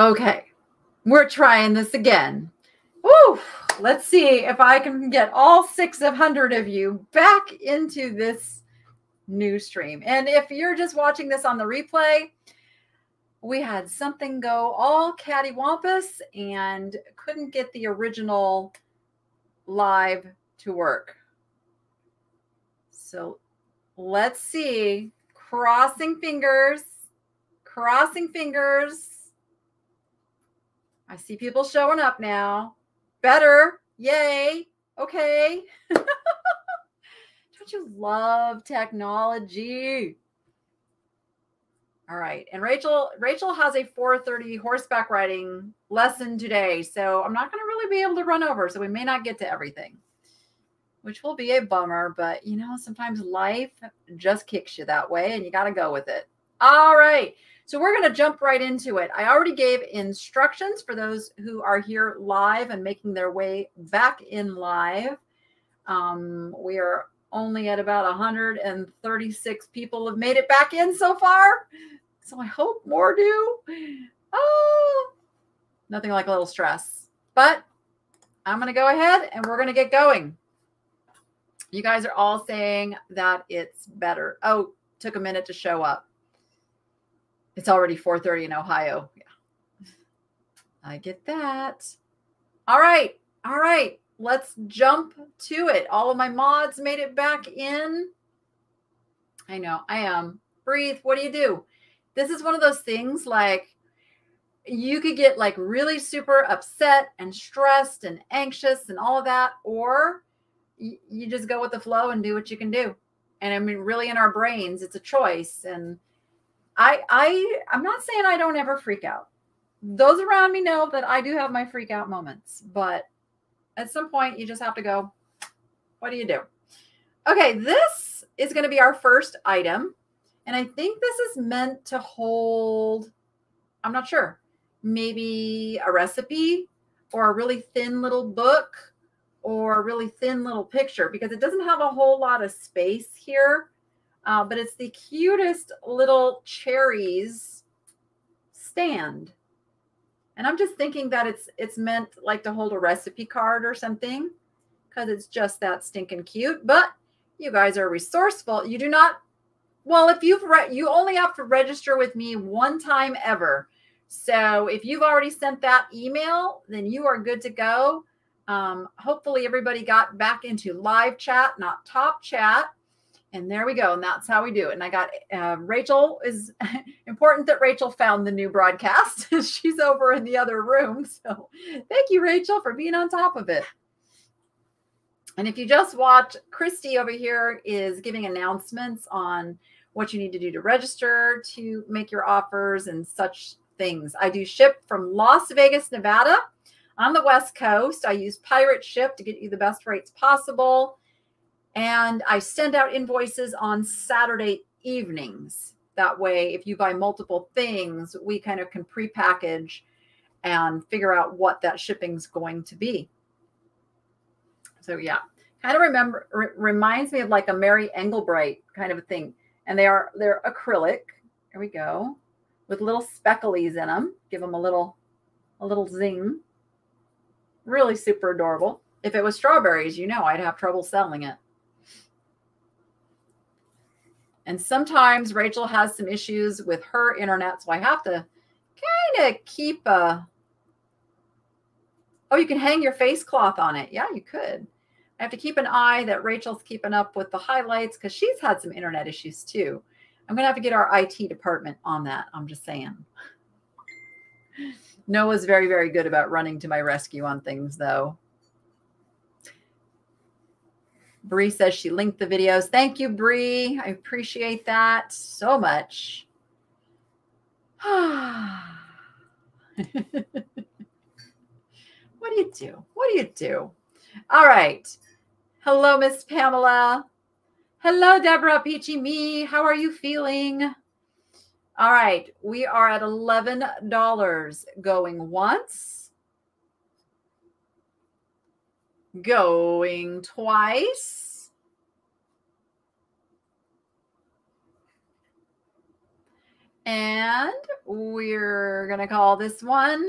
Okay, we're trying this again. Woo! Let's see if I can get all six hundred of you back into this new stream. And if you're just watching this on the replay, we had something go all cattywampus and couldn't get the original live to work. So let's see. Crossing fingers, crossing fingers. I see people showing up now. Better. Yay. Okay. Don't you love technology? All right. And Rachel, Rachel has a 4:30 horseback riding lesson today. So I'm not going to really be able to run over. So we may not get to everything, which will be a bummer. But you know, sometimes life just kicks you that way and you got to go with it. All right. So we're going to jump right into it. I already gave instructions for those who are here live and making their way back in live. Um, we are only at about 136 people have made it back in so far. So I hope more do. Oh, nothing like a little stress. But I'm going to go ahead and we're going to get going. You guys are all saying that it's better. Oh, took a minute to show up. It's already 4:30 in Ohio. Yeah. I get that. All right. All right. Let's jump to it. All of my mods made it back in. I know. I am. Breathe. What do you do? this is one of those things like you could get like really super upset and stressed and anxious and all of that or you just go with the flow and do what you can do and i mean really in our brains it's a choice and i i i'm not saying i don't ever freak out those around me know that i do have my freak out moments but at some point you just have to go what do you do okay this is going to be our first item and I think this is meant to hold, I'm not sure, maybe a recipe or a really thin little book or a really thin little picture because it doesn't have a whole lot of space here. Uh, but it's the cutest little cherries stand. And I'm just thinking that it's it's meant like to hold a recipe card or something because it's just that stinking cute. But you guys are resourceful. You do not well, if you've re- you only have to register with me one time ever. So if you've already sent that email, then you are good to go. Um, hopefully everybody got back into live chat, not top chat. And there we go. And that's how we do it. And I got uh, Rachel is important that Rachel found the new broadcast. She's over in the other room. So thank you, Rachel, for being on top of it. And if you just watch, Christy over here is giving announcements on what you need to do to register to make your offers and such things. I do ship from Las Vegas, Nevada on the West Coast. I use Pirate Ship to get you the best rates possible. And I send out invoices on Saturday evenings. That way, if you buy multiple things, we kind of can prepackage and figure out what that shipping's going to be. So yeah, kind of remember reminds me of like a Mary Engelbreit kind of a thing and they are they're acrylic. Here we go, with little specklies in them. Give them a little a little zing. Really super adorable. If it was strawberries, you know I'd have trouble selling it. And sometimes Rachel has some issues with her internet, so I have to kind of keep a. Oh, you can hang your face cloth on it. Yeah, you could. I have to keep an eye that Rachel's keeping up with the highlights because she's had some internet issues too. I'm going to have to get our IT department on that. I'm just saying. Noah's very, very good about running to my rescue on things, though. Bree says she linked the videos. Thank you, Bree. I appreciate that so much. what do you do? What do you do? All right. Hello, Miss Pamela. Hello, Deborah Peachy Me. How are you feeling? All right, we are at $11 going once, going twice, And we're going to call this one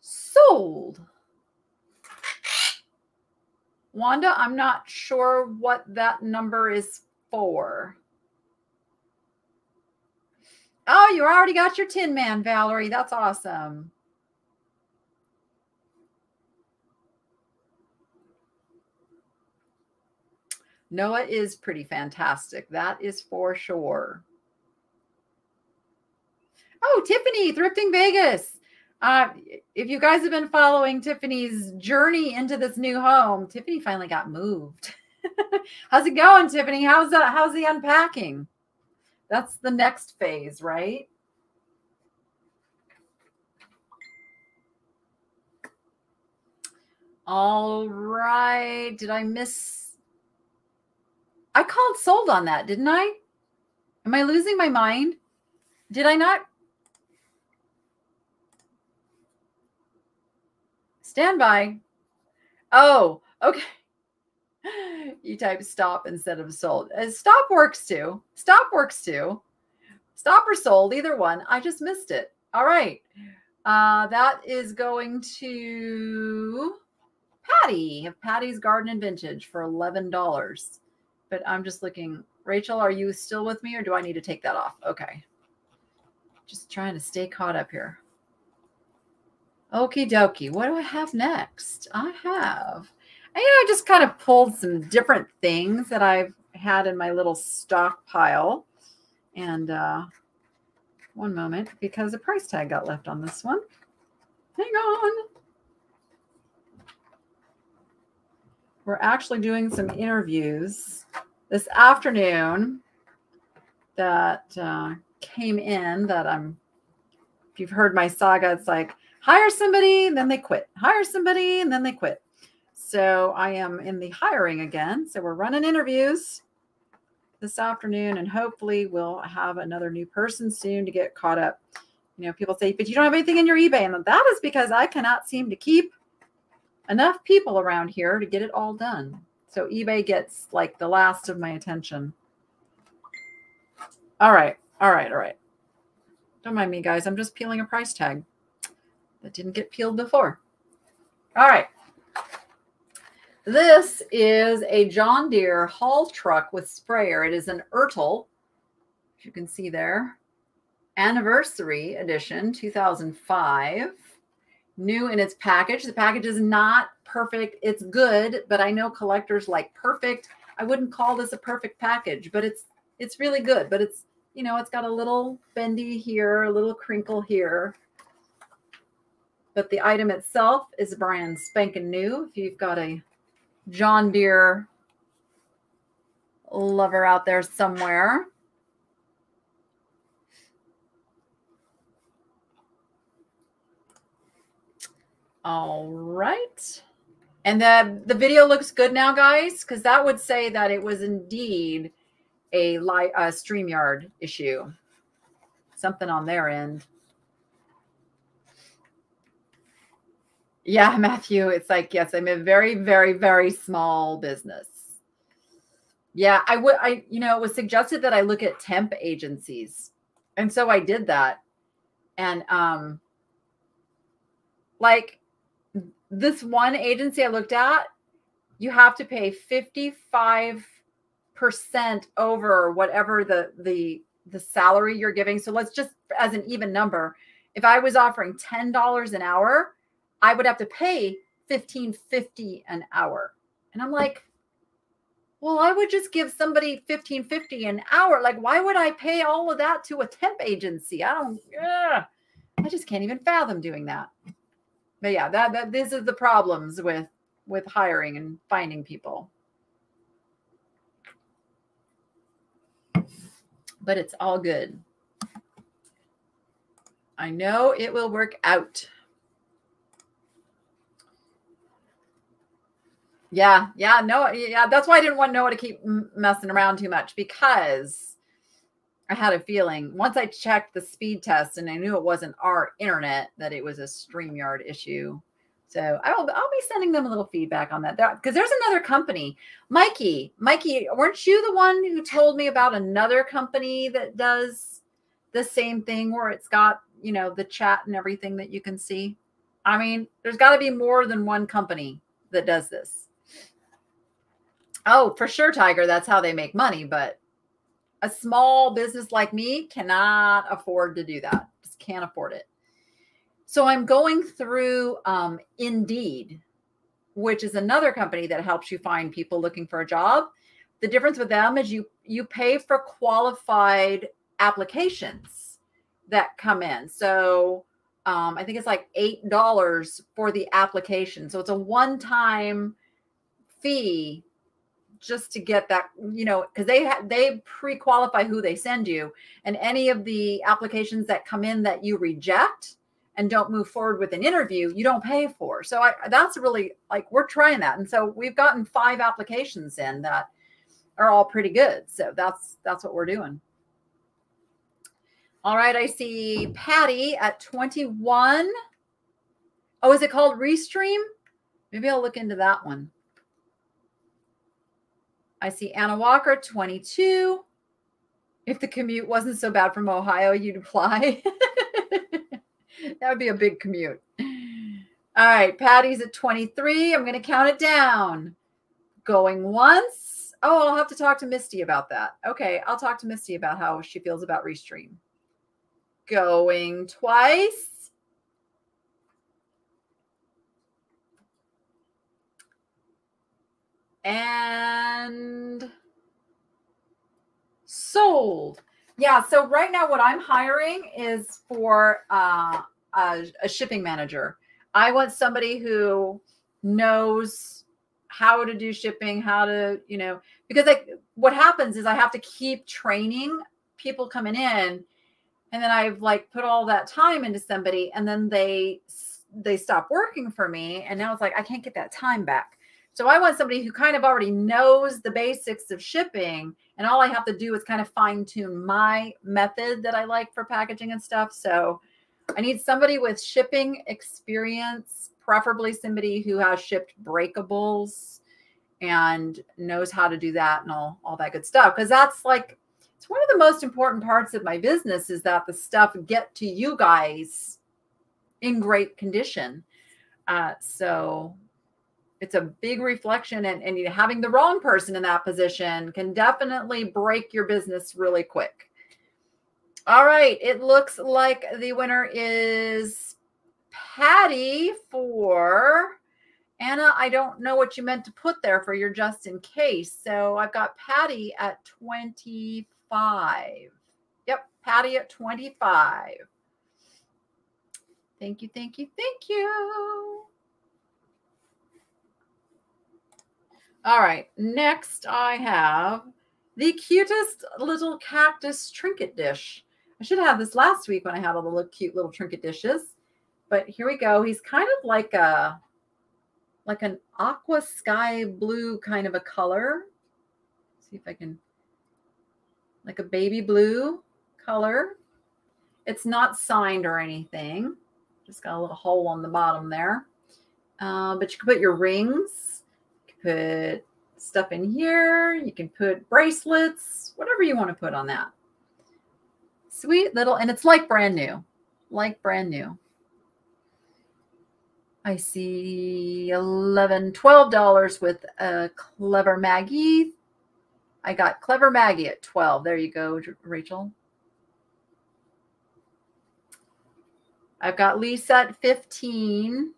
sold. Wanda, I'm not sure what that number is for. Oh, you already got your Tin Man, Valerie. That's awesome. Noah is pretty fantastic. That is for sure. Oh, Tiffany, Thrifting Vegas. Uh, if you guys have been following Tiffany's journey into this new home, Tiffany finally got moved. how's it going, Tiffany? How's that? How's the unpacking? That's the next phase, right? All right. Did I miss? I called sold on that, didn't I? Am I losing my mind? Did I not Stand by. Oh, okay. You type stop instead of sold. Uh, stop works too. Stop works too. Stop or sold, either one. I just missed it. All right. Uh, that is going to Patty of Patty's Garden and Vintage for $11. But I'm just looking. Rachel, are you still with me or do I need to take that off? Okay. Just trying to stay caught up here. Okie dokie. What do I have next? I have, you know, I just kind of pulled some different things that I've had in my little stockpile. And uh, one moment, because a price tag got left on this one. Hang on. We're actually doing some interviews this afternoon that uh, came in that I'm, if you've heard my saga, it's like hire somebody, and then they quit. Hire somebody, and then they quit. So I am in the hiring again. So we're running interviews this afternoon, and hopefully we'll have another new person soon to get caught up. You know, people say, but you don't have anything in your eBay. And that is because I cannot seem to keep enough people around here to get it all done. So eBay gets like the last of my attention. All right. All right. All right. Don't mind me, guys. I'm just peeling a price tag that didn't get peeled before. All right. This is a John Deere haul truck with sprayer. It is an Ertl, as you can see there. Anniversary edition 2005. New in its package. The package is not perfect. It's good, but I know collectors like perfect. I wouldn't call this a perfect package, but it's it's really good. But it's you know, it's got a little bendy here, a little crinkle here but the item itself is brand spanking new. If you've got a John Deere lover out there somewhere. All right. And the, the video looks good now, guys, because that would say that it was indeed a, light, a StreamYard issue. Something on their end. Yeah, Matthew, it's like, yes, I'm a very, very, very small business. Yeah, I would, I, you know, it was suggested that I look at temp agencies. And so I did that. And, um, like this one agency I looked at, you have to pay 55% over whatever the, the, the salary you're giving. So let's just, as an even number, if I was offering $10 an hour, I would have to pay 1550 an hour. And I'm like, well, I would just give somebody 1550 an hour. Like, why would I pay all of that to a temp agency? I don't, ugh, I just can't even fathom doing that. But yeah, that, that this is the problems with with hiring and finding people. But it's all good. I know it will work out. Yeah, yeah, no, yeah. That's why I didn't want Noah to keep messing around too much because I had a feeling once I checked the speed test and I knew it wasn't our internet that it was a StreamYard issue. So I will I'll be sending them a little feedback on that because there's another company, Mikey. Mikey, weren't you the one who told me about another company that does the same thing where it's got you know the chat and everything that you can see? I mean, there's got to be more than one company that does this. Oh, for sure, Tiger. That's how they make money. But a small business like me cannot afford to do that. Just can't afford it. So I'm going through um, Indeed, which is another company that helps you find people looking for a job. The difference with them is you you pay for qualified applications that come in. So um, I think it's like eight dollars for the application. So it's a one-time fee just to get that, you know, because they ha- they pre-qualify who they send you, and any of the applications that come in that you reject and don't move forward with an interview, you don't pay for. So I, that's really like we're trying that, and so we've gotten five applications in that are all pretty good. So that's that's what we're doing. All right, I see Patty at 21. Oh, is it called Restream? Maybe I'll look into that one. I see Anna Walker, 22. If the commute wasn't so bad from Ohio, you'd apply. that would be a big commute. All right, Patty's at 23. I'm going to count it down. Going once. Oh, I'll have to talk to Misty about that. Okay, I'll talk to Misty about how she feels about Restream. Going twice. And sold. Yeah. So right now, what I'm hiring is for uh, a, a shipping manager. I want somebody who knows how to do shipping, how to, you know, because like what happens is I have to keep training people coming in and then I've like put all that time into somebody and then they they stop working for me and now it's like I can't get that time back. So I want somebody who kind of already knows the basics of shipping, and all I have to do is kind of fine tune my method that I like for packaging and stuff. So I need somebody with shipping experience, preferably somebody who has shipped breakables and knows how to do that and all, all that good stuff. Because that's like, it's one of the most important parts of my business is that the stuff get to you guys in great condition. Uh, so it's a big reflection and, and having the wrong person in that position can definitely break your business really quick. All right it looks like the winner is patty for anna. I don't know what you meant to put there for your just in case. So i've got patty at 25 yep patty at 25 thank you thank you thank you All right. Next, I have the cutest little cactus trinket dish. I should have had this last week when I had all the little cute little trinket dishes. But here we go. He's kind of like a like an aqua sky blue kind of a color. Let's see if I can like a baby blue color. It's not signed or anything. Just got a little hole on the bottom there. Uh, but you can put your rings put stuff in here. You can put bracelets, whatever you want to put on that. Sweet little, and it's like brand new, like brand new. I see 11 $12 with a Clever Maggie. I got Clever Maggie at 12. There you go, Rachel. I've got Lisa at 15.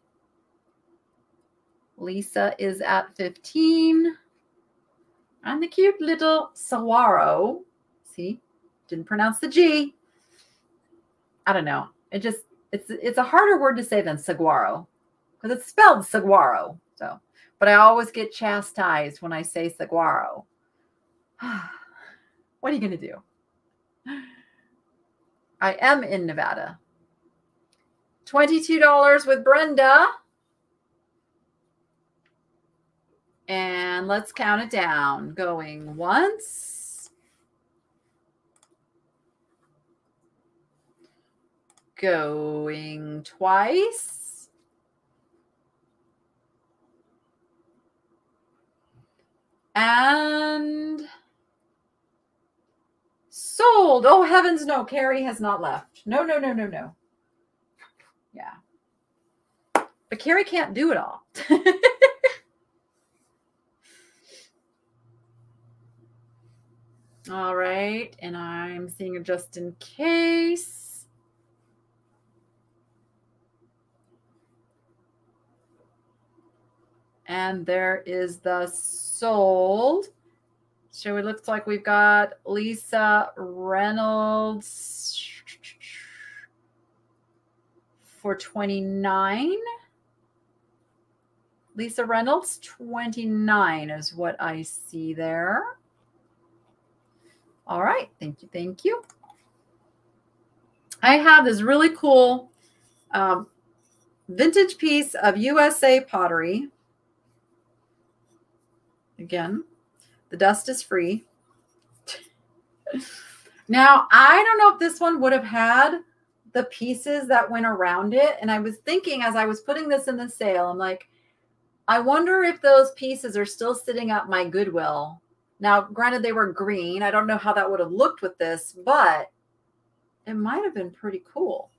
Lisa is at 15. And the cute little Saguaro. See, didn't pronounce the G. I don't know. It just it's it's a harder word to say than saguaro because it's spelled saguaro. So, but I always get chastised when I say saguaro. what are you going to do? I am in Nevada. $22 with Brenda. And let's count it down. Going once. Going twice. And sold. Oh, heavens, no. Carrie has not left. No, no, no, no, no. Yeah. But Carrie can't do it all. all right. And I'm seeing just in case. And there is the sold. So it looks like we've got Lisa Reynolds for 29. Lisa Reynolds, 29 is what I see there. All right. Thank you. Thank you. I have this really cool um, vintage piece of USA pottery. Again, the dust is free. now, I don't know if this one would have had the pieces that went around it. And I was thinking as I was putting this in the sale, I'm like, I wonder if those pieces are still sitting at my Goodwill. Now, granted, they were green. I don't know how that would have looked with this, but it might have been pretty cool.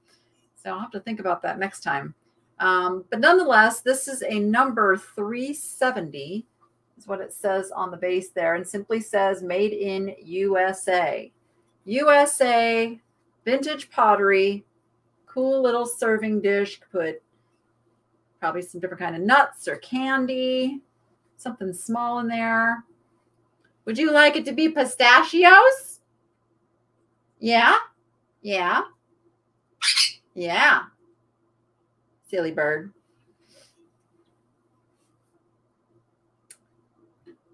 So I'll have to think about that next time. Um, but nonetheless, this is a number 370 is what it says on the base there and simply says made in USA. USA vintage pottery, cool little serving dish. Put probably some different kind of nuts or candy, something small in there. Would you like it to be pistachios? Yeah. Yeah. Yeah. Silly bird.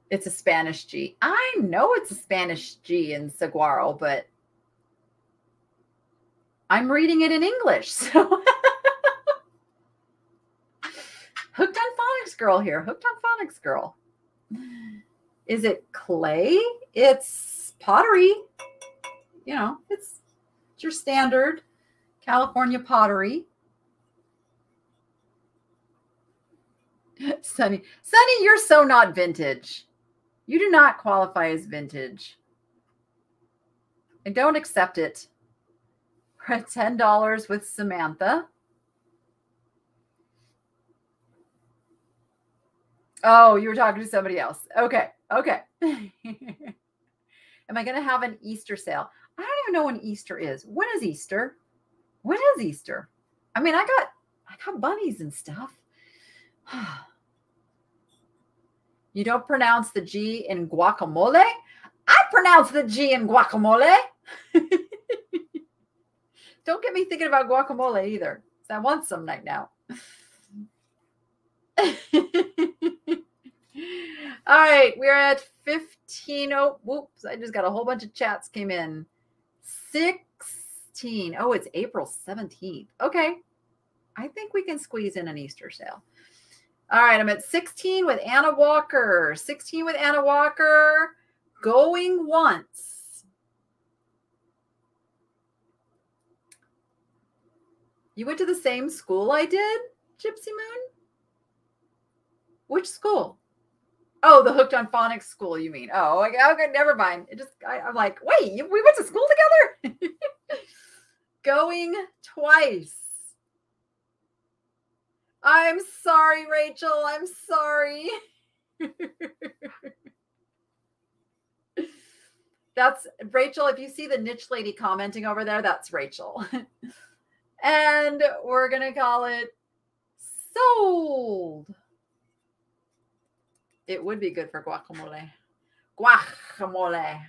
It's a Spanish G. I know it's a Spanish G in Saguaro, but I'm reading it in English. So hooked on phonics girl here. Hooked on phonics girl. Is it clay? It's pottery. You know, it's, it's your standard California pottery. Sunny, Sunny, you're so not vintage. You do not qualify as vintage. I don't accept it. We're at $10 with Samantha. Oh, you were talking to somebody else. Okay. Okay. Am I going to have an Easter sale? I don't even know when Easter is. When is Easter? When is Easter? I mean, I got I got bunnies and stuff. You don't pronounce the G in guacamole? I pronounce the G in guacamole. don't get me thinking about guacamole either. I want some right now. All right, we're at 15. Oh, whoops, I just got a whole bunch of chats came in. 16. Oh, it's April 17th. Okay. I think we can squeeze in an Easter sale. All right, I'm at 16 with Anna Walker. 16 with Anna Walker. Going once. You went to the same school I did, Gypsy Moon? Which school? Oh, the Hooked on Phonics school, you mean? Oh, okay, okay never mind. It just, I, am like, wait, we went to school together? Going twice. I'm sorry, Rachel. I'm sorry. that's Rachel. If you see the niche lady commenting over there, that's Rachel. and we're going to call it sold. It would be good for guacamole. Guacamole.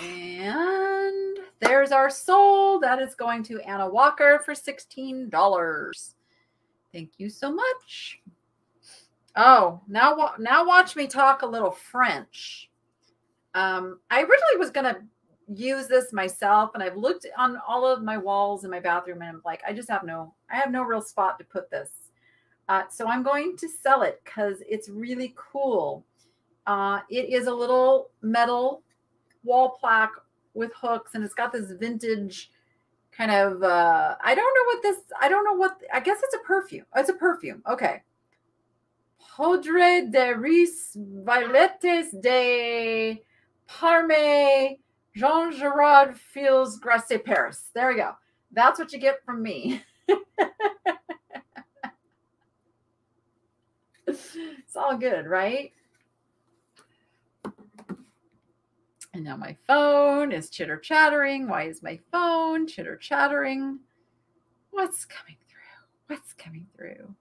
And there's our soul. That is going to Anna Walker for $16. Thank you so much. Oh, now now watch me talk a little French. Um, I originally was going to use this myself and I've looked on all of my walls in my bathroom and I'm like, I just have no, I have no real spot to put this. Uh, so I'm going to sell it because it's really cool. Uh, it is a little metal wall plaque with hooks and it's got this vintage kind of uh I don't know what this I don't know what I guess it's a perfume. It's a perfume. Okay. Poudre de Ris Violettes de Parme Jean Gerard Fils Grasse Paris. There we go. That's what you get from me. it's all good, right? And now my phone is chitter chattering. Why is my phone chitter chattering? What's coming through? What's coming through?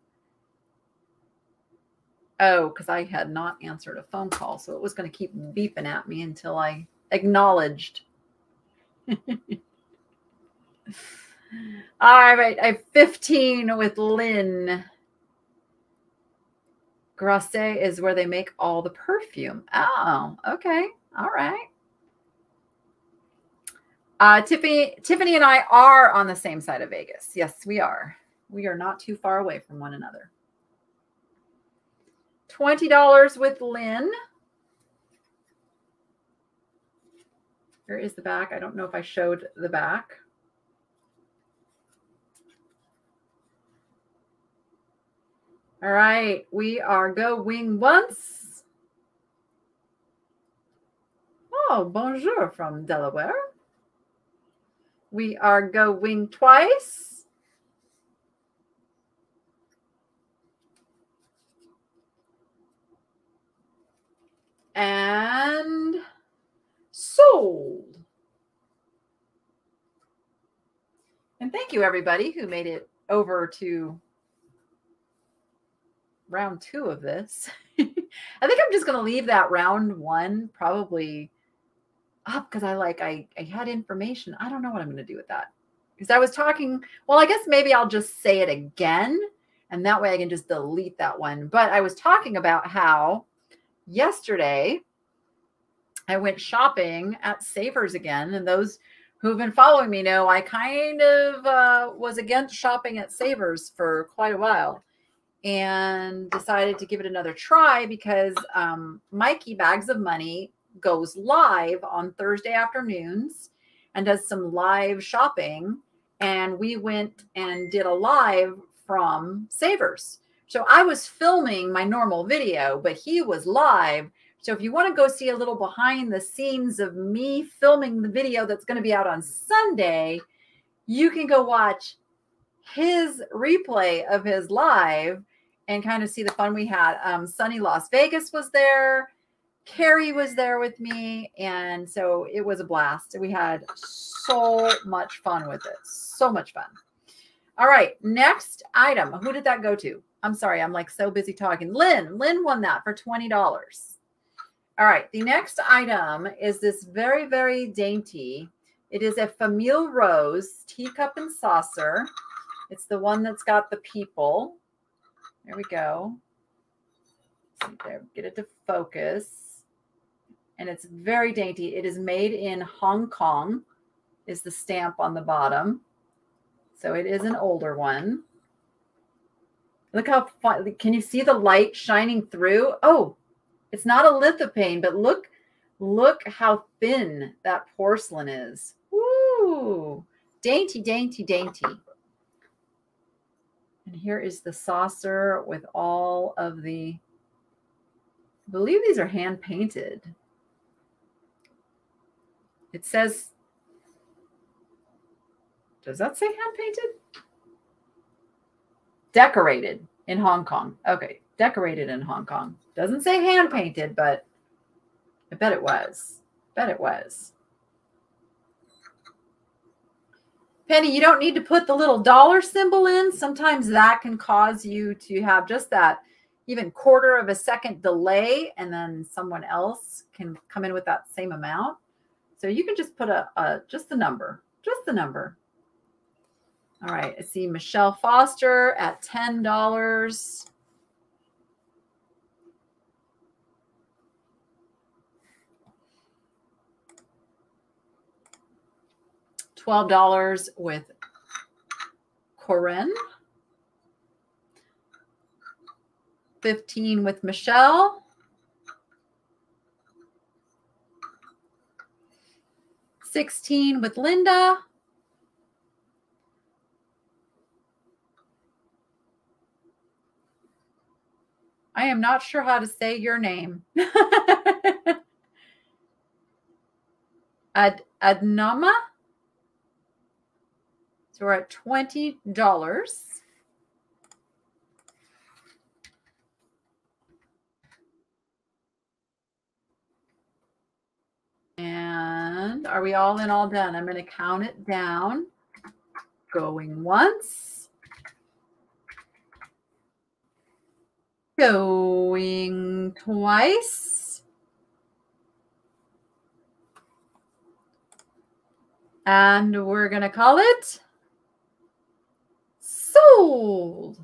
Oh, because I had not answered a phone call. So it was going to keep beeping at me until I acknowledged. All right. I have 15 with Lynn. Grasse is where they make all the perfume. Oh, okay. All right. Uh, Tiffany, Tiffany and I are on the same side of Vegas. Yes, we are. We are not too far away from one another. $20 with Lynn. Here is the back. I don't know if I showed the back. All right, we are going once. Oh, bonjour from Delaware. We are going twice. And sold. And thank you, everybody who made it over to round two of this. I think I'm just going to leave that round one probably up because I like I I had information. I don't know what I'm going to do with that. Because I was talking, well, I guess maybe I'll just say it again and that way I can just delete that one. But I was talking about how yesterday I went shopping at Savers again and those who've been following me know I kind of uh, was against shopping at Savers for quite a while and decided to give it another try because um, Mikey Bags of Money goes live on Thursday afternoons and does some live shopping. And we went and did a live from Savers. So I was filming my normal video, but he was live. So if you want to go see a little behind the scenes of me filming the video that's going to be out on Sunday, you can go watch his replay of his live and kind of see the fun we had. Um, Sunny Las Vegas was there. Carrie was there with me. And so it was a blast. We had so much fun with it. So much fun. All right. Next item. Who did that go to? I'm sorry. I'm like so busy talking. Lynn. Lynn won that for $20. All right. The next item is this very, very dainty. It is a Famille Rose teacup and saucer. It's the one that's got the people. There we go. See there, get it to focus and it's very dainty. It is made in Hong Kong, is the stamp on the bottom. So it is an older one. Look how fun. Can you see the light shining through? Oh, it's not a lithophane, but look, look how thin that porcelain is. Woo! Dainty, dainty, dainty. And here is the saucer with all of the, I believe these are hand painted. It says, does that say hand painted? Decorated in Hong Kong. Okay, decorated in Hong Kong. Doesn't say hand painted, but I bet it was. Bet it was. Penny, you don't need to put the little dollar symbol in. Sometimes that can cause you to have just that even quarter of a second delay, and then someone else can come in with that same amount. So you can just put a, a just the number, just the number. All right, I see Michelle Foster at $10. $12 with Corinne. 15 with Michelle. 16 with Linda. I am not sure how to say your name.' Ad Adnama? So we're at $20. And are we all in, all done? I'm going to count it down. Going once. Going twice. And we're going to call it sold.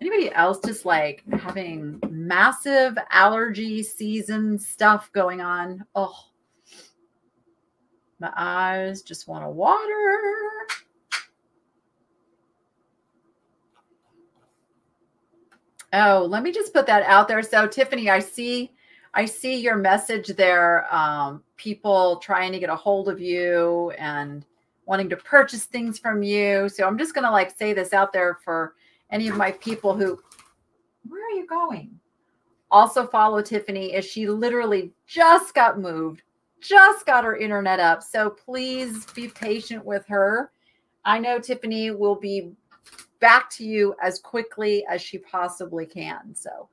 Anybody else just like having massive allergy season stuff going on? Oh, my eyes just want to water. Oh, let me just put that out there. So Tiffany, I see I see your message there. Um, people trying to get a hold of you and wanting to purchase things from you. So I'm just gonna like say this out there for any of my people who where are you going? Also follow Tiffany as she literally just got moved just got her internet up. So please be patient with her. I know Tiffany will be back to you as quickly as she possibly can. So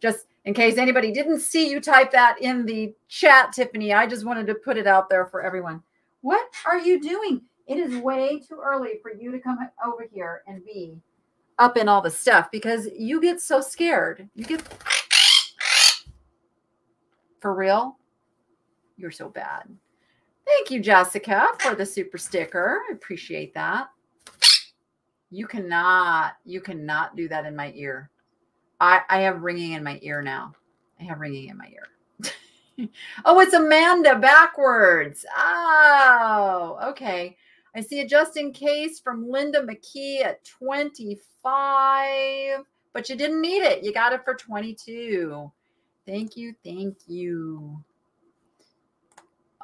just in case anybody didn't see you type that in the chat, Tiffany, I just wanted to put it out there for everyone. What are you doing? It is way too early for you to come over here and be up in all the stuff because you get so scared. You get for real. You're so bad. Thank you, Jessica, for the super sticker. I appreciate that. You cannot, you cannot do that in my ear. I, I have ringing in my ear now. I have ringing in my ear. oh, it's Amanda backwards. Oh, okay. I see a just in case from Linda McKee at 25, but you didn't need it. You got it for 22. Thank you. Thank you.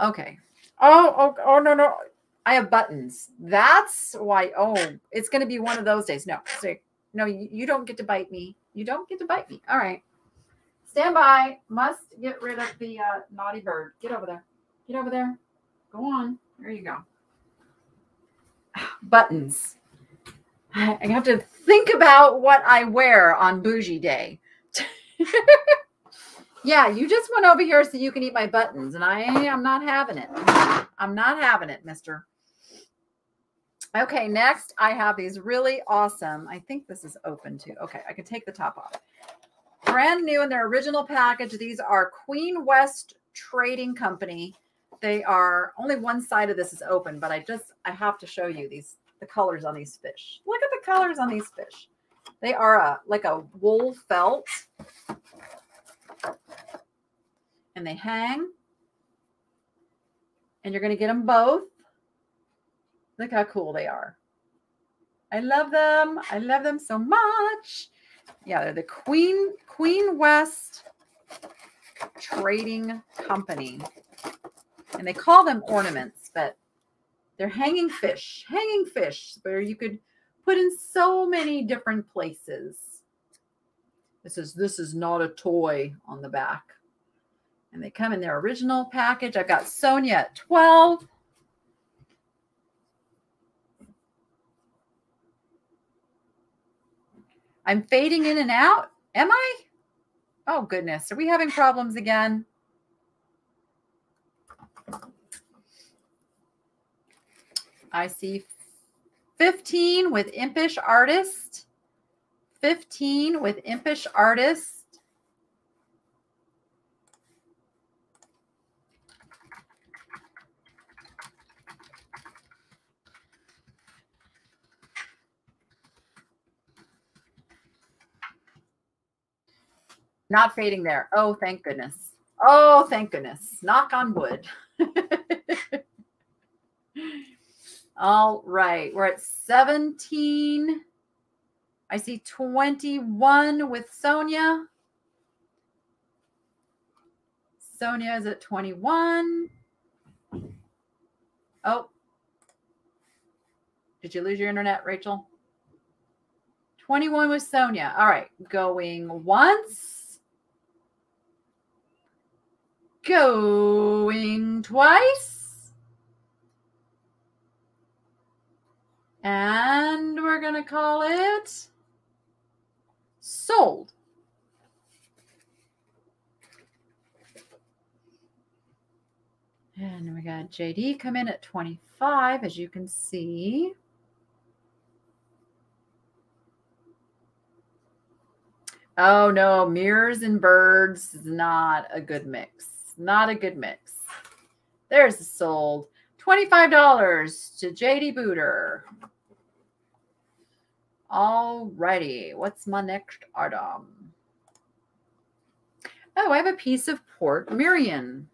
Okay. Oh, oh, oh, no, no. I have buttons. That's why. Oh, it's going to be one of those days. No, say, no, you, you don't get to bite me. You don't get to bite me. All right. Stand by. Must get rid of the uh, naughty bird. Get over there. Get over there. Go on. There you go. Buttons. I have to think about what I wear on bougie day. Yeah, you just went over here so you can eat my buttons, and I am not having it. I'm not having it, mister. Okay, next I have these really awesome. I think this is open too. Okay, I can take the top off. Brand new in their original package. These are Queen West Trading Company. They are only one side of this is open, but I just I have to show you these the colors on these fish. Look at the colors on these fish. They are a like a wool felt and they hang. And you're going to get them both. Look how cool they are. I love them. I love them so much. Yeah, they're the Queen Queen West Trading Company. And they call them ornaments, but they're hanging fish, hanging fish where you could put in so many different places. It says this is not a toy on the back and they come in their original package. I've got Sonia at 12. I'm fading in and out. Am I? Oh, goodness. Are we having problems again? I see 15 with Impish Artist. 15 with Impish Artist. Not fading there. Oh, thank goodness. Oh, thank goodness. Knock on wood. All right. We're at 17. I see 21 with Sonia. Sonia is at 21. Oh. Did you lose your internet, Rachel? 21 with Sonia. All right, going once. Going twice. And we're going to call it sold. And we got JD come in at 25, as you can see. Oh no, mirrors and birds is not a good mix. Not a good mix. There's the sold. $25 to JD Booter. Alrighty. What's my next item? Oh, I have a piece of Portmeirion.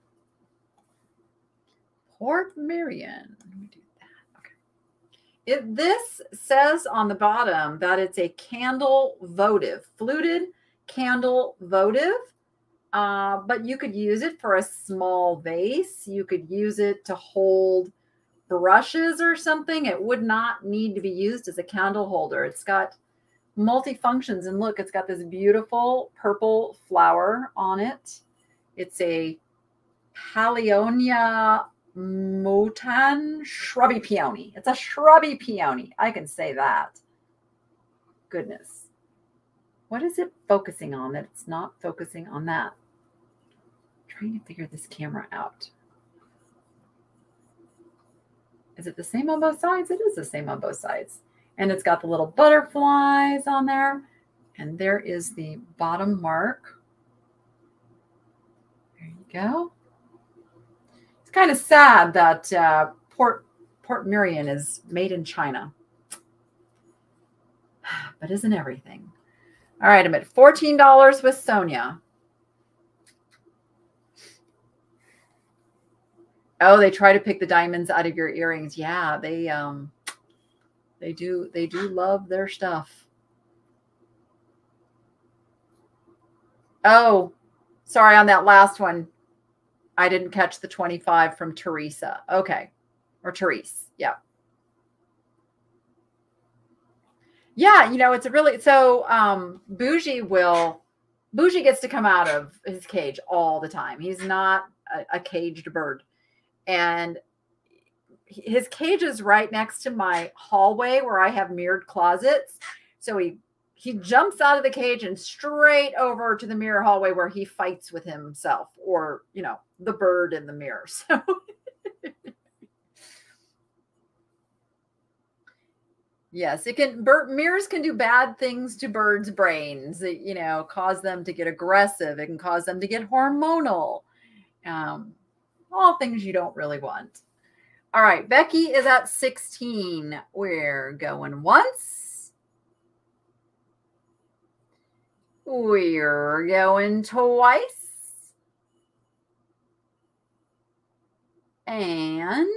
Port Merion. Let me do that. Okay. It, this says on the bottom that it's a candle votive, fluted candle votive. Uh, but you could use it for a small vase. You could use it to hold brushes or something. It would not need to be used as a candle holder. It's got multi-functions and look, it's got this beautiful purple flower on it. It's a Paeonia Moutan shrubby peony. It's a shrubby peony. I can say that. Goodness. What is it focusing on that it's not focusing on that? Trying to figure this camera out. Is it the same on both sides? It is the same on both sides. And it's got the little butterflies on there. And there is the bottom mark. There you go. It's kind of sad that uh, Port Port is made in China. But isn't everything? All right, I'm at $14 with Sonia. Oh, they try to pick the diamonds out of your earrings. Yeah, they um they do they do love their stuff. Oh, sorry on that last one. I didn't catch the 25 from Teresa. Okay. Or Therese. Yeah. Yeah, you know, it's a really so um Bougie will Bougie gets to come out of his cage all the time. He's not a, a caged bird. And his cage is right next to my hallway where I have mirrored closets. So he he jumps out of the cage and straight over to the mirror hallway where he fights with himself or, you know, the bird in the mirror. So Yes, it can bird mirrors can do bad things to birds' brains. It, you know, cause them to get aggressive. It can cause them to get hormonal. Um, all things you don't really want. All right, Becky is at 16. We're going once. We're going twice. And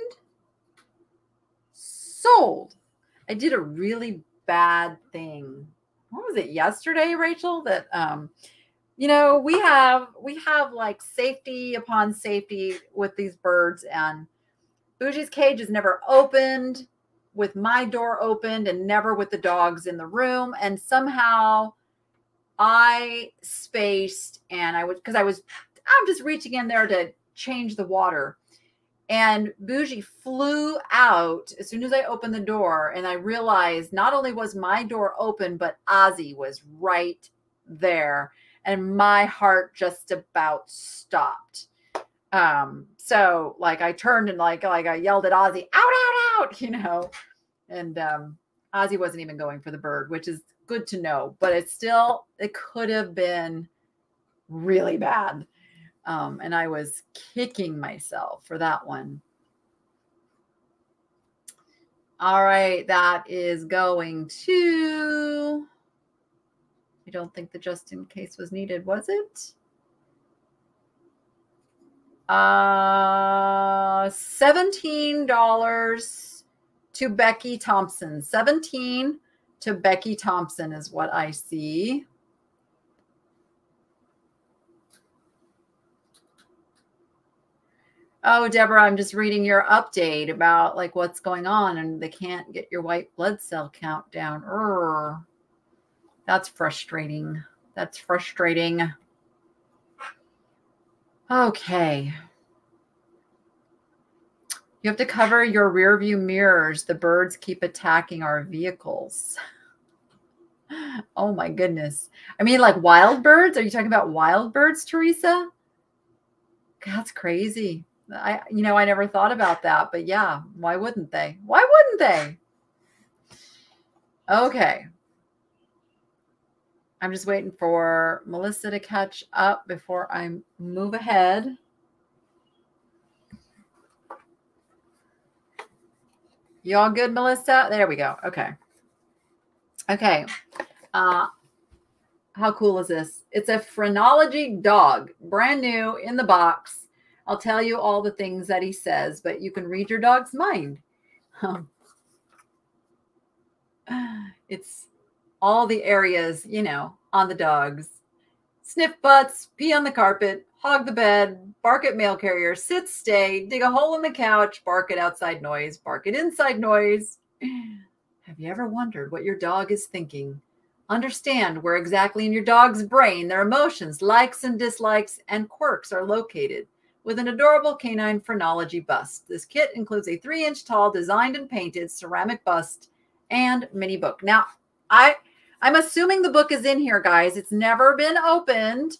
sold. I did a really bad thing. What was it yesterday, Rachel? That um, you know, we have we have like safety upon safety with these birds, and Bougie's cage is never opened with my door opened and never with the dogs in the room. And somehow I spaced and I was because I was I'm just reaching in there to change the water and Bougie flew out as soon as I opened the door. And I realized not only was my door open, but Ozzy was right there. And my heart just about stopped. Um, so like I turned and like like I yelled at Ozzy, out, out, out, you know. And um Ozzy wasn't even going for the bird, which is good to know, but it's still it could have been really bad. Um, and I was kicking myself for that one. All right, that is going to. Don't think the just in case was needed, was it? Uh, $17 to Becky Thompson. 17 to Becky Thompson is what I see. Oh, Deborah, I'm just reading your update about like what's going on and they can't get your white blood cell count down. Urgh. That's frustrating. That's frustrating. Okay. You have to cover your rear view mirrors. The birds keep attacking our vehicles. Oh my goodness. I mean, like wild birds? Are you talking about wild birds, Teresa? That's crazy. I, you know, I never thought about that, but yeah, why wouldn't they? Why wouldn't they? Okay. I'm just waiting for Melissa to catch up before I move ahead. You all good, Melissa? There we go. Okay. Okay. Uh, how cool is this? It's a phrenology dog, brand new in the box. I'll tell you all the things that he says, but you can read your dog's mind. Um, it's all the areas, you know, on the dogs. Sniff butts, pee on the carpet, hog the bed, bark at mail carrier, sit, stay, dig a hole in the couch, bark at outside noise, bark at inside noise. Have you ever wondered what your dog is thinking? Understand where exactly in your dog's brain their emotions, likes and dislikes, and quirks are located with an adorable canine phrenology bust. This kit includes a three inch tall, designed and painted ceramic bust and mini book. Now, I I'm assuming the book is in here, guys. It's never been opened.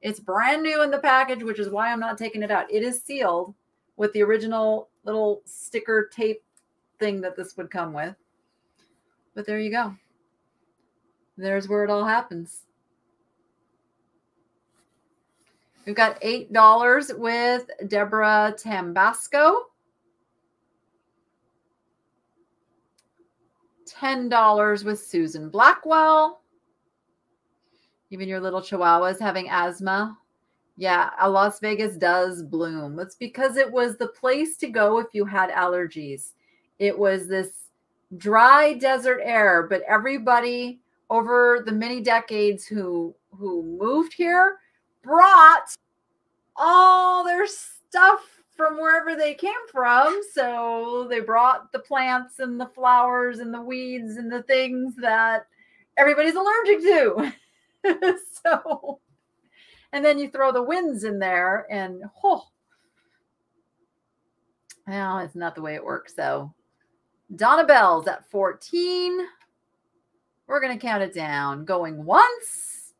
It's brand new in the package, which is why I'm not taking it out. It is sealed with the original little sticker tape thing that this would come with. But there you go. There's where it all happens. We've got $8 with Deborah Tambasco. $10 with Susan Blackwell. Even your little chihuahuas having asthma. Yeah, Las Vegas does bloom. It's because it was the place to go if you had allergies. It was this dry desert air, but everybody over the many decades who who moved here brought all their stuff from wherever they came from. So they brought the plants and the flowers and the weeds and the things that everybody's allergic to. so, and then you throw the winds in there and, oh, well, it's not the way it works though. Donna Bell's at 14. We're going to count it down. Going once.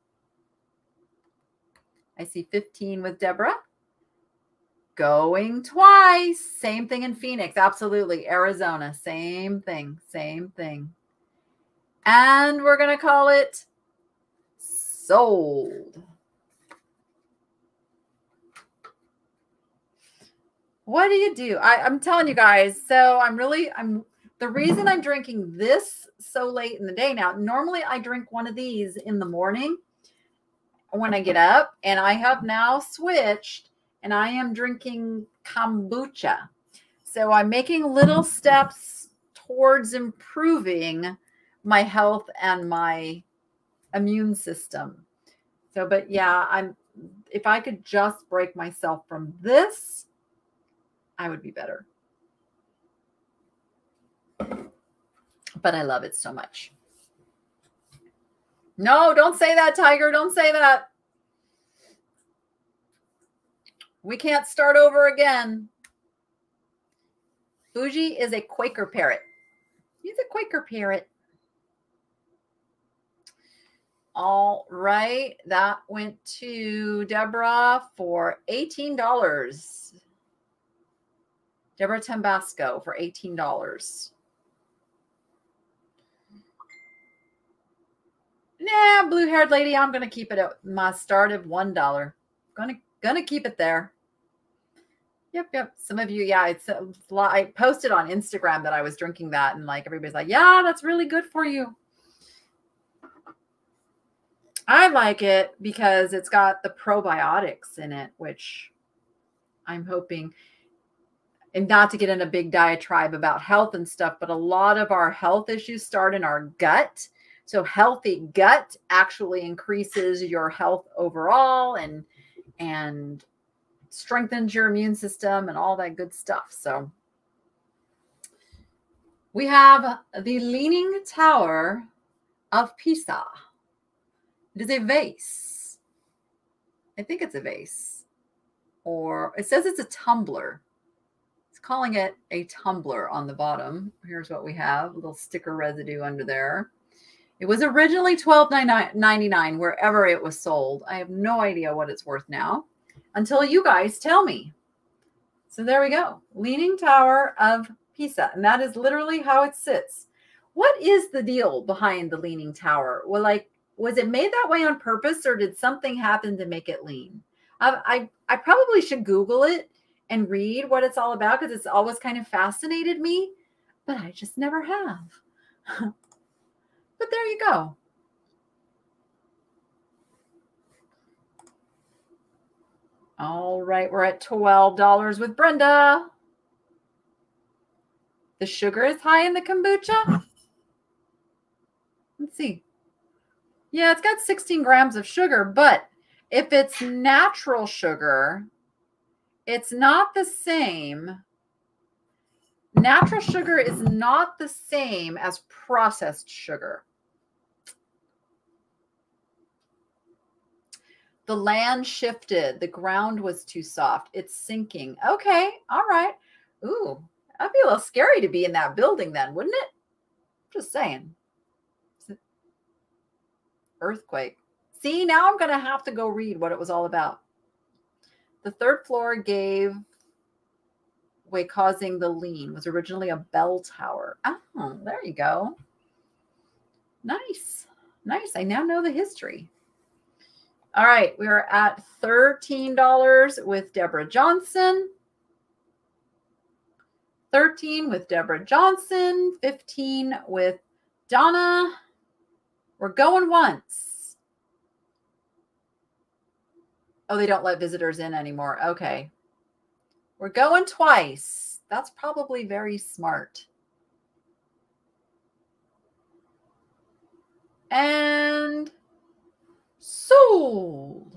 I see 15 with Deborah. Going twice. Same thing in Phoenix. Absolutely. Arizona. Same thing. Same thing. And we're going to call it sold. What do you do? I, I'm telling you guys. So I'm really, I'm the reason I'm drinking this so late in the day now, normally I drink one of these in the morning when I get up, and I have now switched and I am drinking kombucha. So I'm making little steps towards improving my health and my immune system. So, but yeah, I'm if I could just break myself from this, I would be better. But I love it so much. No, don't say that, Tiger. Don't say that. We can't start over again. Bougie is a Quaker parrot. He's a Quaker parrot. All right. That went to Deborah for $18. Deborah Tambasco for $18. Nah, blue haired lady, I'm gonna keep it at my start of one dollar. Gonna gonna keep it there. Yep, yep. Some of you, yeah, it's a lot. I posted on Instagram that I was drinking that, and like everybody's like, yeah, that's really good for you. I like it because it's got the probiotics in it, which I'm hoping, and not to get in a big diatribe about health and stuff, but a lot of our health issues start in our gut. So healthy gut actually increases your health overall and and strengthens your immune system and all that good stuff. So we have the Leaning Tower of Pisa. It is a vase. I think it's a vase. Or it says it's a tumbler. It's calling it a tumbler on the bottom. Here's what we have a little sticker residue under there. It was originally $12.99 wherever it was sold. I have no idea what it's worth now until you guys tell me. So there we go. Leaning Tower of Pisa. And that is literally how it sits. What is the deal behind the Leaning Tower? Well, like, was it made that way on purpose or did something happen to make it lean? I, I, I probably should Google it and read what it's all about because it's always kind of fascinated me, but I just never have. but there you go. All right, we're at $12 with Brenda. The sugar is high in the kombucha. Let's see. Yeah, it's got 16 grams of sugar, but if it's natural sugar, it's not the same. Natural sugar is not the same as processed sugar. The land shifted. The ground was too soft. It's sinking. Okay. All right. Ooh, That'd be a little scary to be in that building then, wouldn't it? Just saying. Earthquake. See, now I'm going to have to go read what it was all about. The third floor gave way causing the lean was originally a bell tower. Oh, there you go. Nice. Nice. I now know the history. All right. We are at $13 with Deborah Johnson. 13 with Deborah Johnson, 15 with Donna. We're going once. Oh, they don't let visitors in anymore. Okay. We're going twice. That's probably very smart. And sold.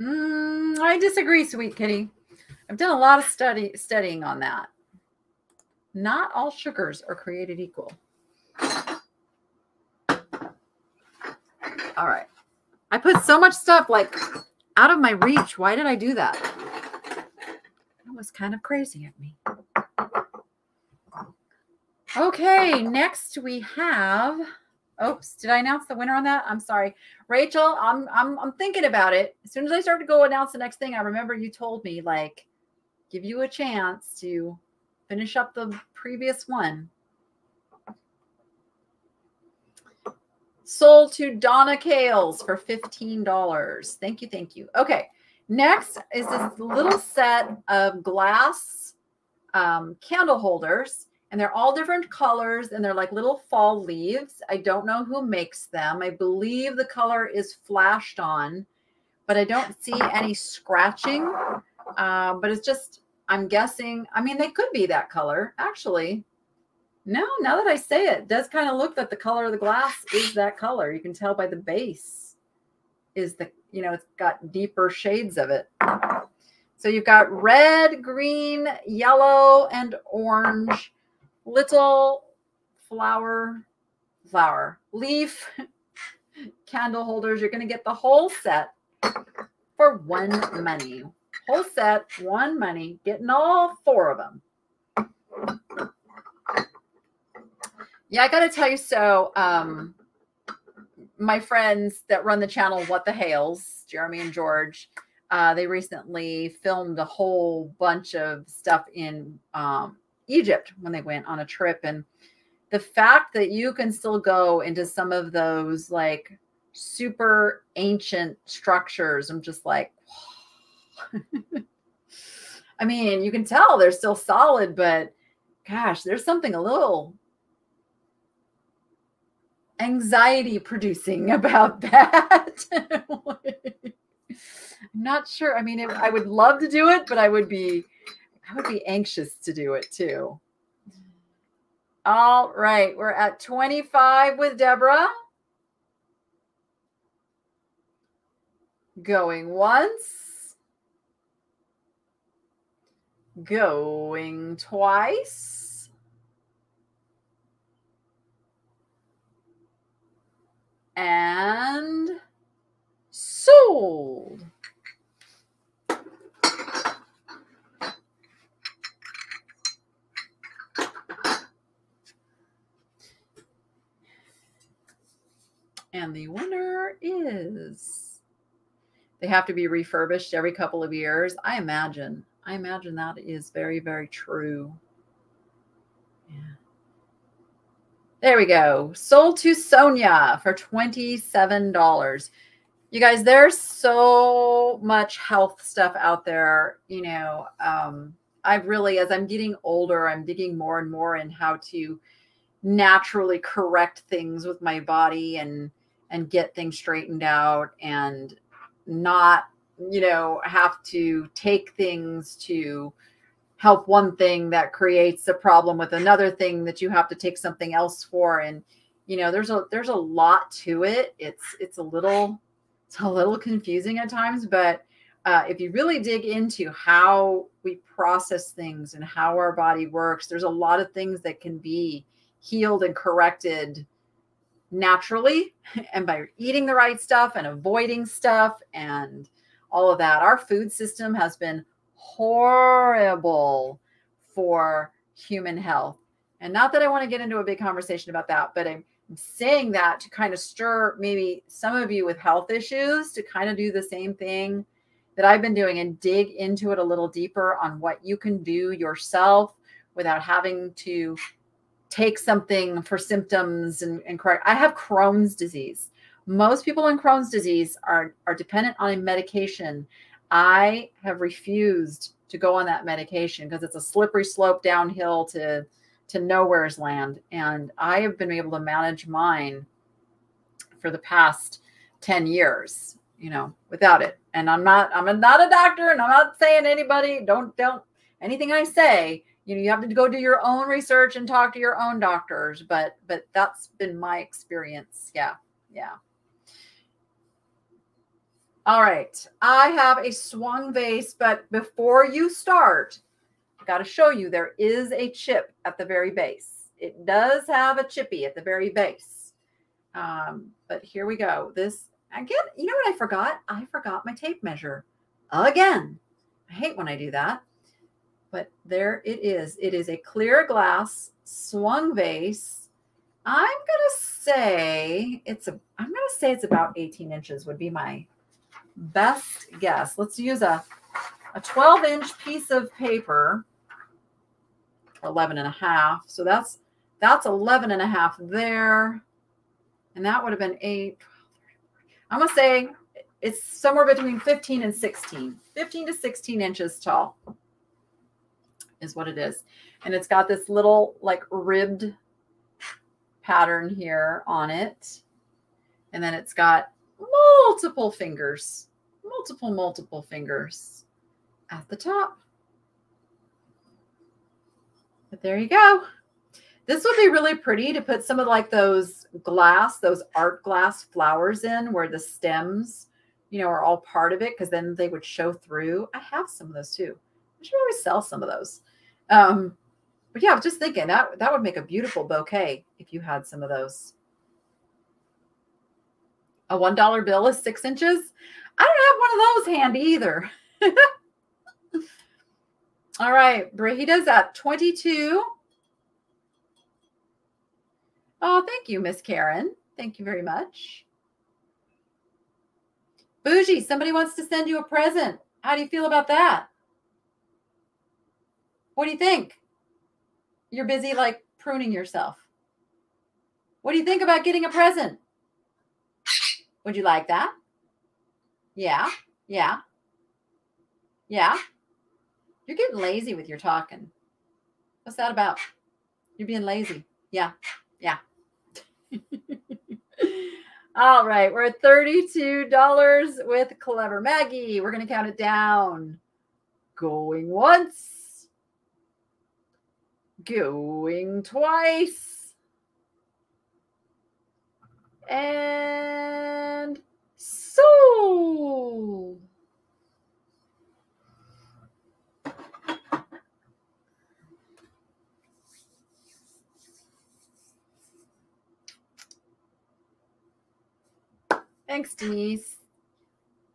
Mm, I disagree, sweet kitty. I've done a lot of study studying on that. Not all sugars are created equal. All right. I put so much stuff like out of my reach. Why did I do that? That was kind of crazy of me. Okay, next we have Oops, did I announce the winner on that? I'm sorry. Rachel, I'm I'm I'm thinking about it. As soon as I start to go announce the next thing, I remember you told me like give you a chance to finish up the previous one. Sold to Donna Kales for $15. Thank you, thank you. Okay, next is this little set of glass um, candle holders and they're all different colors and they're like little fall leaves. I don't know who makes them. I believe the color is flashed on, but I don't see any scratching. Uh, but it's just, I'm guessing, I mean, they could be that color actually. No, now that I say it, it does kind of look that the color of the glass is that color. You can tell by the base is the, you know, it's got deeper shades of it. So you've got red, green, yellow, and orange little flower, flower, leaf candle holders. You're going to get the whole set for one money. Whole set, one money, getting all four of them. Yeah, I got to tell you so. Um, my friends that run the channel, What the Hales, Jeremy and George, uh, they recently filmed a whole bunch of stuff in um, Egypt when they went on a trip. And the fact that you can still go into some of those like super ancient structures, I'm just like, I mean, you can tell they're still solid, but gosh, there's something a little anxiety producing about that. I'm not sure. I mean, it, I would love to do it, but I would be, I would be anxious to do it too. All right, we're at 25 with Deborah. Going once. Going twice. And sold. And the winner is they have to be refurbished every couple of years. I imagine. I imagine that is very, very true. Yeah. There we go. Sold to Sonia for $27. You guys, there's so much health stuff out there. You know, um, I really, as I'm getting older, I'm digging more and more in how to naturally correct things with my body and and get things straightened out and not you know have to take things to help one thing that creates a problem with another thing that you have to take something else for and you know there's a there's a lot to it it's it's a little it's a little confusing at times but uh, if you really dig into how we process things and how our body works there's a lot of things that can be healed and corrected naturally and by eating the right stuff and avoiding stuff and all of that. Our food system has been horrible for human health. And not that I want to get into a big conversation about that, but I'm saying that to kind of stir maybe some of you with health issues to kind of do the same thing that I've been doing and dig into it a little deeper on what you can do yourself without having to take something for symptoms and, and correct. I have Crohn's disease. Most people in Crohn's disease are, are dependent on a medication. I have refused to go on that medication because it's a slippery slope downhill to to nowhere's land. And I have been able to manage mine for the past 10 years, you know, without it. And I'm not, I'm not a doctor and I'm not saying anybody, don't, don't, anything I say you know you have to go do your own research and talk to your own doctors but but that's been my experience yeah yeah all right. I have a swung vase but before you start i got to show you there is a chip at the very base. It does have a chippy at the very base. Um, but here we go. This again you know what i forgot? I forgot my tape measure again. I hate when i do that. But there it is. It is a clear glass swung vase. I'm going to say it's a, I'm going to say it's about 18 inches would be my best guess. Let's use a, a 12 inch piece of paper, 11 and a half. So that's, that's 11 and a half there. And that would have been eight. I'm going to say it's somewhere between 15 and 16, 15 to 16 inches tall is what it is. And it's got this little like ribbed pattern here on it. And then it's got multiple fingers, multiple, multiple fingers at the top. But there you go. This would be really pretty to put some of like those glass, those art glass flowers in where the stems, you know, are all part of it because then they would show through. I have some of those too. I should always sell some of those. Um, but yeah, I was just thinking that that would make a beautiful bouquet if you had some of those. A one dollar bill is six inches. I don't have one of those handy either. All right, Brahida's at 22. Oh, thank you, Miss Karen. Thank you very much. Bougie, somebody wants to send you a present. How do you feel about that? What do you think? You're busy like pruning yourself. What do you think about getting a present? Would you like that? Yeah. Yeah. Yeah. You're getting lazy with your talking. What's that about? You're being lazy. Yeah. Yeah. All right, we're at $32 with Clever Maggie. We're going to count it down. Going once. Going twice. And sold. Thanks, Denise.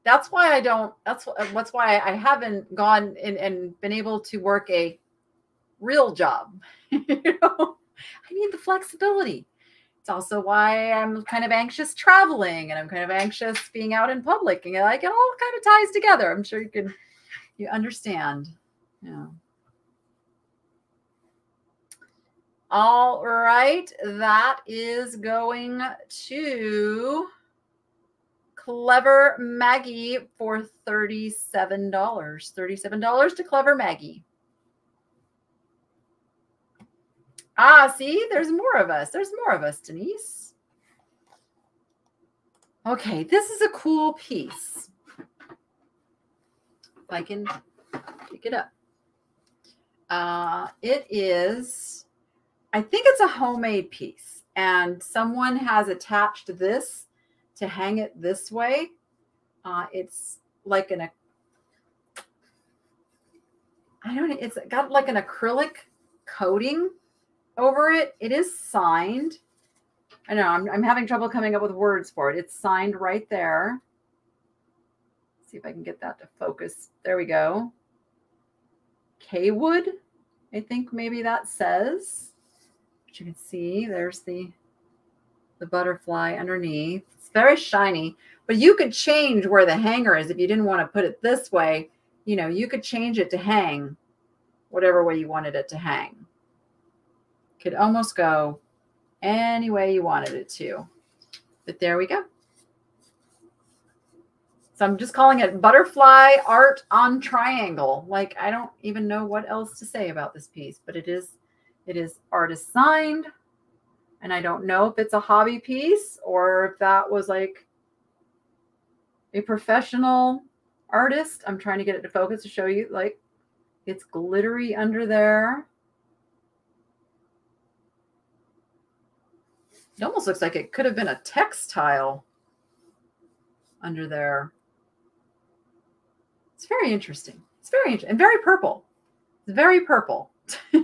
That's why I don't. That's what's why I haven't gone and been able to work a real job. you know, I need the flexibility. It's also why I'm kind of anxious traveling and I'm kind of anxious being out in public and like it all kind of ties together. I'm sure you can you understand. Yeah. All right, that is going to Clever Maggie for $37. $37 to Clever Maggie. Ah, see, there's more of us. There's more of us, Denise. Okay, this is a cool piece. If I can pick it up. Uh, it is, I think it's a homemade piece. And someone has attached this to hang it this way. Uh, it's like an, I don't know, it's got like an acrylic coating over it. It is signed. I know I'm, I'm having trouble coming up with words for it. It's signed right there. Let's see if I can get that to focus. There we go. K-Wood, I think maybe that says. But you can see there's the the butterfly underneath It's very shiny, but you could change where the hanger is if you didn't want to put it this way. You know, you could change it to hang whatever way you wanted it to hang. Could almost go any way you wanted it to. But there we go. So I'm just calling it butterfly art on triangle. Like I don't even know what else to say about this piece, but it is it is artist signed. And I don't know if it's a hobby piece or if that was like a professional artist. I'm trying to get it to focus to show you like it's glittery under there. It almost looks like it could have been a textile under there. It's very interesting. It's very interesting and very purple. It's very purple.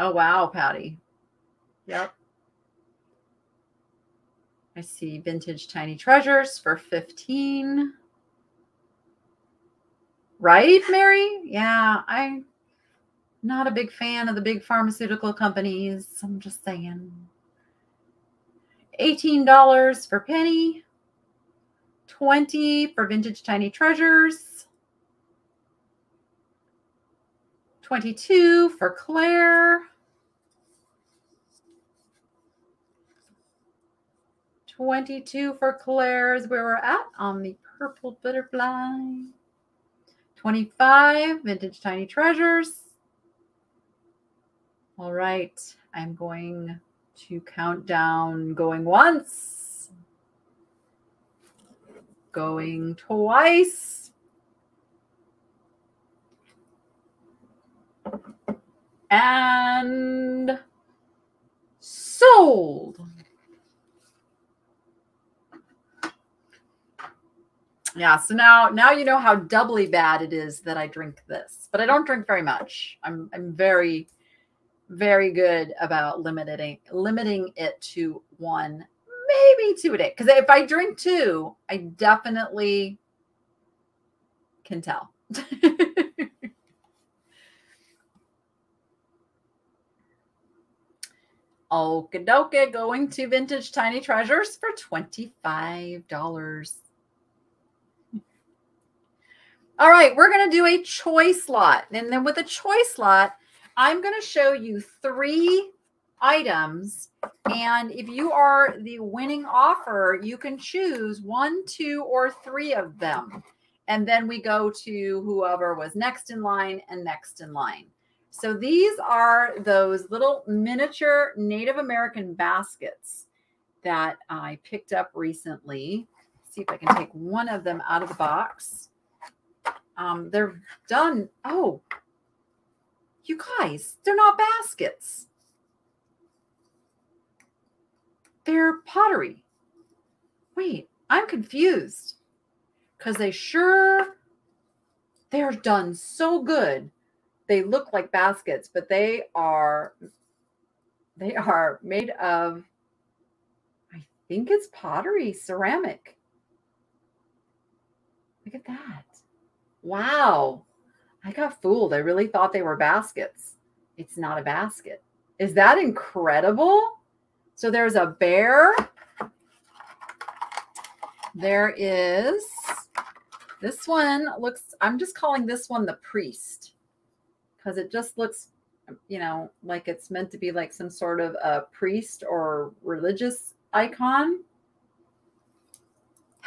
Oh, wow, Patty. Yep. I see vintage tiny treasures for 15. Right, Mary? Yeah, I'm not a big fan of the big pharmaceutical companies. I'm just saying. $18 for Penny. 20 for vintage tiny treasures. 22 for Claire. 22 for Claire is where we're at on the purple butterfly. 25, vintage tiny treasures. All right, I'm going to count down going once, going twice. and sold. Yeah, so now now you know how doubly bad it is that I drink this. But I don't drink very much. I'm I'm very very good about limiting limiting it to one, maybe two a day. Because if I drink two, I definitely can tell. Okie dokie, going to Vintage Tiny Treasures for $25. All right, we're going to do a choice lot. And then with a choice lot, I'm going to show you three items. And if you are the winning offer, you can choose one, two, or three of them. and then we go to whoever was next in line and next in line. So these are those little miniature Native American baskets that I picked up recently. Let's see if I can take one of them out of the box. Um, they're done. Oh, you guys, they're not baskets. They're pottery. Wait, I'm confused because they sure they're done so good. They look like baskets, but they are they are made of I think it's pottery, ceramic. Look at that. Wow. I got fooled. I really thought they were baskets. It's not a basket. Is that incredible? So there's a bear. There is this one looks, I'm just calling this one the priest because it just looks, you know, like it's meant to be like some sort of a priest or religious icon.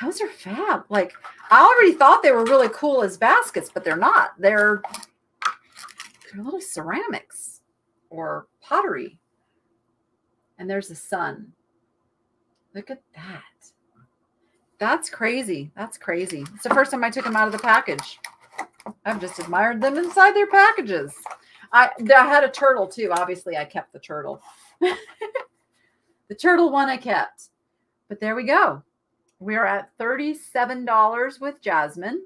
Those are fab. Like I already thought they were really cool as baskets, but they're not. They're they're little ceramics or pottery. And there's the sun. Look at that. That's crazy. That's crazy. It's the first time I took them out of the package. I've just admired them inside their packages. I, I had a turtle too. Obviously, I kept the turtle. the turtle one I kept. But there we go. We are at $37 with Jasmine.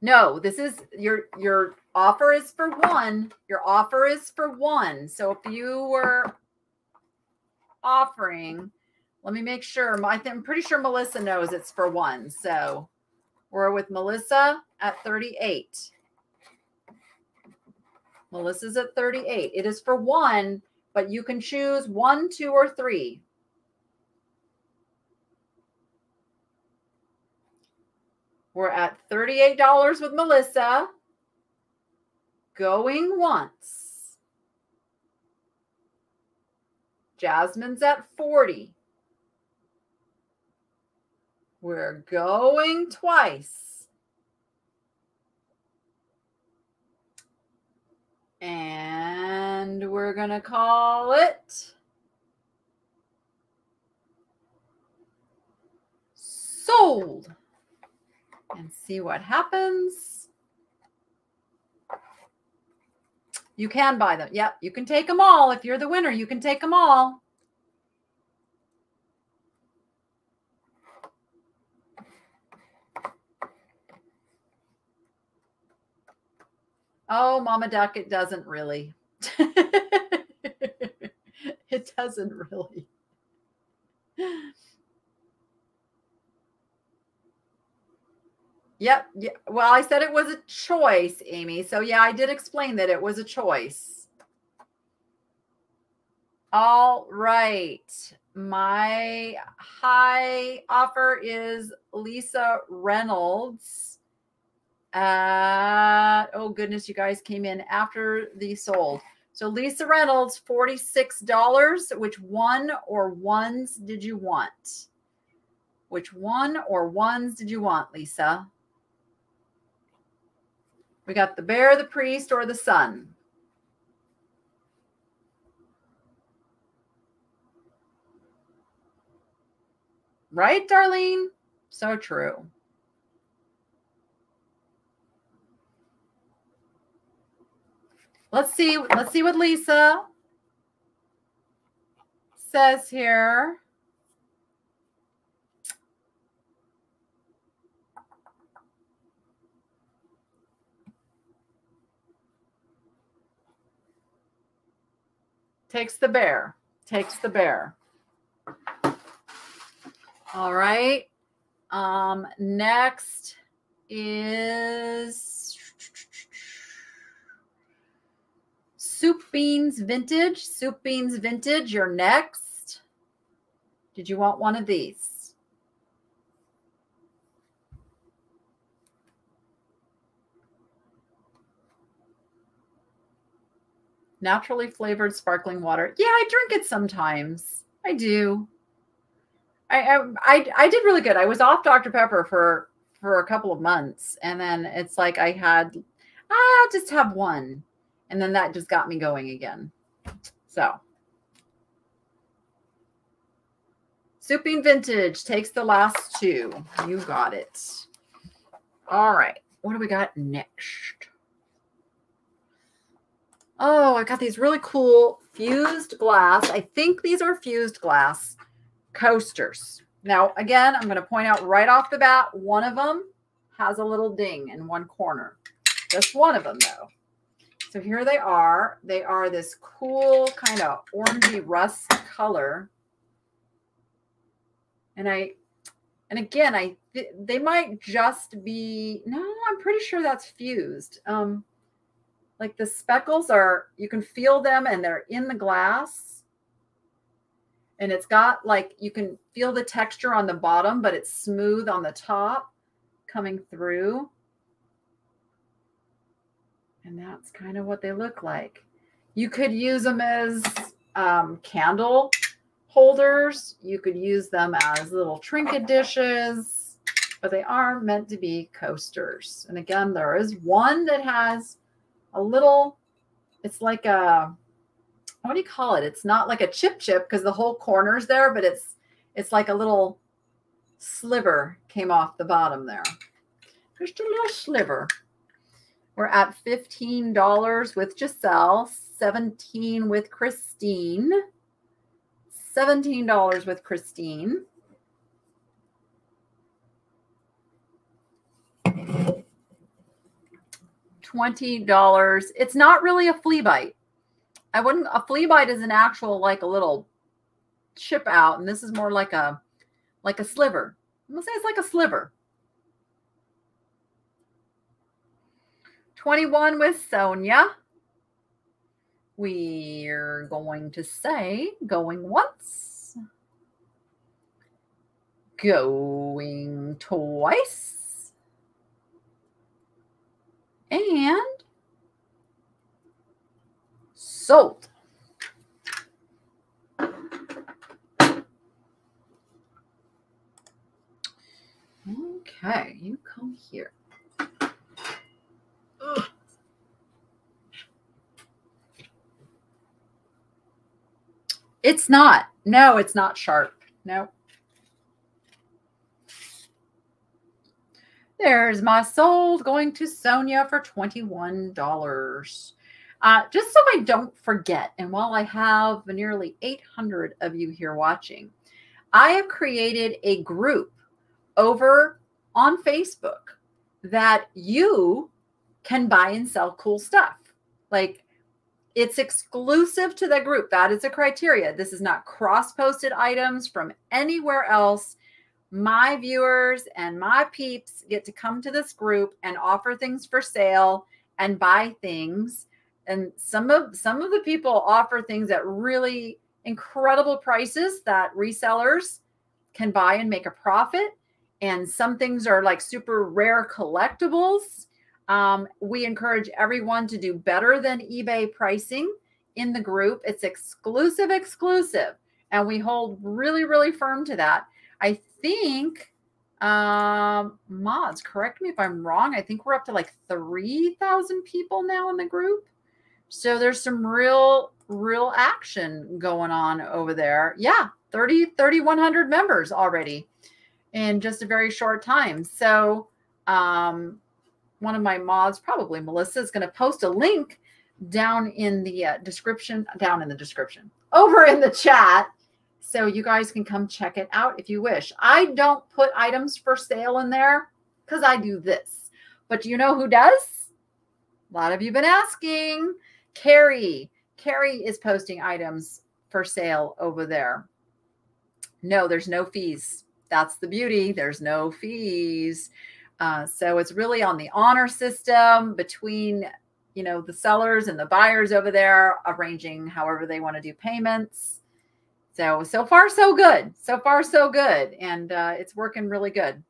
No, this is your your offer is for one. Your offer is for one. So if you were offering let me make sure. I'm pretty sure Melissa knows it's for one. So we're with Melissa at 38. Melissa's at 38. It is for one, but you can choose one, two, or three. We're at $38 with Melissa. Going once. Jasmine's at 40. We're going twice. And we're going to call it sold and see what happens. You can buy them. Yep, you can take them all. If you're the winner, you can take them all. Oh, Mama Duck, it doesn't really. it doesn't really. Yep. Yeah. Well, I said it was a choice, Amy. So, yeah, I did explain that it was a choice. All right. My high offer is Lisa Reynolds. Uh, oh goodness, you guys came in after the sold. So Lisa Reynolds, $46. Which one or ones did you want? Which one or ones did you want, Lisa? We got the bear, the priest, or the sun. Right, Darlene? So true. Let's see. Let's see what Lisa says here. Takes the bear. Takes the bear. All right. Um, next is Soup Beans Vintage. Soup Beans Vintage, you're next. Did you want one of these? Naturally flavored sparkling water. Yeah, I drink it sometimes. I do. I, I I did really good. I was off Dr Pepper for for a couple of months. And then it's like I had, I just have one. And then that just got me going again. So, Soup Beans Vintage takes the last two. You got it. All right. What do we got next? Oh, I got these really cool fused glass. I think these are fused glass coasters. Now, again, I'm going to point out right off the bat, one of them has a little ding in one corner. Just one of them, though. So here they are. They are this cool kind of orangey rust color. And I, and again, I they might just be, no, I'm pretty sure that's fused. Um, like the speckles are, you can feel them and they're in the glass. And it's got like, you can feel the texture on the bottom, but it's smooth on the top coming through. And that's kind of what they look like. You could use them as um, candle holders. You could use them as little trinket dishes, but they are meant to be coasters. And again, there is one that has a little, it's like a, what do you call it? It's not like a chip chip because the whole corner's there, but it's, it's like a little sliver came off the bottom there. Just a little sliver. We're at $15 with Giselle, 17 with Christine, $17 with Christine. $20. It's not really a flea bite. I wouldn't, a flea bite is an actual, like a little chip out. And this is more like a, like a sliver. I'm gonna say it's like a sliver. 21 with Sonia. We're going to say going once, going twice, and sold. Okay, you come here. It's not. No, it's not sharp. No. There's my sold going to Sonia for $21. Uh, just so I don't forget, and while I have nearly 800 of you here watching, I have created a group over on Facebook that you can buy and sell cool stuff. Like it's exclusive to the group. That is a criteria. This is not cross posted items from anywhere else. My viewers and my peeps get to come to this group and offer things for sale and buy things. And some of some of the people offer things at really incredible prices that resellers can buy and make a profit. And some things are like super rare collectibles um, we encourage everyone to do better than eBay pricing in the group. It's exclusive, exclusive. And we hold really, really firm to that. I think um mods correct me if i'm wrong i think we're up to like 3000 people now in the group so there's some real real action going on over there yeah 30 3100 members already in just a very short time so um one of my mods, probably Melissa, is going to post a link down in the uh, description, down in the description, over in the chat. So you guys can come check it out if you wish. I don't put items for sale in there because I do this. But do you know who does? A lot of you have been asking. Carrie. Carrie is posting items for sale over there. No, there's no fees. That's the beauty. There's no fees. Uh, so it's really on the honor system between you know the sellers and the buyers over there arranging however they want to do payments so so far so good. So far so good. And uh, it's working really good.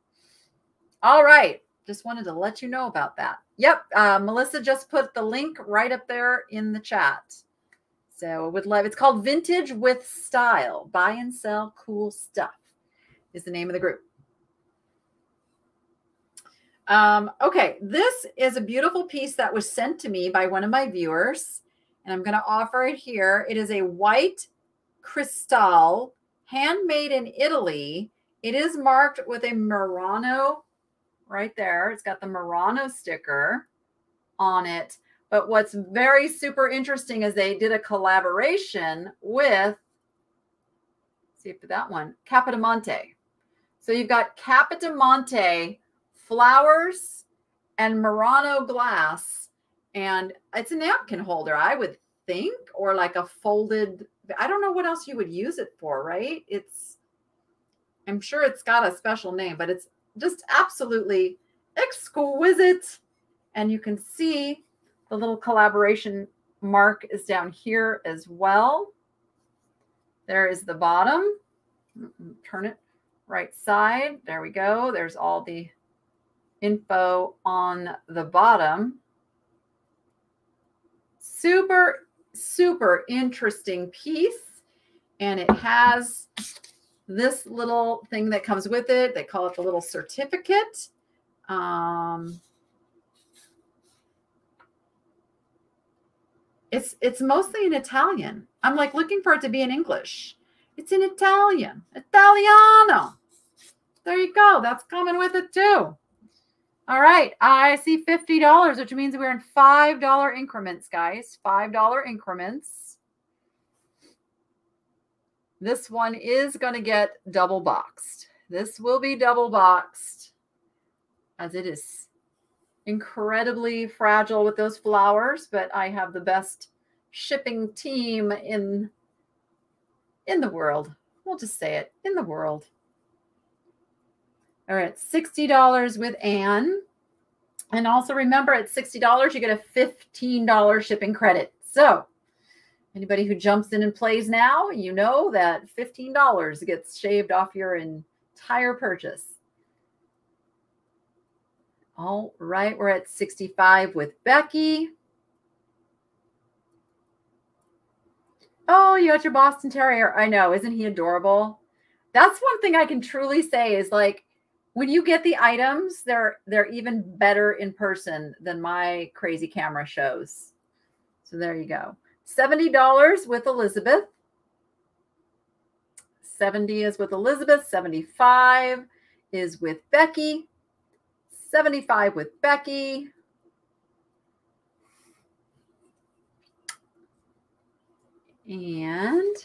All right. Just wanted to let you know about that. Yep uh, melissa just put the link right up there in the chat. So would love it's called vintage with style buy and sell cool stuff is the name of the group. Um, okay, this is a beautiful piece that was sent to me by one of my viewers, and I'm going to offer it here. It is a white crystal, handmade in Italy. It is marked with a Murano right there. It's got the Murano sticker on it. But what's very super interesting is they did a collaboration with, see if that one, Capodimonte. So you've got Capodimonte flowers and Murano glass. And it's a napkin holder, I would think, or like a folded, I don't know what else you would use it for, right? It's, I'm sure it's got a special name, but it's just absolutely exquisite. And you can see the little collaboration mark is down here as well. There is the bottom. Turn it right side. There we go. There's all the info on the bottom. Super, super interesting piece. And it has this little thing that comes with it. They call it the little certificate. Um, it's it's mostly in Italian. I'm like looking for it to be in English. It's in Italian. Italiano. There you go. That's coming with it too. All right. I see $50, which means we're in $5 increments, guys. $5 increments. This one is going to get double boxed. This will be double boxed as it is incredibly fragile with those flowers, but I have the best shipping team in in the world. We'll just say it, in the world. All right, $60 with Anne. And also remember at $60, you get a $15 shipping credit. So anybody who jumps in and plays now, you know that $15 gets shaved off your entire purchase. All right, we're at 65 with Becky. Oh, you got your Boston Terrier. I know. Isn't he adorable? That's one thing I can truly say is like when you get the items, they're they're even better in person than my crazy camera shows. So there you go. $70 with Elizabeth. 70 is with Elizabeth. 75 is with Becky. 75 with Becky. And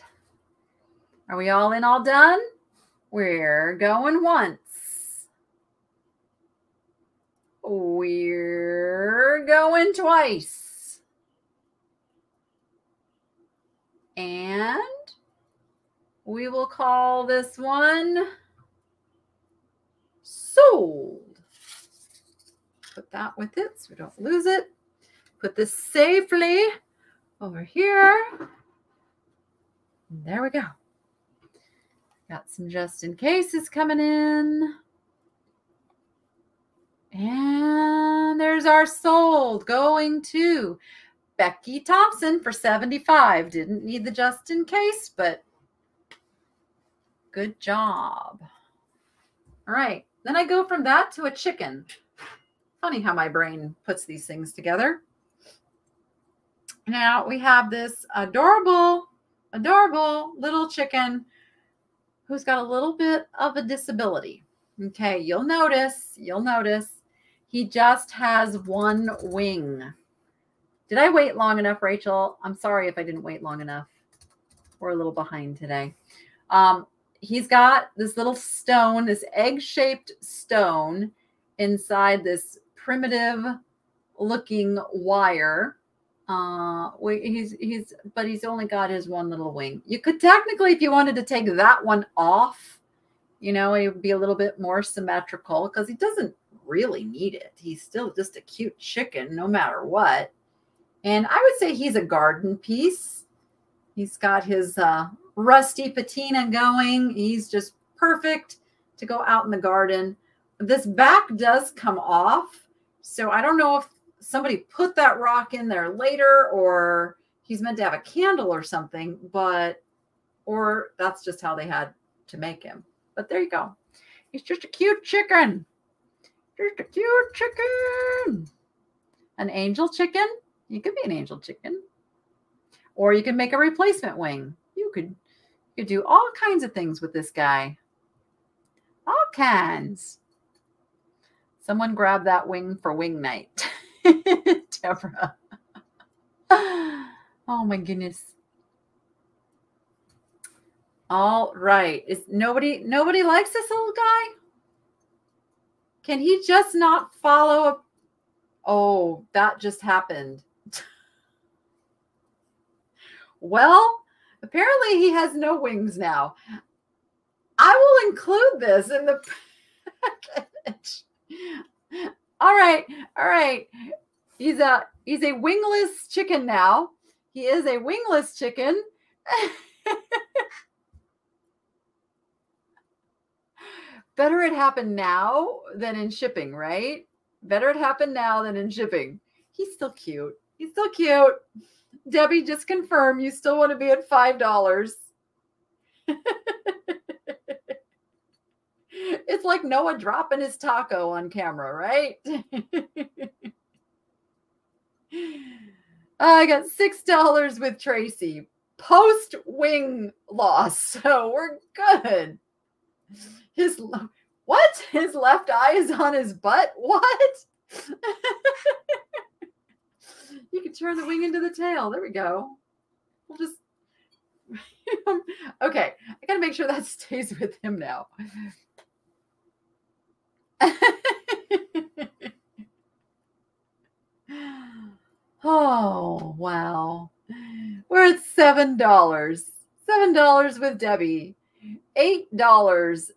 are we all in all done? We're going once. We're going twice. And we will call this one sold. Put that with it so we don't lose it. Put this safely over here. And there we go. Got some just in cases coming in. And there's our sold going to Becky Thompson for 75. Didn't need the just in case, but good job. All right. Then I go from that to a chicken. Funny how my brain puts these things together. Now we have this adorable, adorable little chicken who's got a little bit of a disability. Okay, you'll notice, you'll notice he just has one wing. Did I wait long enough, Rachel? I'm sorry if I didn't wait long enough. We're a little behind today. Um, he's got this little stone, this egg-shaped stone inside this primitive looking wire. Uh, he's he's but he's only got his one little wing. You could technically, if you wanted to take that one off, you know, it would be a little bit more symmetrical because he doesn't really need it. He's still just a cute chicken no matter what. And I would say he's a garden piece. He's got his uh, rusty patina going. He's just perfect to go out in the garden. This back does come off. So I don't know if somebody put that rock in there later or he's meant to have a candle or something, but, or that's just how they had to make him. But there you go. He's just a cute chicken A cute chicken. An angel chicken? You could be an angel chicken. Or you can make a replacement wing. You could you could do all kinds of things with this guy. All kinds. Someone grab that wing for wing night. Deborah. Oh my goodness. All right. Is nobody nobody likes this little guy? Can he just not follow a Oh, that just happened. well, apparently he has no wings now. I will include this in the package. All right, all right. He's a he's a wingless chicken now. He is a wingless chicken. Better it happened now than in shipping, right? Better it happened now than in shipping. He's still cute. He's still cute. Debbie, just confirm you still want to be at $5. it's like Noah dropping his taco on camera, right? I got $6 with Tracy post wing loss. So we're good. His what? His left eye is on his butt? What? you can turn the wing into the tail. There we go. We'll just okay. I gotta make sure that stays with him now. oh wow. We're at seven dollars. Seven dollars with Debbie. Eight dollars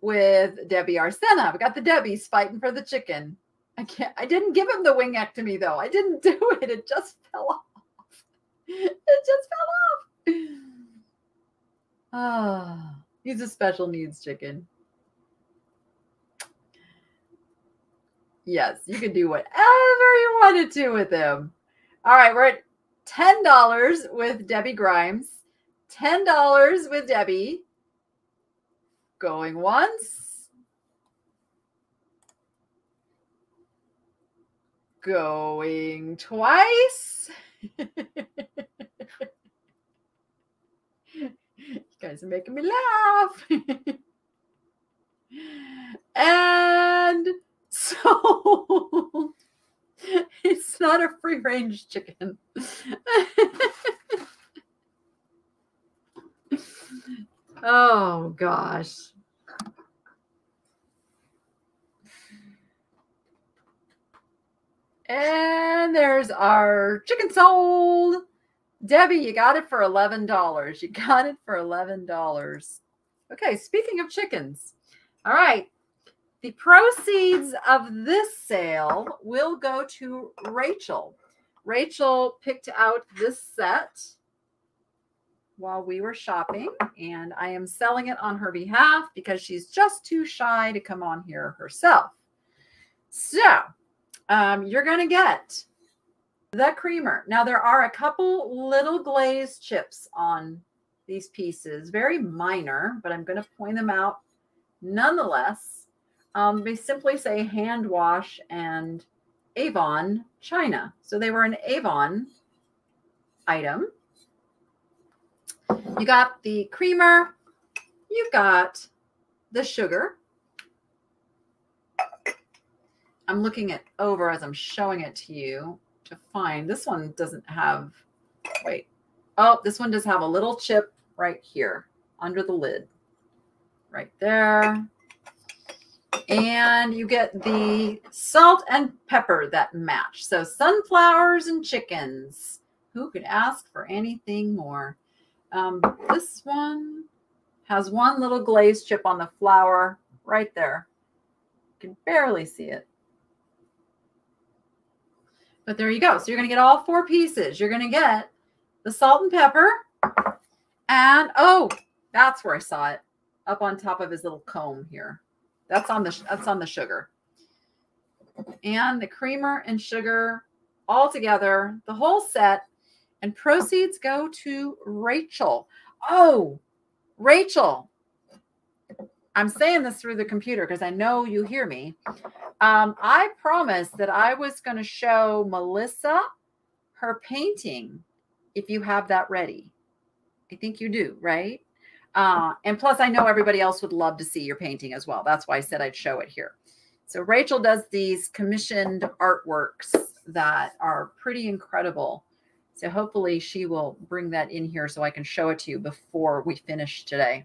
with Debbie Arsena. We got the Debbies fighting for the chicken. I can't I didn't give him the wingectomy though. I didn't do it. It just fell off. It just fell off. Ah, oh, he's a special needs chicken. Yes, you can do whatever you wanted to with him. All right, we're at $10 with Debbie Grimes, $10 with Debbie. Going once. Going twice. you guys are making me laugh. and so it's not a free range chicken. Oh gosh. And there's our chicken sold. Debbie, you got it for $11. You got it for $11. Okay, speaking of chickens. All right. The proceeds of this sale will go to Rachel. Rachel picked out this set while we were shopping, and I am selling it on her behalf because she's just too shy to come on here herself. So um, you're going to get the creamer. Now, there are a couple little glazed chips on these pieces, very minor, but I'm going to point them out nonetheless. Um, they simply say hand wash and Avon China. So they were an Avon item. You got the creamer, You've got the sugar. I'm looking it over as I'm showing it to you to find this one doesn't have wait. Oh, this one does have a little chip right here under the lid. Right there. And you get the salt and pepper that match. So sunflowers and chickens. Who could ask for anything more? Um, this one has one little glazed chip on the flower right there. You can barely see it. But there you go. So you're going to get all four pieces. You're going to get the salt and pepper. And oh, that's where I saw it up on top of his little comb here. That's on the that's on the sugar. And the creamer and sugar all together, the whole set and proceeds go to Rachel. Oh, Rachel, I'm saying this through the computer because I know you hear me. Um, I promised that I was going to show Melissa her painting if you have that ready. I think you do, right? Uh, and plus, I know everybody else would love to see your painting as well. That's why I said I'd show it here. So Rachel does these commissioned artworks that are pretty incredible. So hopefully she will bring that in here so I can show it to you before we finish today.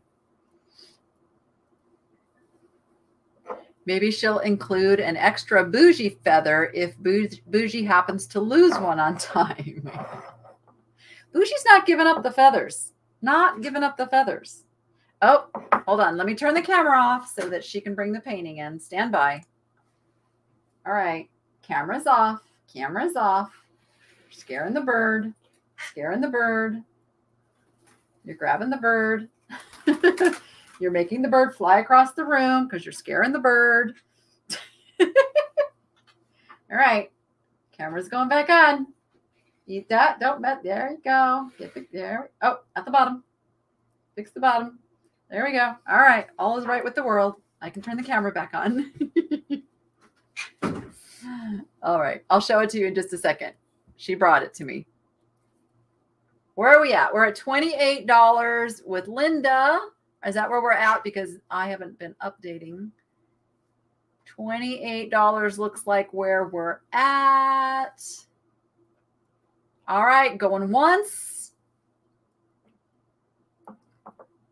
Maybe she'll include an extra bougie feather if bougie happens to lose one on time. Bougie's not giving up the feathers. Not giving up the feathers. Oh, hold on. Let me turn the camera off so that she can bring the painting in. Stand by. All right. Camera's off. Camera's off. Scaring the bird. Scaring the bird. You're grabbing the bird. You're making the bird fly across the room because you're scaring the bird. All right. Camera's going back on. Eat that. Don't bet. There you go. Get the there. Oh, at the bottom. Fix the bottom. There we go. All right. All is right with the world. I can turn the camera back on. All right. I'll show it to you in just a second. She brought it to me. Where are we at? We're at $28 with Linda. Is that where we're at? Because I haven't been updating. $28 looks like where we're at. All right, going once.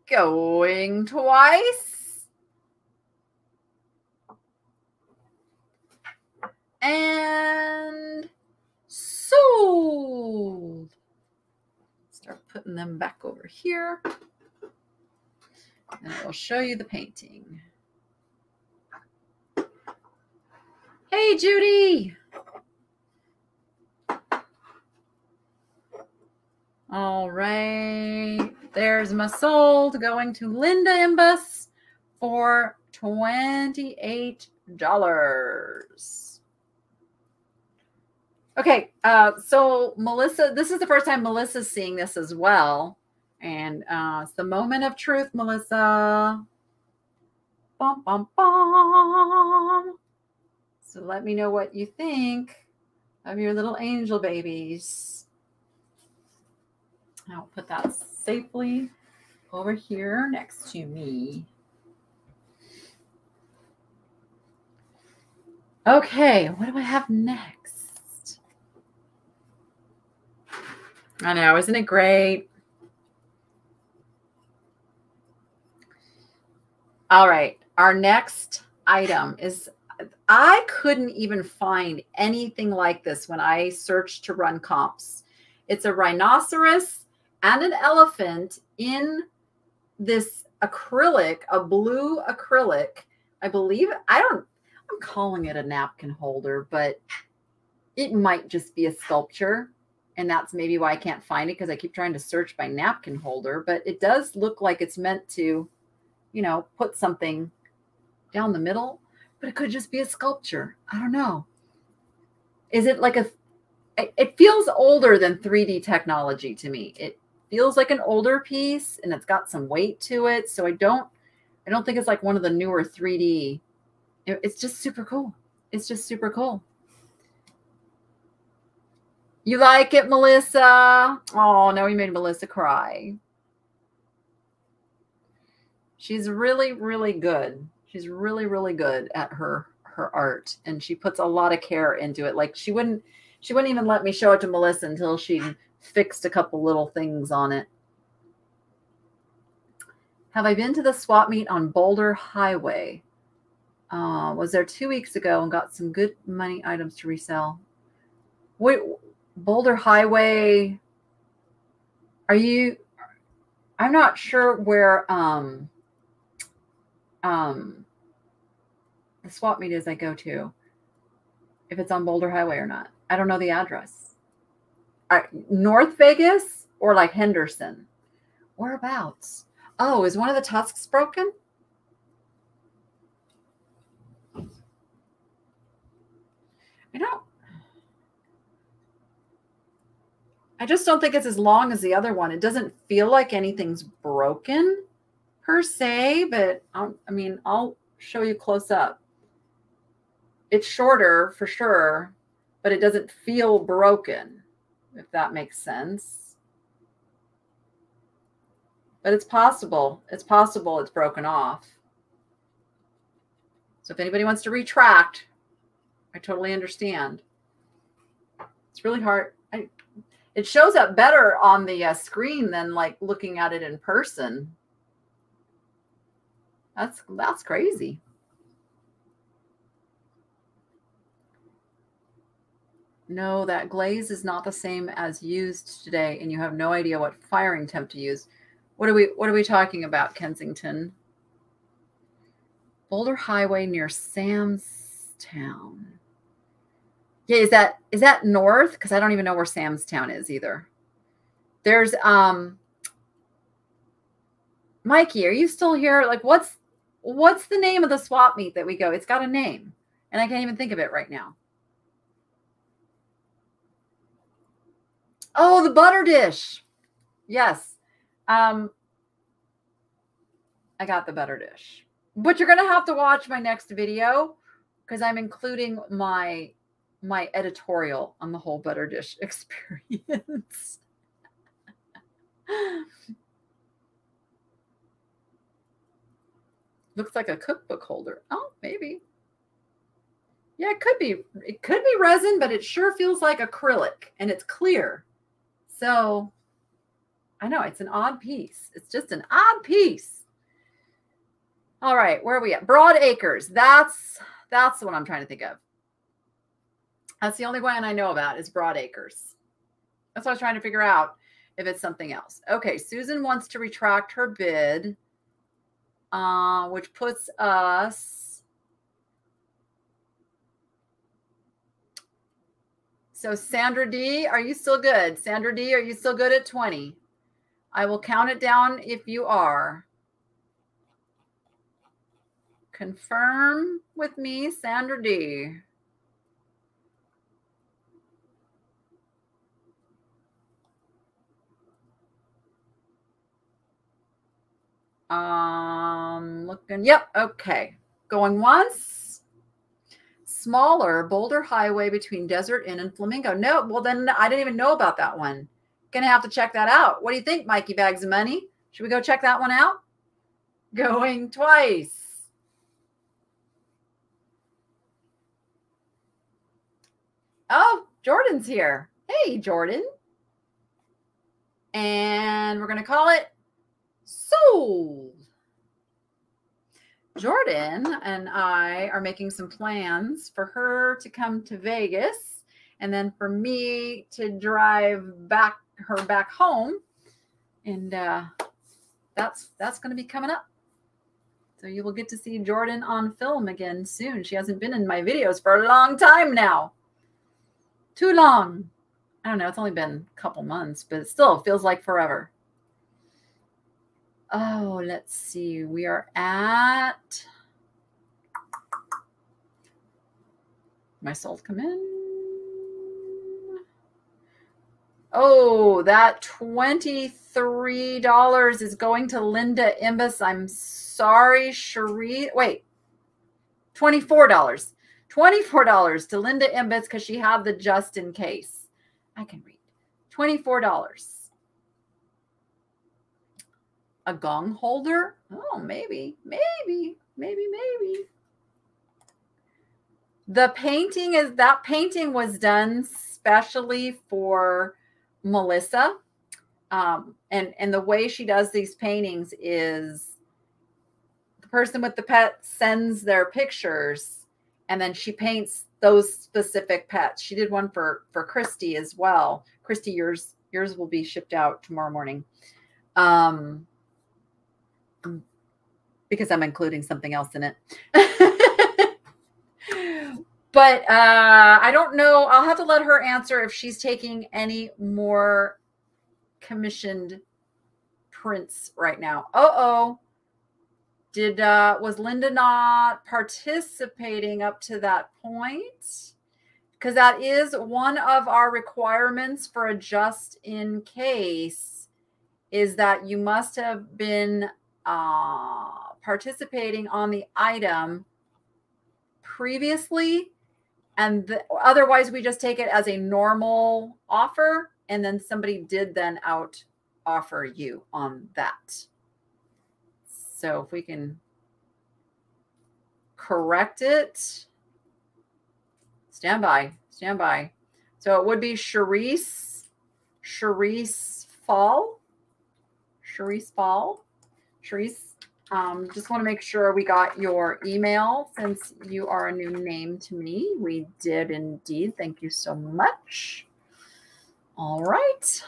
Going twice. And sold. Start putting them back over here. And I'll show you the painting. Hey, Judy. All right. There's my sold going to Linda Imbus for $28. Okay. Uh, so Melissa, this is the first time Melissa's seeing this as well. And uh, it's the moment of truth, Melissa. Bum, bum, bum. So let me know what you think of your little angel babies. I'll put that safely over here next to me. Okay, what do I have next? I know, isn't it great? All right. Our next item is I couldn't even find anything like this when I searched to run comps. It's a rhinoceros and an elephant in this acrylic, a blue acrylic. I believe I don't I'm calling it a napkin holder, but it might just be a sculpture. And that's maybe why I can't find it because I keep trying to search by napkin holder, but it does look like it's meant to you know, put something down the middle, but it could just be a sculpture. I don't know. Is it like a, it feels older than 3D technology to me. It feels like an older piece and it's got some weight to it. So I don't, I don't think it's like one of the newer 3D. It's just super cool. It's just super cool. You like it, Melissa? Oh, no, you made Melissa cry. She's really, really good. She's really, really good at her her art, and she puts a lot of care into it. Like she wouldn't she wouldn't even let me show it to Melissa until she fixed a couple little things on it. Have I been to the swap meet on Boulder Highway? Uh, was there two weeks ago and got some good money items to resell. Wait, Boulder Highway. Are you? I'm not sure where. Um, um, the swap meet is I go to, if it's on Boulder Highway or not. I don't know the address. North Vegas or like Henderson? Whereabouts? Oh, is one of the tusks broken? I don't. I just don't think it's as long as the other one. It doesn't feel like anything's broken per se, but I'll, I mean, I'll show you close up. It's shorter for sure, but it doesn't feel broken, if that makes sense. But it's possible. It's possible it's broken off. So if anybody wants to retract, I totally understand. It's really hard. I, it shows up better on the uh, screen than like looking at it in person. That's that's crazy. No, that glaze is not the same as used today, and you have no idea what firing temp to use. What are we what are we talking about, Kensington? Boulder Highway near Sam's Town. Yeah, is that is that north? Because I don't even know where Sam's Town is either. There's um Mikey, are you still here? Like what's what's the name of the swap meet that we go? It's got a name, and I can't even think of it right now. Oh, the butter dish. Yes. Um I got the butter dish. But you're going to have to watch my next video because I'm including my my editorial on the whole butter dish experience. Looks like a cookbook holder. Oh, maybe. Yeah, it could be. It could be resin, but it sure feels like acrylic and it's clear. So I know it's an odd piece. It's just an odd piece. All right, where are we at? Broad acres. That's that's the one I'm trying to think of. That's the only one I know about is broad acres. That's what I was trying to figure out if it's something else. Okay, Susan wants to retract her bid uh, which puts us. So, Sandra D, are you still good? Sandra D, are you still good at 20? I will count it down if you are. Confirm with me, Sandra D. Um, looking, yep, okay. Going once. Smaller Boulder Highway between Desert Inn and Flamingo. No, well then I didn't even know about that one. Gonna have to check that out. What do you think, Mikey Bags of Money? Should we go check that one out? Going twice. Oh, Jordan's here. Hey, Jordan. And we're going to call it sold. Jordan and I are making some plans for her to come to Vegas and then for me to drive back her back home. And uh, that's that's going to be coming up. So you will get to see Jordan on film again soon. She hasn't been in my videos for a long time now. Too long. I don't know. It's only been a couple months, but it still feels like forever. Oh, let's see. We are at my soul's come in. Oh, that $23 is going to Linda Imbus. I'm sorry, Cherie. Wait, $24. $24 to Linda Imbus because she had the just in case. I can read. $24 a gong holder? Oh, maybe, maybe, maybe, maybe. The painting is that painting was done specially for Melissa. Um, and and the way she does these paintings is the person with the pet sends their pictures and then she paints those specific pets. She did one for for Christy as well. Christy, yours yours will be shipped out tomorrow morning. Um, because I'm including something else in it. but uh, I don't know. I'll have to let her answer if she's taking any more commissioned prints right now. Uh oh. Did uh was Linda not participating up to that point? Because that is one of our requirements for a just in case is that you must have been uh, participating on the item previously and the, otherwise we just take it as a normal offer and then somebody did then out offer you on that. So if we can correct it. Stand by stand by. So it would be Charisse Charisse Fall? Charisse Fall Charisse um, just want to make sure we got your email since you are a new name to me. We did indeed. Thank you so much. All right.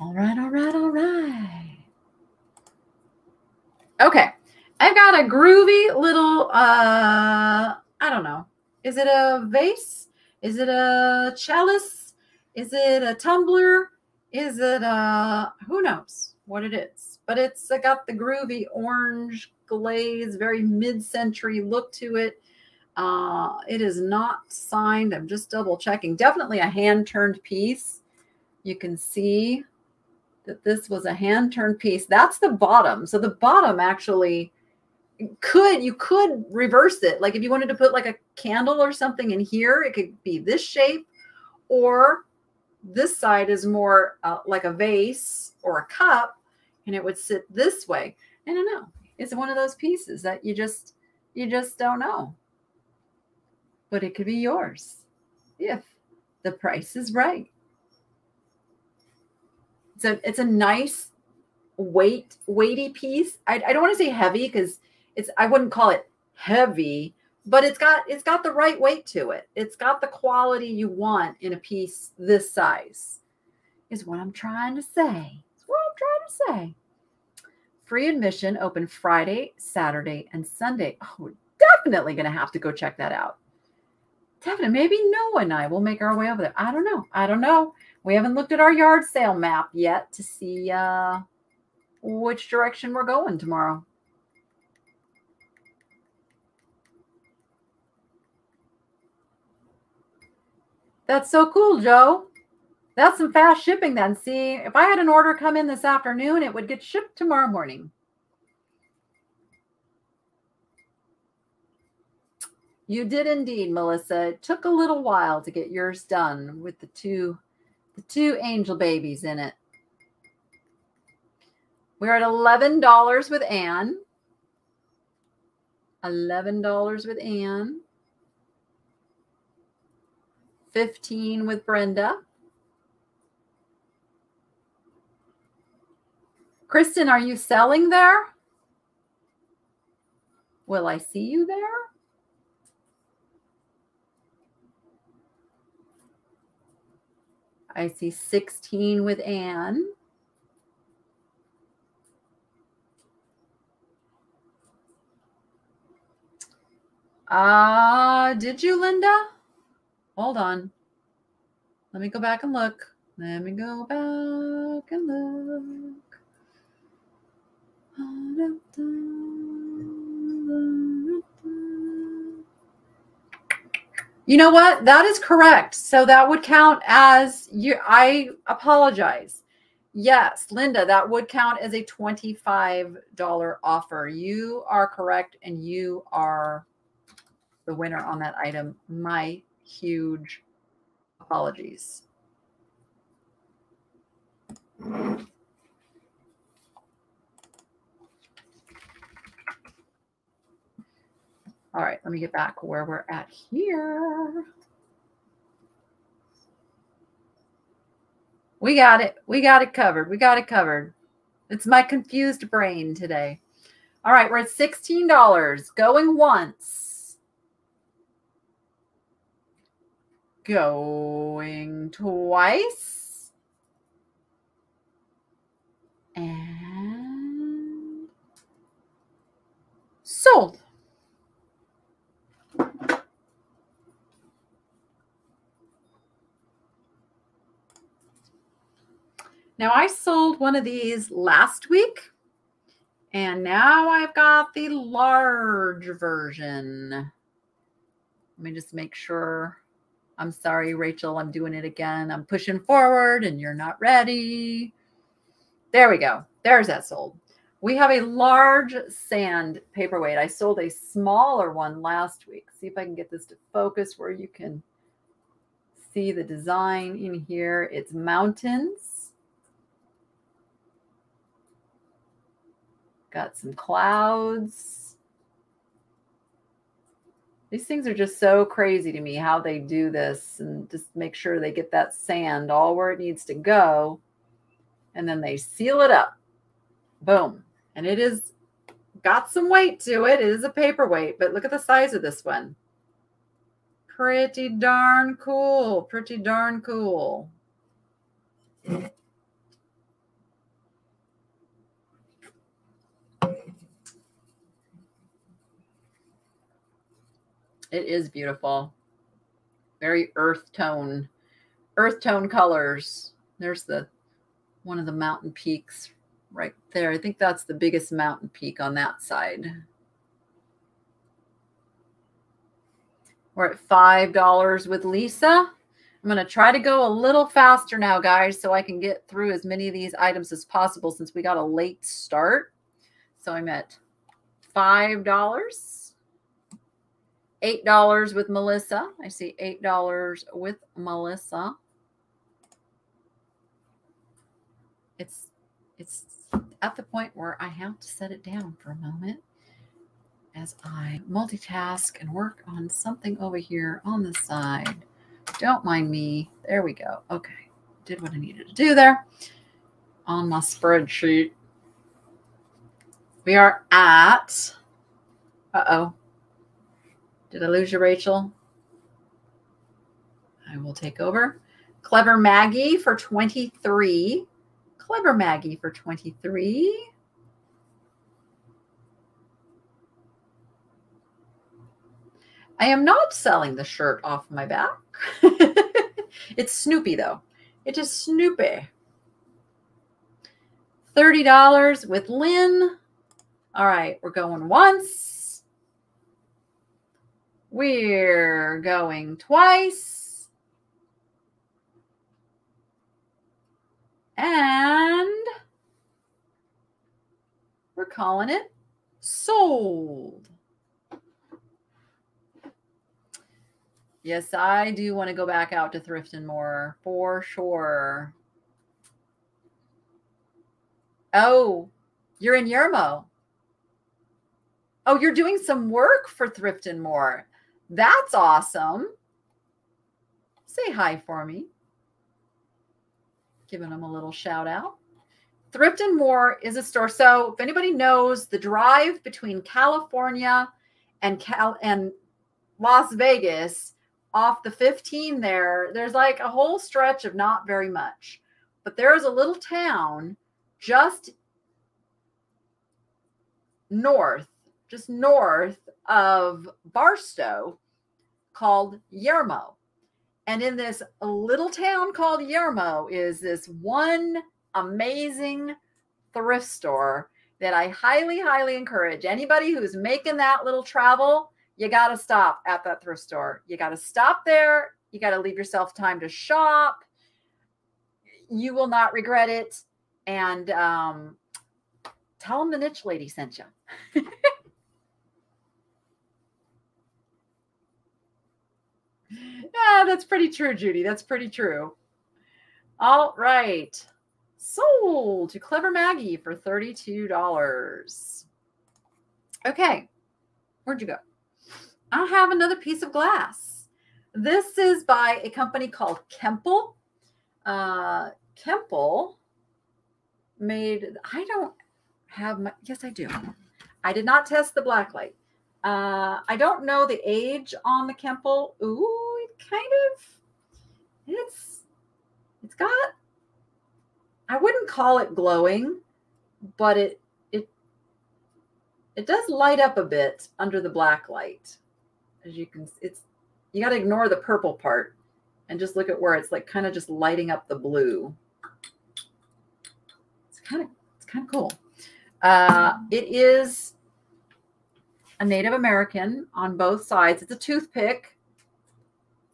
All right, all right, all right. Okay. I've got a groovy little uh I don't know. Is it a vase? Is it a chalice? Is it a tumbler? Is it a who knows? what it is, but it's uh, got the groovy orange glaze, very mid-century look to it. Uh, it is not signed. I'm just double checking. Definitely a hand-turned piece. You can see that this was a hand-turned piece. That's the bottom. So the bottom actually could you could reverse it. Like if you wanted to put like a candle or something in here, it could be this shape, or this side is more uh, like a vase or a cup and it would sit this way. I don't know. It's one of those pieces that you just you just don't know. But it could be yours if the price is right. It's a it's a nice weight weighty piece. I, I don't want to say heavy because it's I wouldn't call it heavy, but it's got it's got the right weight to it. It's got the quality you want in a piece this size. Is what I'm trying to say. That's what I'm trying to say. Free admission open Friday, Saturday, and Sunday. Oh, we're definitely going to have to go check that out. Definitely. Maybe Noah and I will make our way over there. I don't know. I don't know. We haven't looked at our yard sale map yet to see uh, which direction we're going tomorrow. That's so cool, Joe. That's some fast shipping then. See, if I had an order come in this afternoon, it would get shipped tomorrow morning. You did indeed, Melissa. It took a little while to get yours done with the two the two angel babies in it. We're at $11 with Anne. $11 with Anne. 15 with Brenda. Kristen, are you selling there? Will I see you there? I see 16 with Anne. Uh, did you, Linda? Hold on. Let me go back and look. Let me go back and look. You know what? That is correct. So that would count as you. I apologize. Yes, Linda, that would count as a $25 offer. You are correct, and you are the winner on that item. My huge apologies. All right, let me get back where we're at here. We got it. We got it covered. We got it covered. It's my confused brain today. All right, we're at $16. Going once. Going twice. And sold. Now I sold one of these last week and now I've got the large version. Let me just make sure. I'm sorry, Rachel, I'm doing it again. I'm pushing forward and you're not ready. There we go. There's that sold. We have a large sand paperweight. I sold a smaller one last week. See if I can get this to focus where you can see the design in here. It's mountains. Got some clouds. These things are just so crazy to me how they do this and just make sure they get that sand all where it needs to go. And then they seal it up. Boom and it is got some weight to it. It is a paperweight, but look at the size of this one. Pretty darn cool. Pretty darn cool. It is beautiful. Very earth tone, earth tone colors. There's the one of the mountain peaks right there. I think that's the biggest mountain peak on that side. We're at $5 with Lisa. I'm going to try to go a little faster now, guys, so I can get through as many of these items as possible since we got a late start. So I'm at $5. $8 with Melissa. I see $8 with Melissa. It's it's at the point where I have to set it down for a moment as I multitask and work on something over here on the side. Don't mind me. There we go. Okay. Did what I needed to do there on my spreadsheet. We are at, uh-oh. Did I lose you, Rachel? I will take over. Clever Maggie for 23. Clever Maggie for 23. I am not selling the shirt off my back. it's Snoopy though. It is Snoopy. $30 with Lynn. All right, we're going once. We're going twice. And we're calling it sold. Yes, I do want to go back out to Thrift and More for sure. Oh, you're in Yermo. Oh, you're doing some work for Thrift and More. That's awesome. Say hi for me giving them a little shout out. Thrift and More is a store. So if anybody knows the drive between California and Cal and Las Vegas off the 15 there, there's like a whole stretch of not very much. But there's a little town just north, just north of Barstow called Yermo. And in this little town called Yermo is this one amazing thrift store that I highly, highly encourage anybody who's making that little travel. You got to stop at that thrift store. You got to stop there. You got to leave yourself time to shop. You will not regret it. And um, tell them the niche lady sent you. yeah, that's pretty true, Judy. That's pretty true. All right. Sold to Clever Maggie for $32. Okay. Where'd you go? I have another piece of glass. This is by a company called Kemple. Uh, Kemple made, I don't have my, yes, I do. I did not test the black light. Uh, I don't know the age on the Kemple. Ooh, it kind of it's it's got I wouldn't call it glowing, but it it it does light up a bit under the black light. As you can it's you got to ignore the purple part and just look at where it's like kind of just lighting up the blue. It's kind of it's kind of cool. Uh, it is a Native American on both sides. It's a toothpick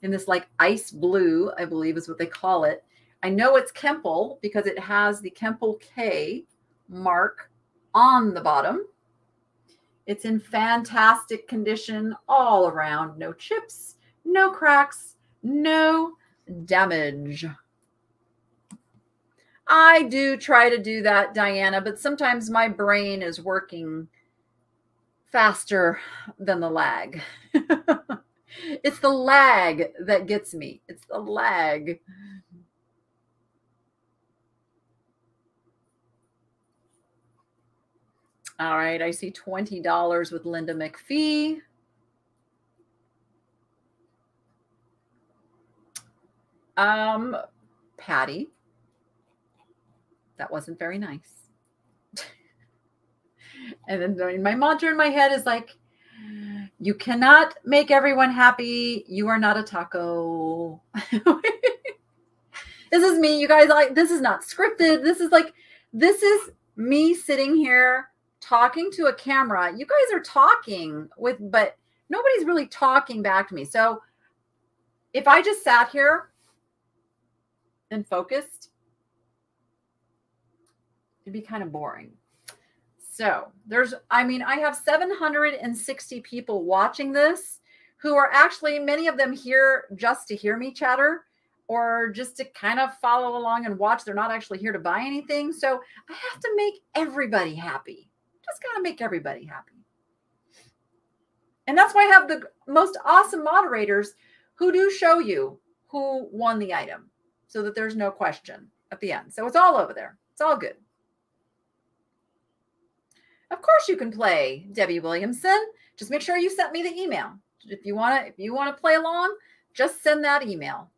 in this like ice blue, I believe is what they call it. I know it's Kemple because it has the Kemple K mark on the bottom. It's in fantastic condition all around. No chips, no cracks, no damage. I do try to do that, Diana, but sometimes my brain is working faster than the lag. it's the lag that gets me. It's the lag. All right, I see $20 with Linda McPhee. Um, Patty. That wasn't very nice. And then my mantra in my head is like, you cannot make everyone happy. You are not a taco. this is me, you guys. Like, this is not scripted. This is like, this is me sitting here talking to a camera. You guys are talking with, but nobody's really talking back to me. So if I just sat here and focused, it'd be kind of boring. So there's, I mean, I have 760 people watching this who are actually, many of them here just to hear me chatter or just to kind of follow along and watch. They're not actually here to buy anything. So I have to make everybody happy. Just got to make everybody happy. And that's why I have the most awesome moderators who do show you who won the item so that there's no question at the end. So it's all over there. It's all good. Of course you can play Debbie Williamson. Just make sure you sent me the email. If you want to if you want to play along, just send that email.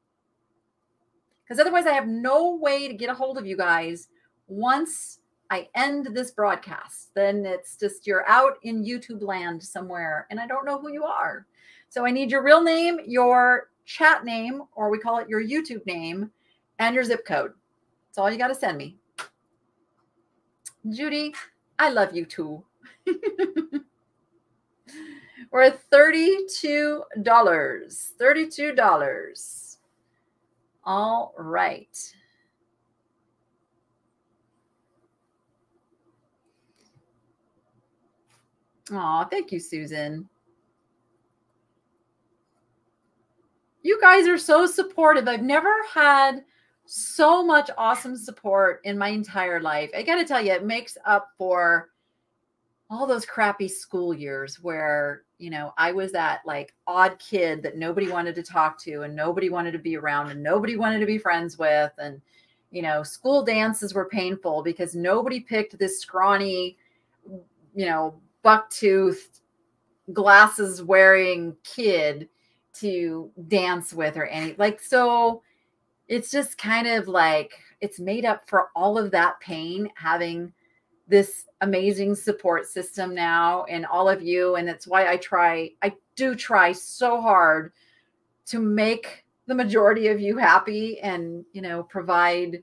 Cuz otherwise I have no way to get a hold of you guys once I end this broadcast. Then it's just you're out in YouTube land somewhere and I don't know who you are. So I need your real name, your chat name, or we call it your YouTube name, and your zip code. That's all you got to send me. Judy, I love you too. We're at $32. $32. All right. Oh, thank you, Susan. You guys are so supportive. I've never had so much awesome support in my entire life. I got to tell you, it makes up for all those crappy school years where, you know, I was that like odd kid that nobody wanted to talk to and nobody wanted to be around and nobody wanted to be friends with. And, you know, school dances were painful because nobody picked this scrawny, you know, buck-toothed glasses wearing kid to dance with or any like so it's just kind of like it's made up for all of that pain having this amazing support system now and all of you and it's why I try I do try so hard to make the majority of you happy and you know provide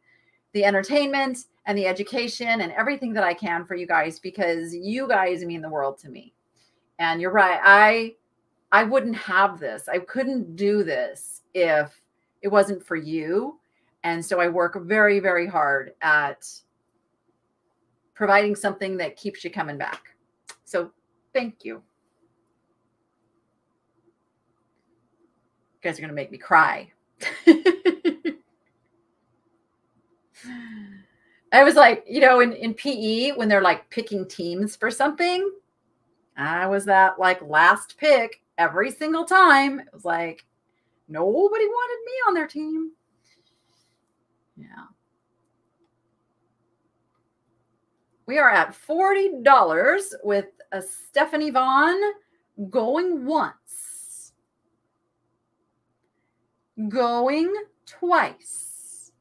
the entertainment and the education and everything that I can for you guys because you guys mean the world to me. And you're right. I I wouldn't have this. I couldn't do this if it wasn't for you. And so I work very, very hard at providing something that keeps you coming back. So thank you. You guys are going to make me cry. I was like, you know, in, in PE, when they're like picking teams for something, I was that like last pick every single time. It was like, Nobody wanted me on their team. Yeah. We are at $40 with a Stephanie Vaughn going once, going twice.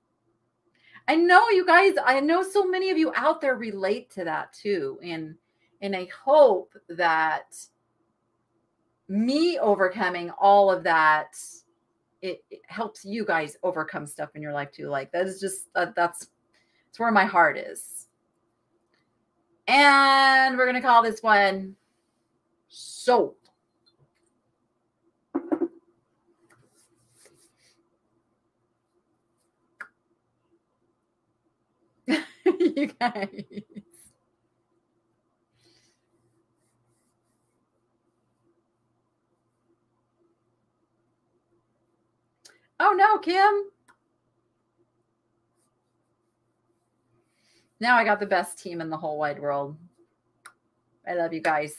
I know you guys, I know so many of you out there relate to that too. And and I hope that me overcoming all of that it, it, helps you guys overcome stuff in your life too. Like that is just that's it's where my heart is. And we're gonna call this one sold. you guys. Oh no, Kim. Now I got the best team in the whole wide world. I love you guys.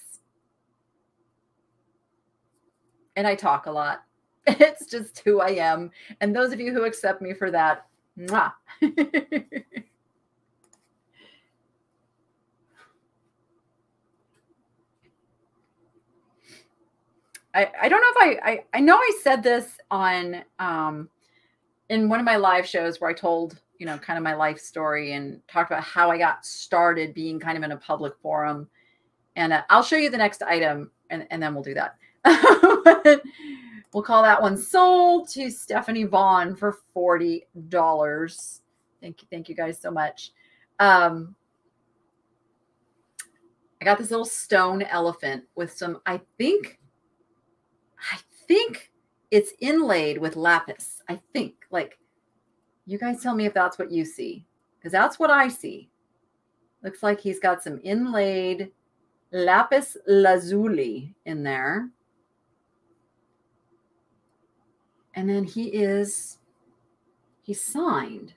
And I talk a lot. It's just who I am. And those of you who accept me for that, mwah. I, I don't know if I, I I know I said this on um in one of my live shows where I told you know kind of my life story and talked about how I got started being kind of in a public forum. And uh, I'll show you the next item and, and then we'll do that. We'll call that one sold to Stephanie Vaughn for $40 thank you thank you guys so much. Um I got this little stone elephant with some I think I think it's inlaid with lapis. I think. Like, you guys tell me if that's what you see, because that's what I see. Looks like he's got some inlaid lapis lazuli in there. And then he is, he's signed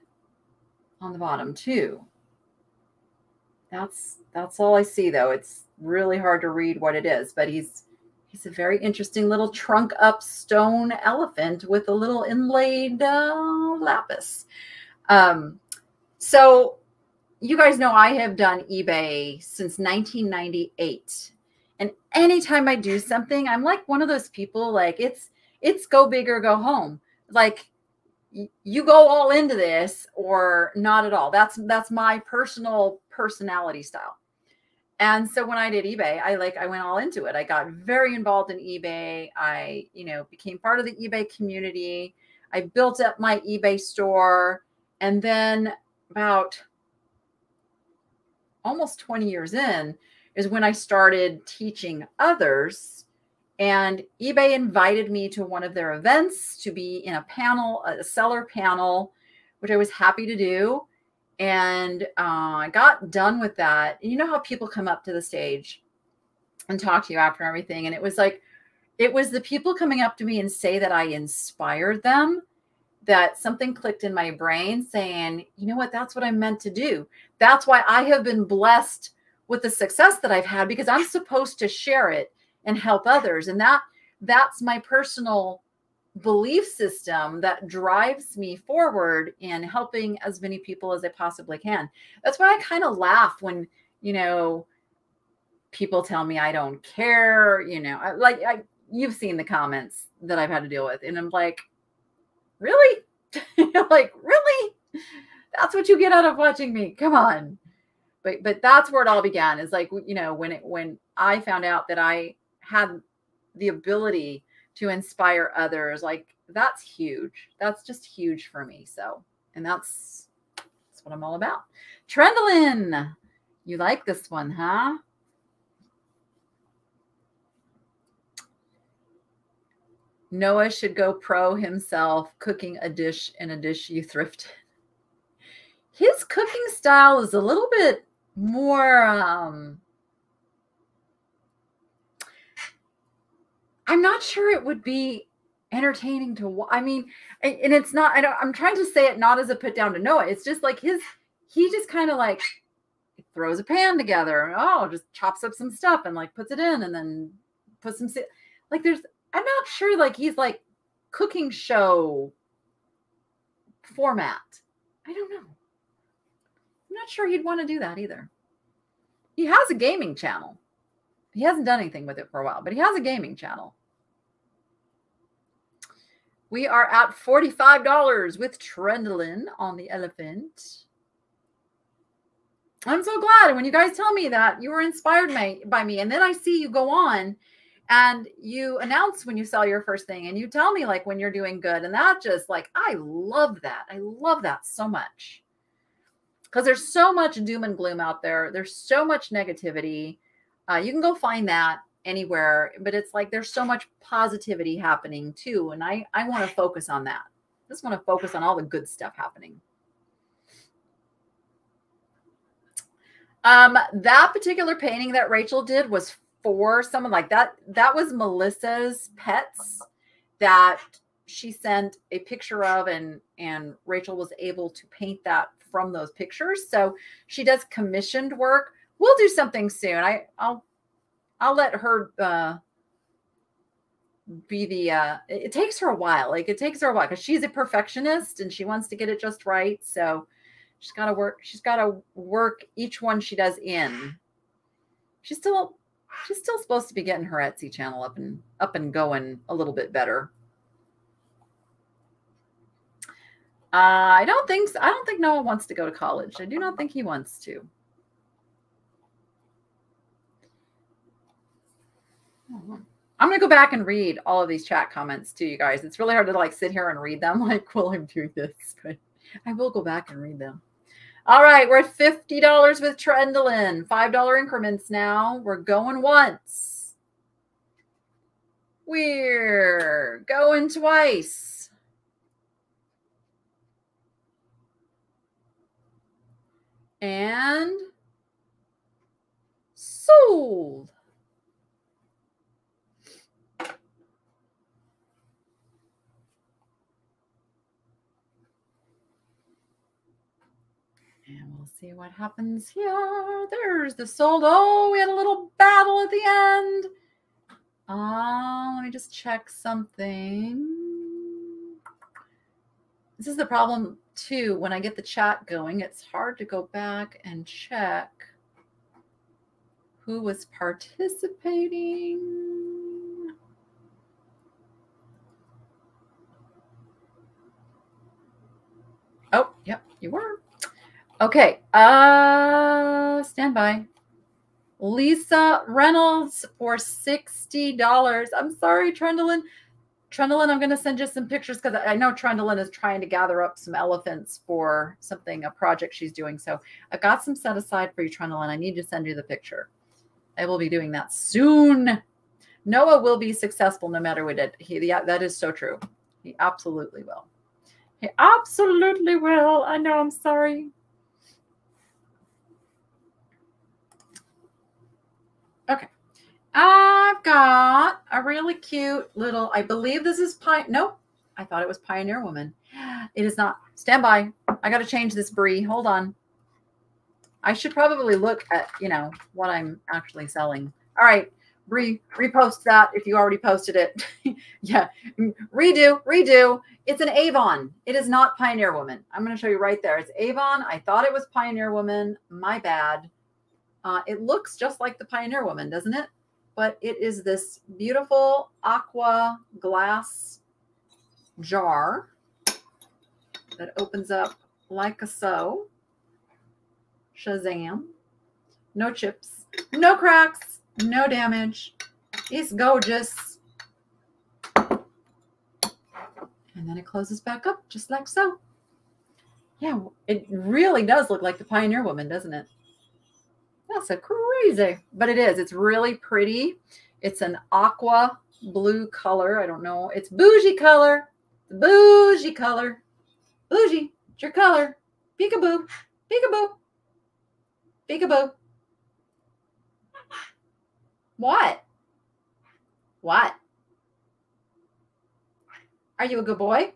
on the bottom too. That's that's all I see though. It's really hard to read what it is, but he's He's a very interesting little trunk up stone elephant with a little inlaid uh, lapis. Um, so, you guys know I have done eBay since 1998. And anytime I do something, I'm like one of those people like it's it's go big or go home. Like you go all into this or not at all. That's that's my personal personality style. And so when I did eBay, I like I went all into it. I got very involved in eBay. I, you know, became part of the eBay community. I built up my eBay store and then about almost 20 years in is when I started teaching others and eBay invited me to one of their events to be in a panel, a seller panel, which I was happy to do and uh, I got done with that. You know how people come up to the stage and talk to you after everything, and it was like, it was the people coming up to me and say that I inspired them, that something clicked in my brain saying, you know what, that's what I'm meant to do. That's why I have been blessed with the success that I've had because I'm supposed to share it and help others. And that that's my personal belief system that drives me forward in helping as many people as I possibly can. That's why I kind of laugh when, you know, people tell me I don't care, you know, I, like I, you've seen the comments that I've had to deal with and I'm like, really? like, really? That's what you get out of watching me. Come on. But but that's where it all began is like, you know, when it when I found out that I had the ability to inspire others like that's huge. That's just huge for me so and that's that's what i'm all about. Trendlin you like this one huh? Noah should go pro himself cooking a dish in a dish you thrifted. His cooking style is a little bit more um I'm not sure it would be entertaining to watch. I mean, and it's not, I don't, I'm trying to say it not as a put down to Noah. It's just like his, he just kind of like throws a pan together and oh, just chops up some stuff and like puts it in and then puts some, like there's, I'm not sure like he's like cooking show format. I don't know. I'm not sure he'd want to do that either. He has a gaming channel. He hasn't done anything with it for a while, but he has a gaming channel. We are at $45 with Trendlin on the elephant. I'm so glad. when you guys tell me that you were inspired by me, and then I see you go on and you announce when you sell your first thing and you tell me like when you're doing good. And that just like, I love that. I love that so much because there's so much doom and gloom out there. There's so much negativity. Uh, you can go find that anywhere but it's like there's so much positivity happening too and i i want to focus on that I just want to focus on all the good stuff happening Um, that particular painting that Rachel did was for someone like that. That was Melissa's pets that she sent a picture of and and Rachel was able to paint that from those pictures. So she does commissioned work. We'll do something soon. I I'll I'll let her uh be the uh it takes her a while. Like it takes her a while because she's a perfectionist and she wants to get it just right. So she's got to work she's got to work each one she does in. She's still she's still supposed to be getting her Etsy channel up and up and going a little bit better. Uh, I don't think so. I don't think Noah wants to go to college. I do not think he wants to. I'm gonna go back and read all of these chat comments to you guys. It's really hard to like sit here and read them like while I'm doing this, but I will go back and read them. All right, we're at $50 with Trendolin. $5 increments now. We're going once. We're going twice. and sold. And we'll see what happens here. There's the sold. Oh, we had a little battle at the end. Uh, let me just check something. This is the problem too, when I get the chat going, it's hard to go back and check who was participating. Oh, yep, you were. Okay, uh, stand by. Lisa Reynolds for $60. I'm sorry, Trendolin. Trendolin, I'm going to send you some pictures because I know Trendolin is trying to gather up some elephants for something, a project she's doing. So I got some set aside for you, Trendolin. I need to send you the picture. I will be doing that soon. Noah will be successful no matter what it. He, yeah, that is so true. He absolutely will. He absolutely will. I know. I'm sorry. Okay. I've got a really cute little, I believe this is Pine. Nope. I thought it was Pioneer Woman. It is not. Stand by. I got to change this brie. Hold on. I should probably look at, you know, what I'm actually selling. All right. Re repost that if you already posted it. yeah. Mm, redo, redo. It's an Avon. It is not Pioneer Woman. I'm going to show you right there. It's Avon. I thought it was Pioneer Woman. My bad. Uh, it looks just like the Pioneer Woman, doesn't it? but it is this beautiful aqua glass jar that opens up like a so. Shazam. No chips, no cracks, no damage. It's gorgeous. And then it closes back up just like so. Yeah, it really does look like the Pioneer Woman, doesn't it? That's a crazy. But it is. It's really pretty. It's an aqua blue color. I don't know. It's bougie color. Bougie color. Bougie. It's your color. Peekaboo. Peekaboo. Peekaboo. What? What? Are you a good boy?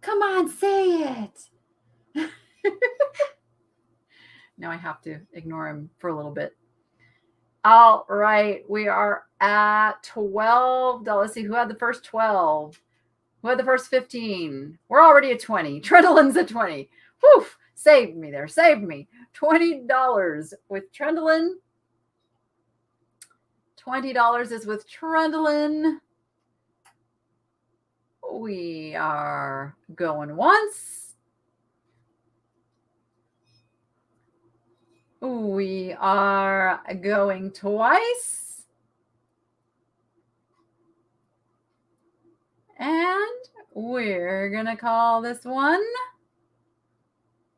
Come on, say it. Now I have to ignore him for a little bit. All right, we are at 12. Let's see who had the first 12. Who had the first 15? We're already at 20. Trendolin's at 20. Whew, saved me there, saved me. $20 with Trendolin. $20 is with Trendolin. We are going once. We are going twice. And we're going to call this one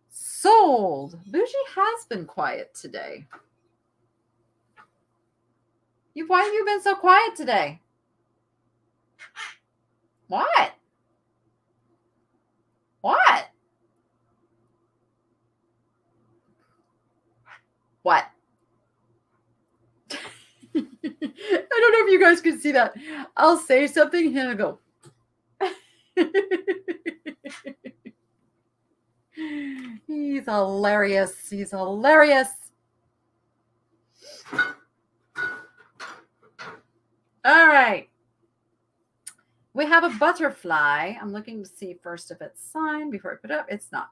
sold. Bougie has been quiet today. You, why have you been so quiet today? What? What? What? I don't know if you guys can see that. I'll say something, he'll go. He's hilarious. He's hilarious. All right. We have a butterfly. I'm looking to see first if it's signed before I put it up. It's not.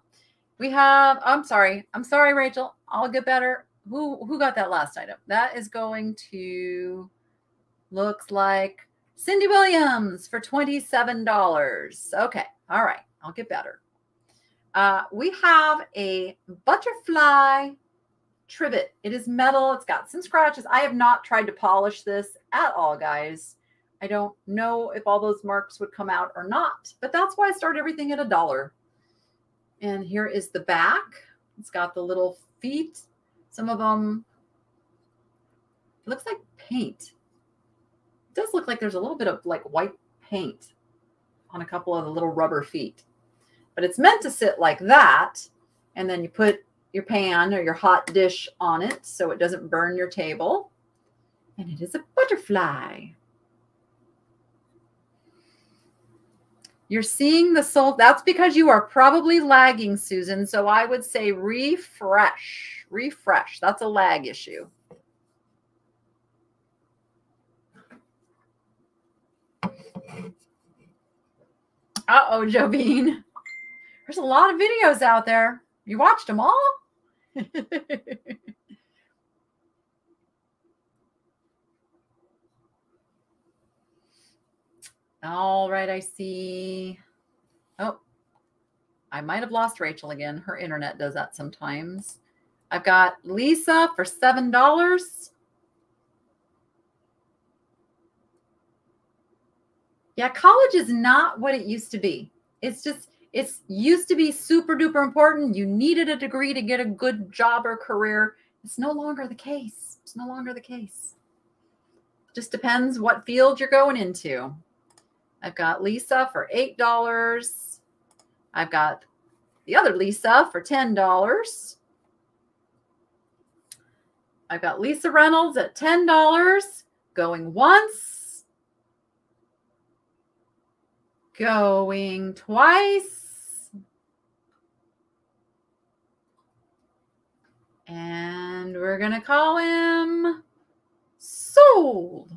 We have, I'm sorry. I'm sorry, Rachel. I'll get better. Who who got that last item? That is going to looks like Cindy Williams for $27. Okay. All right. I'll get better. Uh, we have a butterfly trivet. It is metal. It's got some scratches. I have not tried to polish this at all, guys. I don't know if all those marks would come out or not, but that's why I start everything at a dollar. And here is the back. It's got the little feet. Some of them it looks like paint. It does look like there's a little bit of like white paint on a couple of the little rubber feet. But it's meant to sit like that. And then you put your pan or your hot dish on it so it doesn't burn your table. And it is a butterfly. You're seeing the soul. That's because you are probably lagging, Susan. So I would say refresh. Refresh. That's a lag issue. Uh oh, Jovine. There's a lot of videos out there. You watched them all? all right, I see. Oh, I might have lost Rachel again. Her internet does that sometimes. I've got Lisa for $7. Yeah, college is not what it used to be. It's just it's used to be super duper important. You needed a degree to get a good job or career. It's no longer the case. It's no longer the case. Just depends what field you're going into. I've got Lisa for $8. I've got the other Lisa for $10. I've got Lisa Reynolds at $10, going once, going twice, And we're going to call him Sold.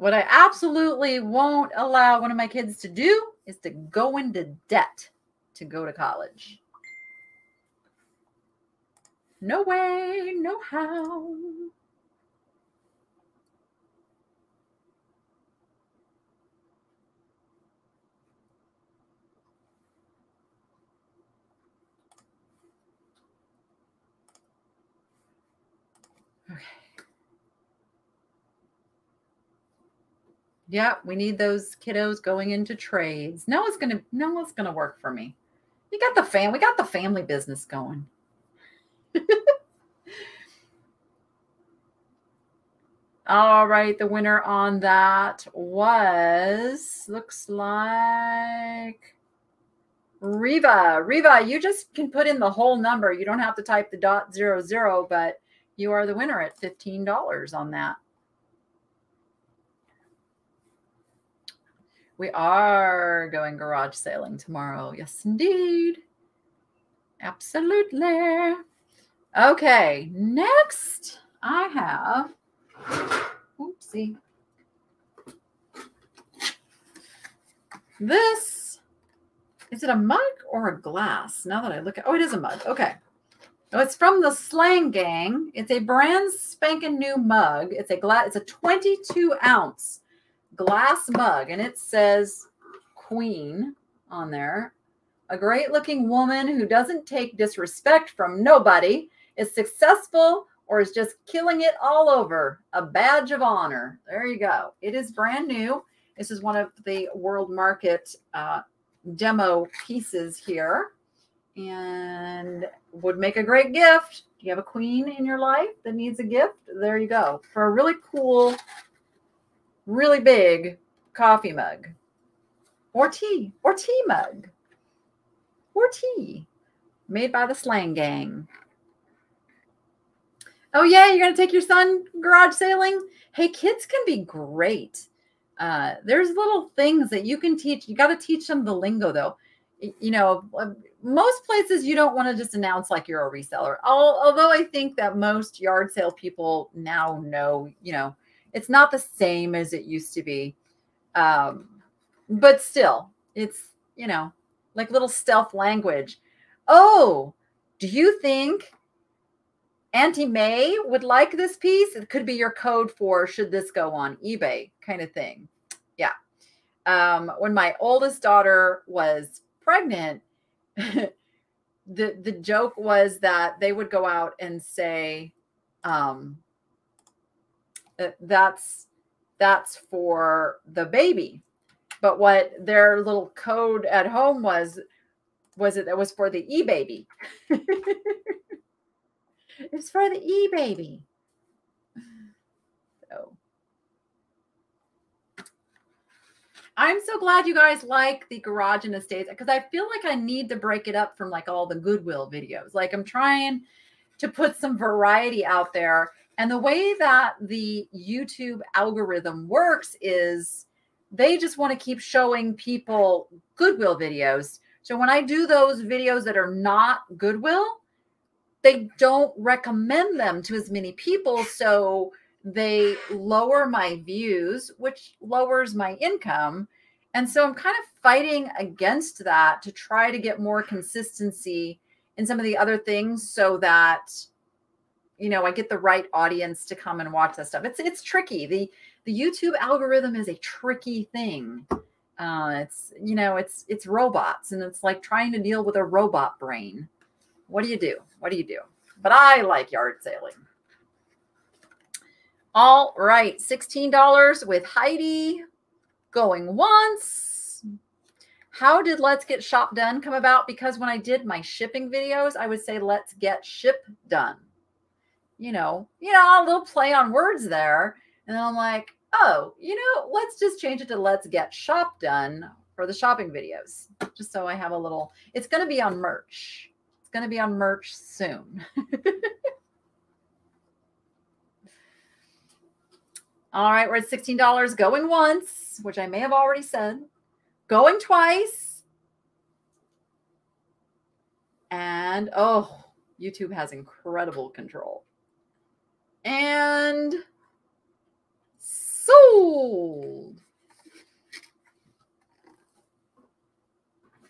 What I absolutely won't allow one of my kids to do is to go into debt to go to college. No way, no how. Yeah, we need those kiddos going into trades. No one's gonna no one's gonna work for me. You got the fam, we got the family business going. All right, the winner on that was looks like Riva. Riva, you just can put in the whole number. You don't have to type the dot zero zero, but you are the winner at $15 on that. We are going garage sailing tomorrow. Yes, indeed. Absolutely. Okay, next I have, oopsie. This, is it a mug or a glass? Now that I look at, oh, it is a mug. Okay. Oh, it's from the Slang Gang. It's a brand spanking new mug. It's a glass, it's a 22 ounce glass mug and it says queen on there. A great looking woman who doesn't take disrespect from nobody, is successful, or is just killing it all over. A badge of honor. There you go. It is brand new. This is one of the World Market uh, demo pieces here and would make a great gift. Do you have a queen in your life that needs a gift? There you go. For a really cool really big coffee mug or tea or tea mug. or tea made by the Slang Gang. Oh, yeah, you're going to take your son garage sailing? Hey, kids can be great. Uh, there's little things that you can teach. You got to teach them the lingo, though. You know, uh, most places you don't want to just announce like you're a reseller. Although I think that most yard sale people now know, you know, it's not the same as it used to be. Um, but still, it's, you know, like little stealth language. Oh, do you think Auntie May would like this piece? It could be your code for should this go on eBay kind of thing. Yeah. Um, when my oldest daughter was pregnant, the the joke was that they would go out and say, um, Uh, that's that's for the baby. But what their little code at home was was it that was for the e baby. it's for the e baby. So I'm so glad you guys like the garage and estates because I feel like I need to break it up from like all the Goodwill videos. Like I'm trying to put some variety out there. And the way that the YouTube algorithm works is they just want to keep showing people Goodwill videos. So when I do those videos that are not Goodwill, they don't recommend them to as many people. So they lower my views, which lowers my income. And so I'm kind of fighting against that to try to get more consistency in some of the other things so that you know I get the right audience to come and watch that stuff. It's it's tricky. The the YouTube algorithm is a tricky thing. Uh, it's you know it's it's robots and it's like trying to deal with a robot brain. What do you do? What do you do? But I like yard sailing. All right, $16 with Heidi going once. How did Let's Get Shop Done come about? Because when I did my shipping videos, I would say let's get ship done. You know, you know, a little play on words there. And I'm like, oh, you know, let's just change it to let's get shop done for the shopping videos. Just so I have a little, it's going to be on merch. It's going to be on merch soon. All right, we're at $16 going once, which I may have already said. Going twice. And oh, YouTube has incredible control. And sold.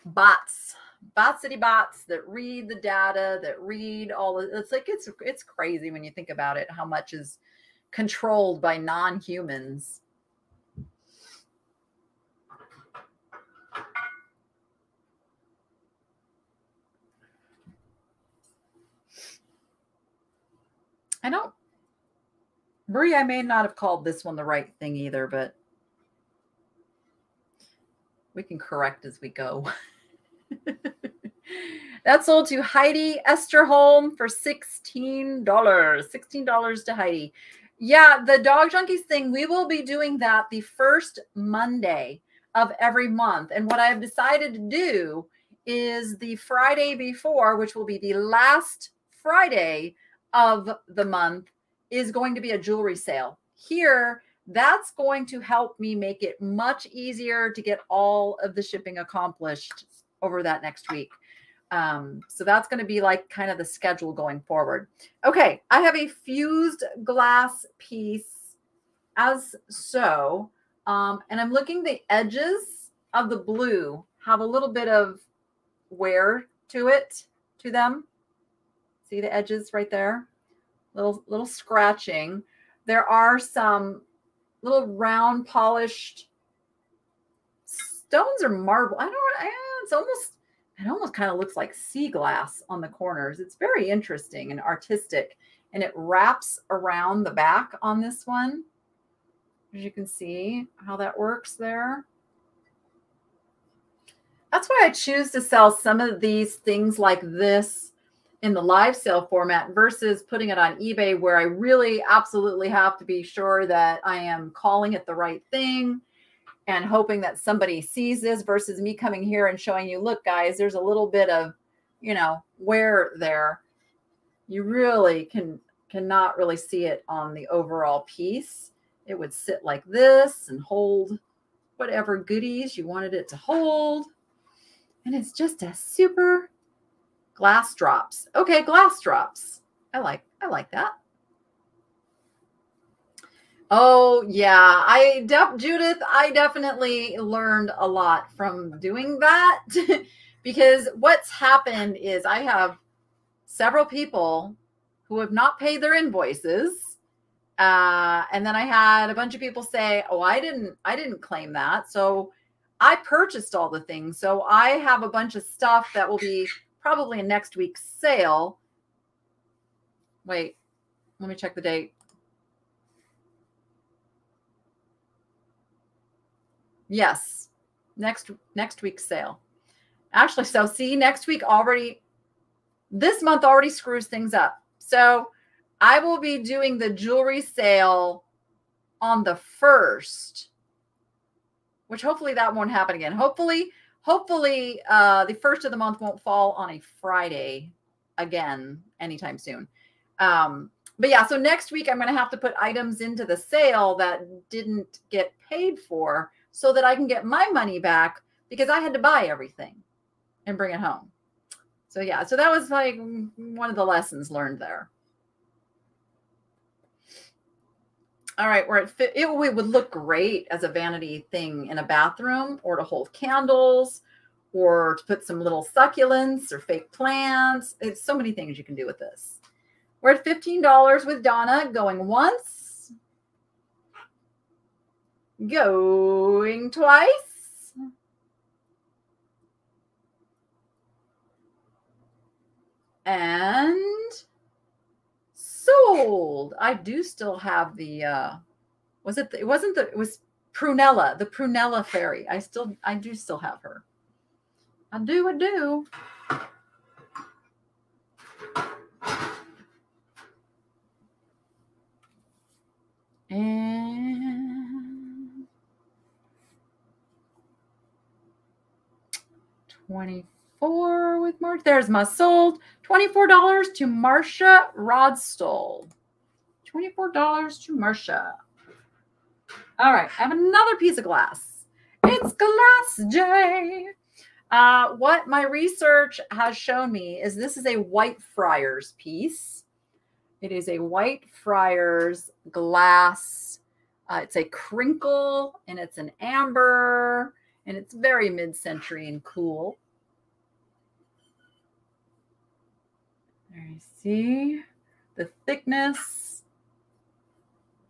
Bots, bot city bots that read the data, that read all of it's like it's it's crazy when you think about it, how much is controlled by non-humans. I don't Marie, I may not have called this one the right thing either, but we can correct as we go. That sold to Heidi Esterholm for $16. $16 to Heidi. Yeah, the Dog Junkies thing, we will be doing that the first Monday of every month. And what I've decided to do is the Friday before, which will be the last Friday of the month, is going to be a jewelry sale. Here, that's going to help me make it much easier to get all of the shipping accomplished over that next week. Um, so that's going to be like kind of the schedule going forward. Okay, I have a fused glass piece as so. Um, and I'm looking the edges of the blue have a little bit of wear to it, to them. See the edges right there? Little little scratching. There are some little round polished stones or marble. I don't. I, it's almost. It almost kind of looks like sea glass on the corners. It's very interesting and artistic, and it wraps around the back on this one. As you can see how that works there. That's why I choose to sell some of these things like this in the live sale format versus putting it on eBay where I really absolutely have to be sure that I am calling it the right thing and hoping that somebody sees this versus me coming here and showing you, look, guys, there's a little bit of, you know, wear there. You really can cannot really see it on the overall piece. It would sit like this and hold whatever goodies you wanted it to hold. And it's just a super glass drops. Okay, glass drops. I like I like that. Oh yeah, I def Judith, I definitely learned a lot from doing that because what's happened is I have several people who have not paid their invoices. Uh, and then I had a bunch of people say, "Oh, I didn't I didn't claim that." So I purchased all the things. So I have a bunch of stuff that will be probably in next week's sale. Wait, let me check the date. Yes, next next week's sale. Actually, so see, next week already, this month already screws things up. So I will be doing the jewelry sale on the first, which hopefully that won't happen again. Hopefully, hopefully uh, the first of the month won't fall on a Friday again anytime soon. Um, but yeah, so next week I'm going to have to put items into the sale that didn't get paid for so that I can get my money back because I had to buy everything and bring it home. So yeah, so that was like one of the lessons learned there. All right, where it fit, it, would look great as a vanity thing in a bathroom or to hold candles or to put some little succulents or fake plants. It's so many things you can do with this. We're at $15 with Donna going once Going twice. And sold. I do still have the uh was it the, it wasn't the it was Prunella, the Prunella fairy. I still I do still have her. I do, I do. And 24 with March. There's my sold. $24 to Marcia Rodstall. $24 to Marcia. All right, I have another piece of glass. It's Glass J. Uh, what my research has shown me is this is a Whitefriars piece. It is a Whitefriars glass. Uh, it's a crinkle and it's an amber and it's very mid-century and cool. See the thickness,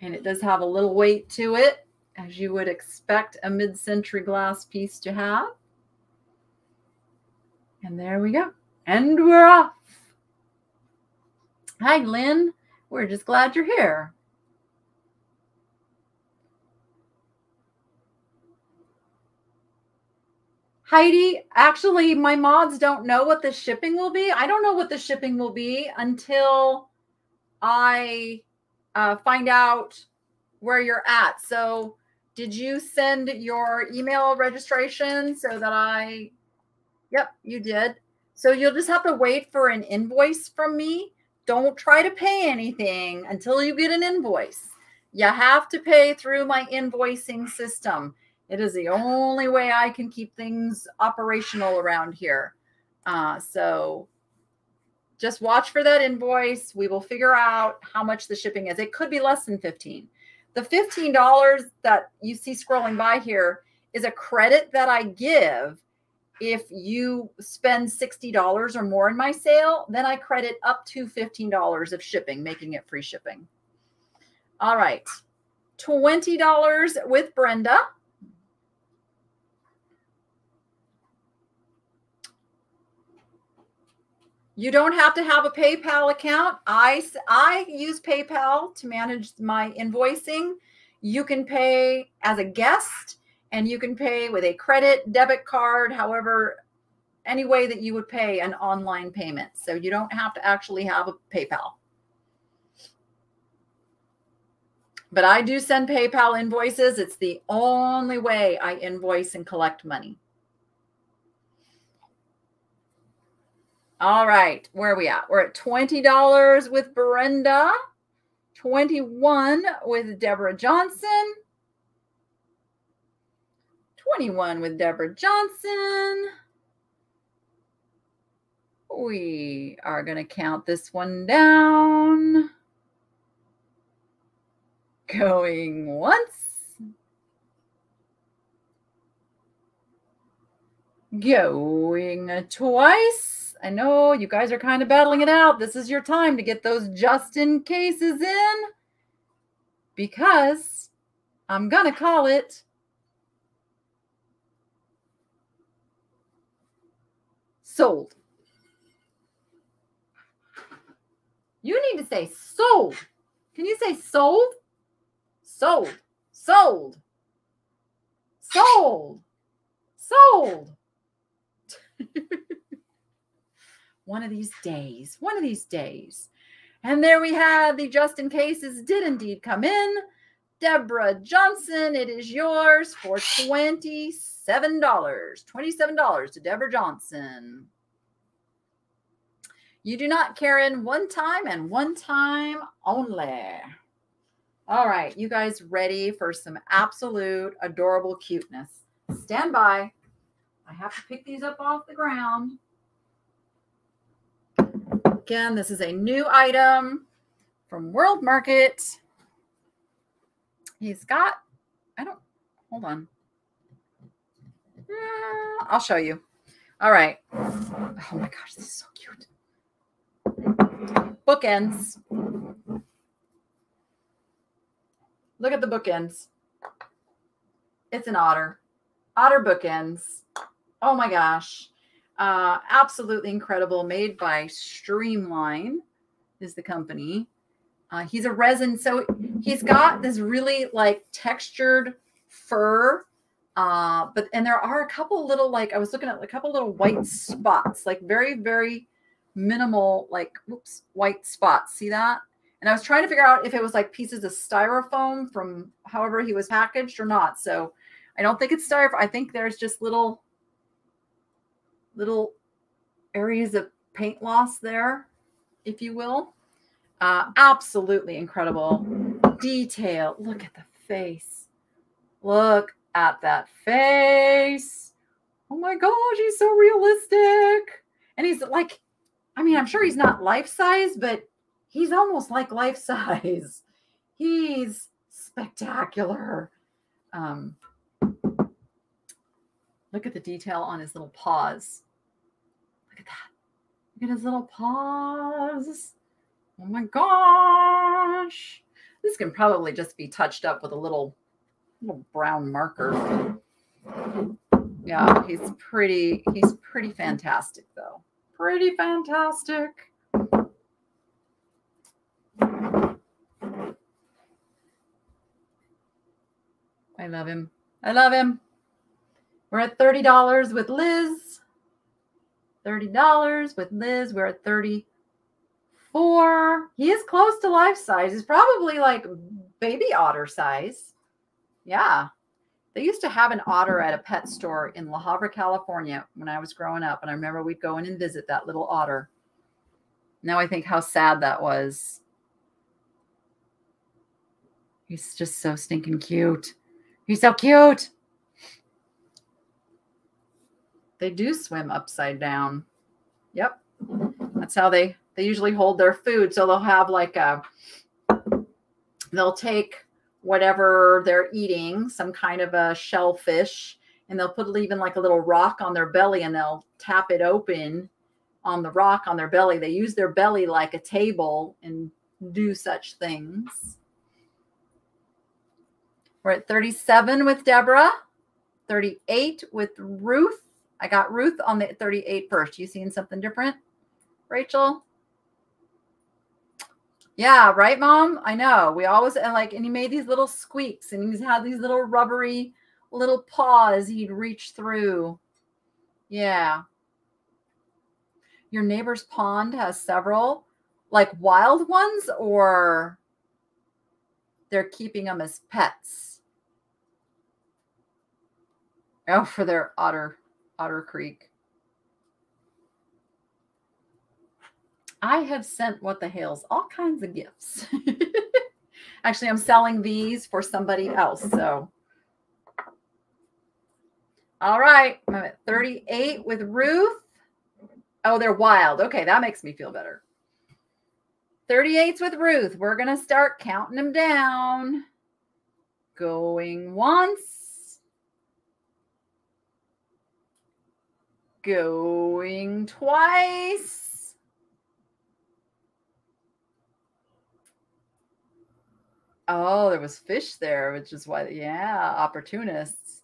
and it does have a little weight to it, as you would expect a mid-century glass piece to have. And there we go. And we're off. Hi, Lynn. We're just glad you're here. Heidi, actually, my mods don't know what the shipping will be. I don't know what the shipping will be until I uh, find out where you're at. So, did you send your email registration so that I? Yep, you did. So, you'll just have to wait for an invoice from me. Don't try to pay anything until you get an invoice. You have to pay through my invoicing system. It is the only way I can keep things operational around here. Uh, so just watch for that invoice. We will figure out how much the shipping is. It could be less than 15. The $15 that you see scrolling by here is a credit that I give if you spend $60 or more in my sale, then I credit up to $15 of shipping, making it free shipping. All right. $20 with Brenda. You don't have to have a PayPal account. I, I use PayPal to manage my invoicing. You can pay as a guest and you can pay with a credit, debit card, however, any way that you would pay an online payment. So you don't have to actually have a PayPal. But I do send PayPal invoices. It's the only way I invoice and collect money. All right, where are we at? We're at $20 with Brenda, 21 with Deborah Johnson, 21 with Deborah Johnson. We are going to count this one down. Going once. Going twice. I know you guys are kind of battling it out. This is your time to get those just in cases in because I'm going to call it sold. You need to say sold. Can you say sold? Sold. Sold. Sold. Sold. one of these days. One of these days. And there we have the just in cases did indeed come in. Deborah Johnson, it is yours for $27. $27 to Deborah Johnson. You do not, Karen, one time and one time only. All right, you guys ready for some absolute adorable cuteness? Stand by. I have to pick these up off the ground. Again, this is a new item from World Market. He's got, I don't, hold on. Uh, I'll show you. All right. Oh my gosh, this is so cute bookends. Look at the bookends. It's an otter. Otter bookends. Oh my gosh. Uh, absolutely incredible. Made by Streamline is the company. Uh, he's a resin. So he's got this really like textured fur. Uh, but and there are a couple little like I was looking at a couple little white spots, like very, very minimal like whoops white spots see that and i was trying to figure out if it was like pieces of styrofoam from however he was packaged or not so i don't think it's styrofoam i think there's just little little areas of paint loss there if you will uh, absolutely incredible detail look at the face look at that face oh my gosh he's so realistic and he's like I mean, I'm sure he's not life size, but he's almost like life size. He's spectacular. Um, look at the detail on his little paws. Look at his little paws. Oh my gosh. This can probably just be touched up with a little, little brown marker. Yeah, he's pretty, he's pretty fantastic though pretty fantastic. I love him. I love him. We're at $30 with Liz. $30 with Liz. We're at 34. He is close to life size. He's probably like baby otter size. Yeah. They used to have an otter at a pet store in La Habra, California when I was growing up. And I remember we'd go in and visit that little otter. Now I think how sad that was. He's just so stinking cute. He's so cute. They do swim upside down. Yep. That's how they they usually hold their food. So they'll have like a they'll take whatever they're eating, some kind of a shellfish, and they'll put even like a little rock on their belly and they'll tap it open on the rock on their belly. They use their belly like a table and do such things. We're at 37 with Deborah, 38 with Ruth. I got Ruth on the 38 first. You seeing something different, Rachel? Yeah, right, mom. I know. We always and like, and he made these little squeaks, and he's had these little rubbery little paws he'd reach through. Yeah. Your neighbor's pond has several, like wild ones, or they're keeping them as pets. Oh, for their Otter Otter Creek. I have sent what the hails all kinds of gifts. Actually, I'm selling these for somebody else. So, all right, I'm at 38 with Ruth. Oh, they're wild. Okay, that makes me feel better. 38s with Ruth. We're going to start counting them down. Going once. Going twice. Oh, there was fish there, which is why, yeah, opportunists.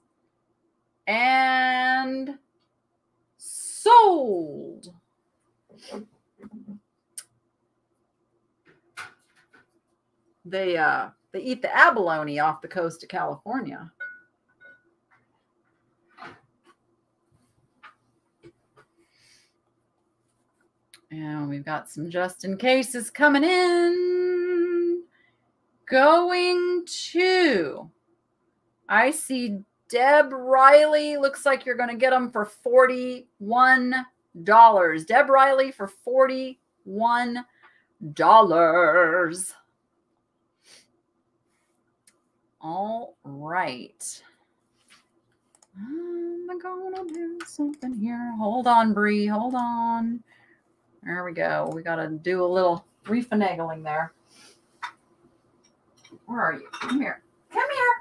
And sold. They uh they eat the abalone off the coast of California. And we've got some just in cases coming in. Going to, I see Deb Riley. Looks like you're going to get them for $41. Deb Riley for $41. All right. I'm gonna do something here. Hold on, Bree. Hold on. There we go. We got to do a little refinagling there. Where are you? Come here. Come here.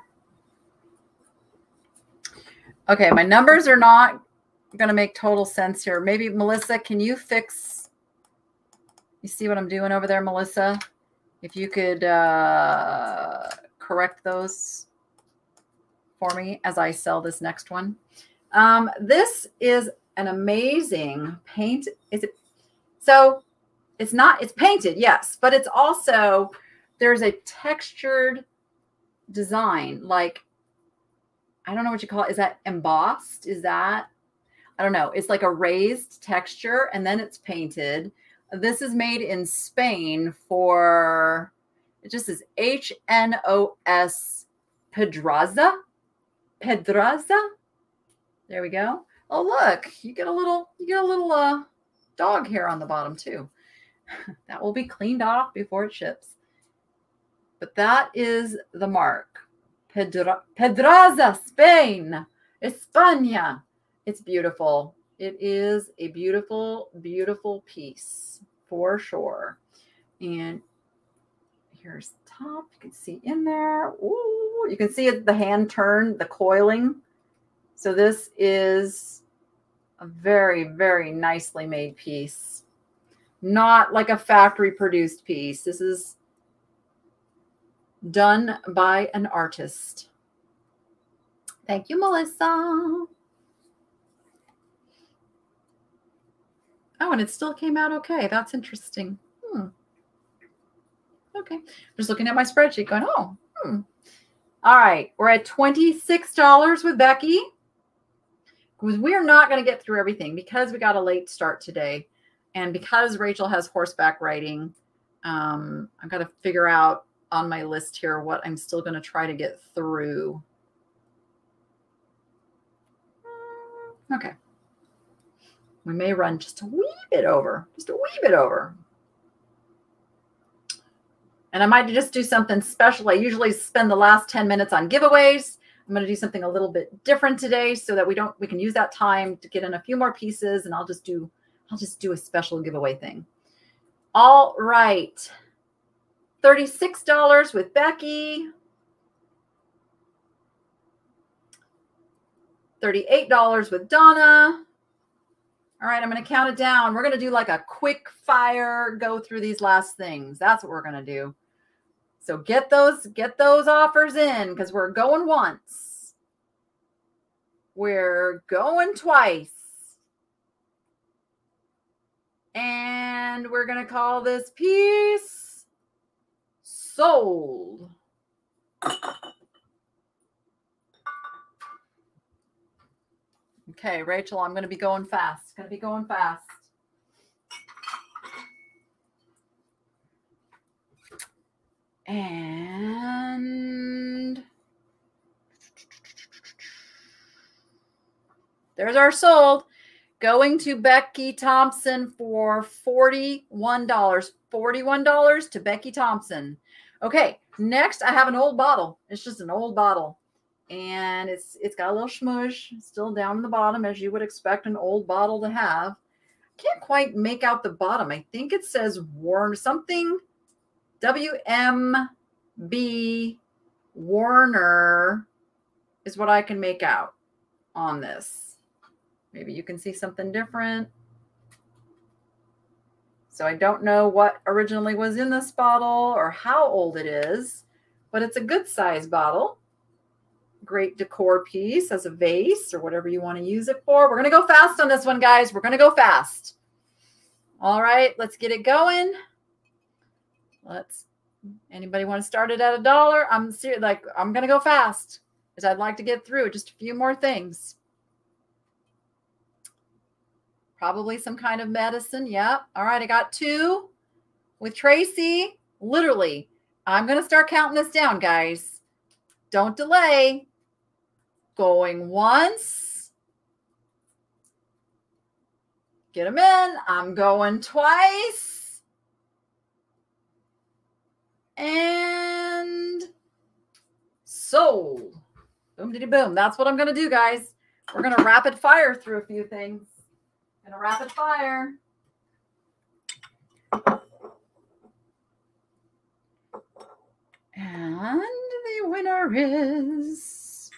Okay, my numbers are not going to make total sense here. Maybe, Melissa, can you fix? You see what I'm doing over there, Melissa? If you could uh, correct those for me as I sell this next one. Um, this is an amazing paint. Is it so? It's not. It's painted, yes, but it's also there's a textured design. Like I don't know what you call it. Is that embossed? Is that I don't know. It's like a raised texture, and then it's painted. This is made in Spain for it just says H N O S Pedraza. Pedraza. There we go. Oh, look, you get a little, you get a little uh, dog hair on the bottom too. that will be cleaned off before it ships. But that is the mark. Pedra, Pedraza, Spain, España. It's beautiful. It is a beautiful, beautiful piece for sure. And Here's the top. You can see in there. Ooh, you can see it, the hand turn, the coiling. So this is a very, very nicely made piece. Not like a factory produced piece. This is done by an artist. Thank you, Melissa. Oh, and it still came out okay. That's interesting. Hmm. Okay. Just looking at my spreadsheet going, oh, hmm. All right. We're at $26 with Becky. Because we're not going to get through everything because we got a late start today. And because Rachel has horseback riding, um, I've got to figure out on my list here what I'm still going to try to get through. Okay. We may run just a wee bit over, just a wee bit over. And I might just do something special. I usually spend the last 10 minutes on giveaways. I'm going to do something a little bit different today so that we don't we can use that time to get in a few more pieces and I'll just do I'll just do a special giveaway thing. All right. $36 with Becky. $38 with Donna. All right, I'm going to count it down. We're going to do like a quick fire go through these last things. That's what we're going to do. So get those get those offers in because we're going once. We're going twice. And we're going to call this piece sold. Okay, Rachel, I'm going to be going fast. Going to be going fast. And there's our sold going to Becky Thompson for $41. $41 to Becky Thompson. Okay, next I have an old bottle. It's just an old bottle. And it's it's got a little smush still down in the bottom, as you would expect an old bottle to have. Can't quite make out the bottom. I think it says warm something WMB Warner is what I can make out on this. Maybe you can see something different. So I don't know what originally was in this bottle or how old it is, but it's a good size bottle. Great decor piece as a vase or whatever you want to use it for. We're going to go fast on this one, guys. We're going to go fast. All right, let's get it going. Let's, anybody want to start it at a dollar? I'm serious, like, I'm going to go fast because I'd like to get through just a few more things. Probably some kind of medicine. Yep. All right. I got two with Tracy. Literally, I'm going to start counting this down, guys. Don't delay. Going once. Get them in. I'm going twice. And sold. Boom, diddy, boom. That's what I'm going to do, guys. We're going to rapid fire through a few things. Gonna rapid fire. And the winner is.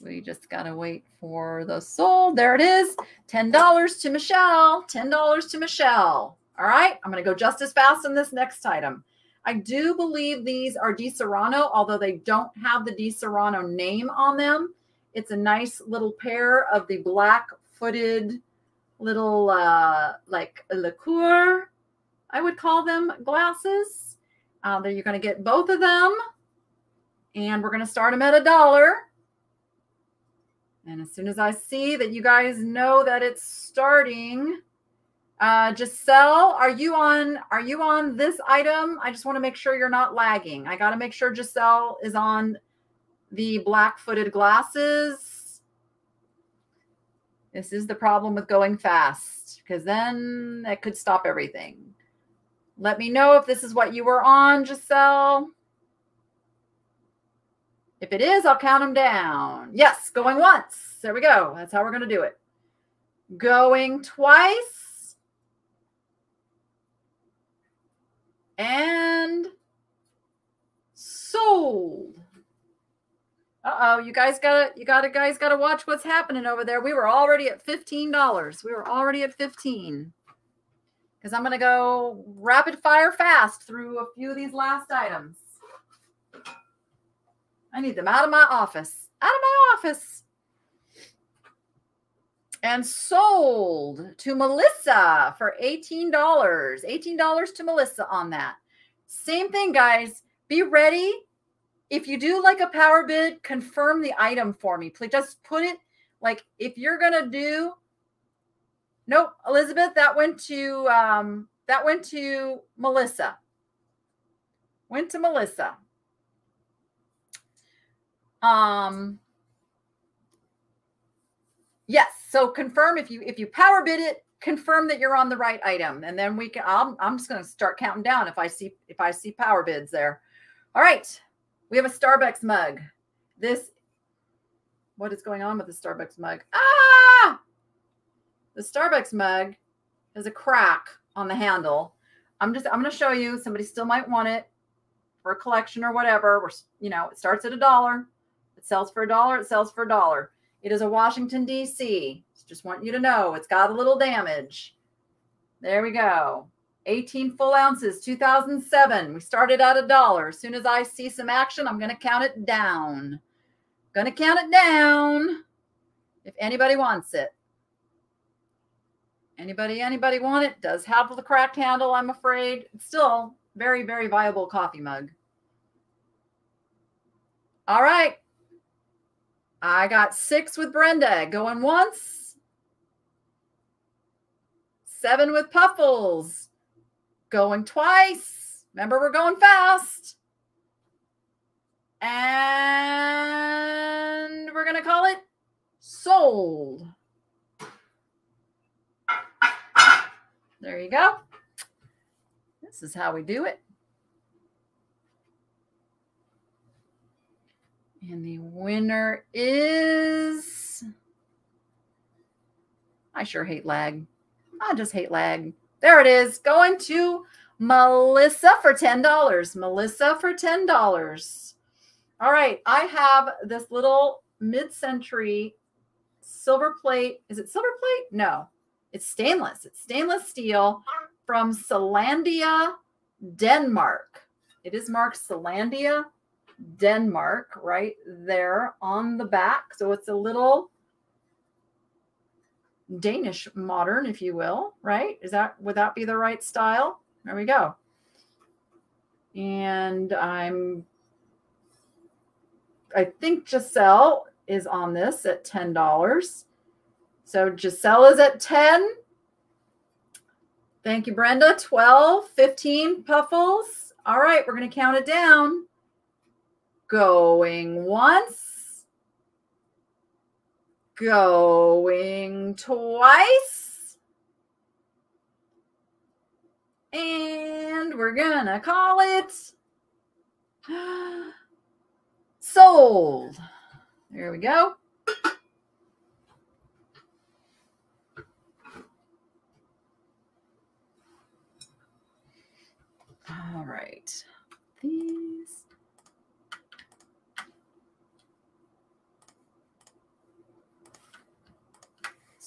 We just got to wait for the sold. There it is. $10 to Michelle. $10 to Michelle. All right. I'm going to go just as fast in this next item. I do believe these are Di Serrano, although they don't have the Di Serrano name on them. It's a nice little pair of the black footed little uh, like liqueur, I would call them glasses. Uh, that you're going to get both of them. And we're going to start them at a dollar. And as soon as I see that you guys know that it's starting, uh, Giselle, are you on? Are you on this item? I just want to make sure you're not lagging. I got to make sure Giselle is on the black-footed glasses. This is the problem with going fast because then it could stop everything. Let me know if this is what you were on, Giselle. If it is, I'll count them down. Yes, going once. There we go. That's how we're going to do it. Going twice. And sold. Uh-oh, you guys gotta you gotta guys gotta watch what's happening over there. We were already at $15. We were already at 15. Because I'm gonna go rapid fire fast through a few of these last items. I need them out of my office. Out of my office. And sold to Melissa for $18. $18 to Melissa on that. Same thing, guys. Be ready if you do like a power bid, confirm the item for me. Please just put it like if you're gonna do nope, Elizabeth, that went to um that went to Melissa. Went to Melissa. Um yes, so confirm if you if you power bid it, confirm that you're on the right item and then we can I'm, I'm just going to start counting down if I see if I see power bids there. All right. We have a Starbucks mug. This, what is going on with the Starbucks mug? Ah! The Starbucks mug has a crack on the handle. I'm just, I'm going to show you. Somebody still might want it for a collection or whatever. We're, you know, it starts at a dollar. It sells for a dollar. It sells for a dollar. It is a Washington, D.C. Just want you to know it's got a little damage. There we go. 18 full ounces, 2007. We started at a dollar. As soon as I see some action, I'm going to count it down. Going to count it down if anybody wants it. Anybody, anybody want it? Does have the cracked handle, I'm afraid. It's still very, very viable coffee mug. All right. I got six with Brenda going once, seven with Puffles going twice. Remember, we're going fast. And we're going to call it sold. There you go. This is how we do it. And the winner is. I sure hate lag. I just hate lag. There it is. Going to Melissa for $10. Melissa for $10. All right. I have this little mid century silver plate. Is it silver plate? No, it's stainless. It's stainless steel from Selandia, Denmark. It is marked Selandia, Denmark, right there on the back. So it's a little Danish modern, if you will, right? Is that would that be the right style? There we go. And I'm I think Giselle is on this at $10. So Giselle is at 10. Thank you, Brenda. 12, 15 puffles. All right, we're going to count it down. Going once. Going twice. And we're going to call it sold. There we go. All right. These.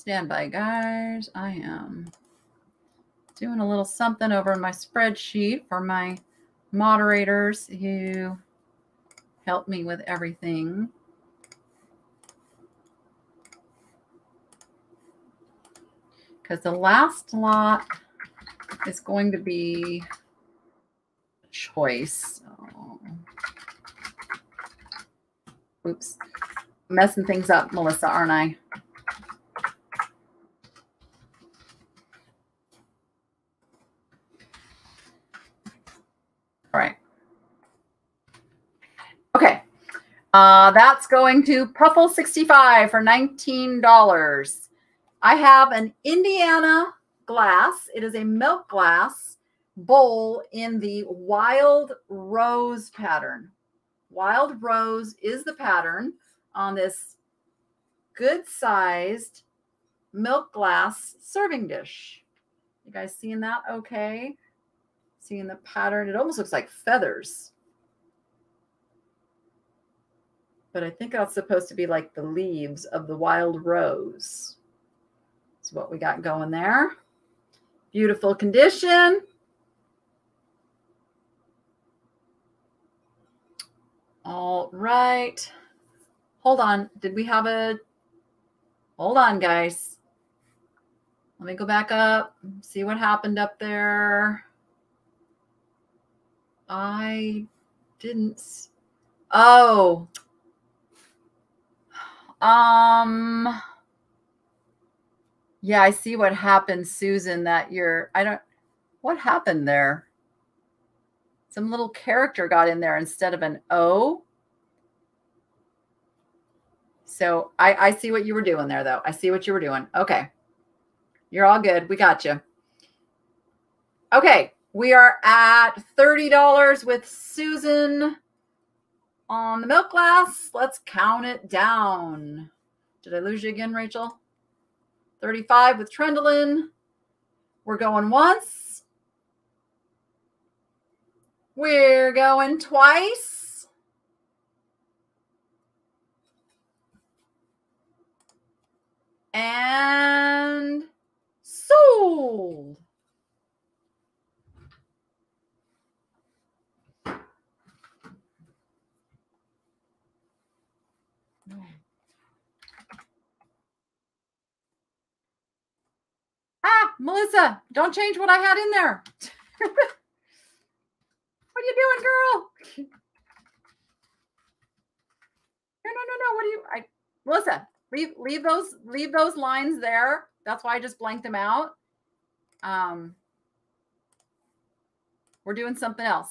Stand by, guys. I am doing a little something over in my spreadsheet for my moderators who help me with everything. Because the last lot is going to be choice. Oops. Messing things up, Melissa, aren't I? All right. Okay. Uh, that's going to Puffle 65 for $19. I have an Indiana glass. It is a milk glass bowl in the wild rose pattern. Wild rose is the pattern on this good sized milk glass serving dish. You guys seeing that okay? Seeing the pattern? It almost looks like feathers. But I think that's supposed to be like the leaves of the wild rose. That's what we got going there. Beautiful condition. All right. Hold on. Did we have a. Hold on, guys. Let me go back up, see what happened up there. I didn't. Oh. Um. Yeah, I see what happened, Susan, that you're. I don't. What happened there? Some little character got in there instead of an O. So I, I see what you were doing there, though. I see what you were doing. Okay. You're all good. We got you. Okay. We are at $30 with Susan on the milk glass. Let's count it down. Did I lose you again, Rachel? 35 with Trendolin. We're going once. We're going twice. And sold. Ah, Melissa, don't change what I had in there. What are you doing, girl? No, no, no, no. What are you? I, Melissa, leave leave those leave those lines there. That's why I just blanked them out. Um, we're doing something else.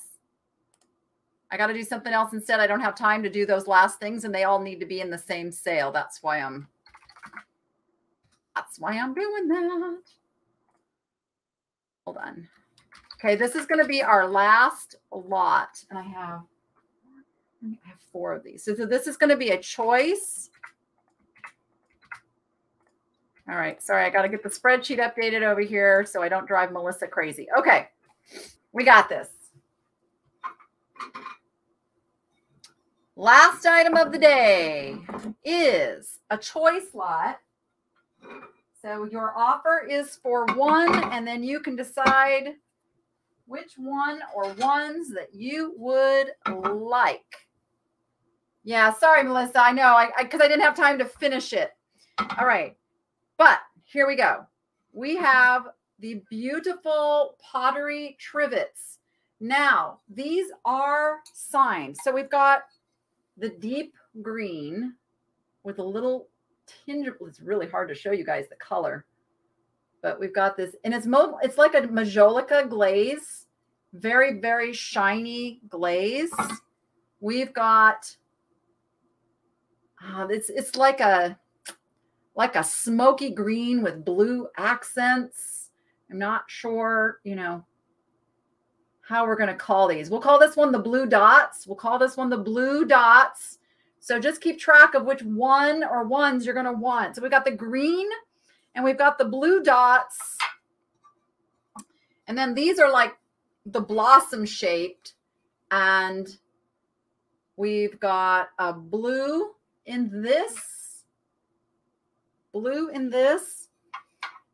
I got to do something else instead. I don't have time to do those last things, and they all need to be in the same sale. That's why I'm. That's why I'm doing that. Hold on. Okay, this is going to be our last lot. And I have, I have four of these. So, so this is going to be a choice. All right, sorry, I got to get the spreadsheet updated over here so I don't drive Melissa crazy. Okay, we got this. Last item of the day is a choice lot. So your offer is for one, and then you can decide which one or ones that you would like. Yeah, sorry, Melissa. I know, I because I, I didn't have time to finish it. All right, but here we go. We have the beautiful pottery trivets. Now, these are signed. So we've got the deep green with a little It's really hard to show you guys the color, but we've got this, and it's mo- it's like a majolica glaze, very very shiny glaze. We've got uh, it's it's like a like a smoky green with blue accents. I'm not sure, you know, how we're going to call these. We'll call this one the blue dots. We'll call this one the blue dots. So just keep track of which one or ones you're going to want. So we've got the green and we've got the blue dots. And then these are like the blossom shaped. And we've got a blue in this, blue in this.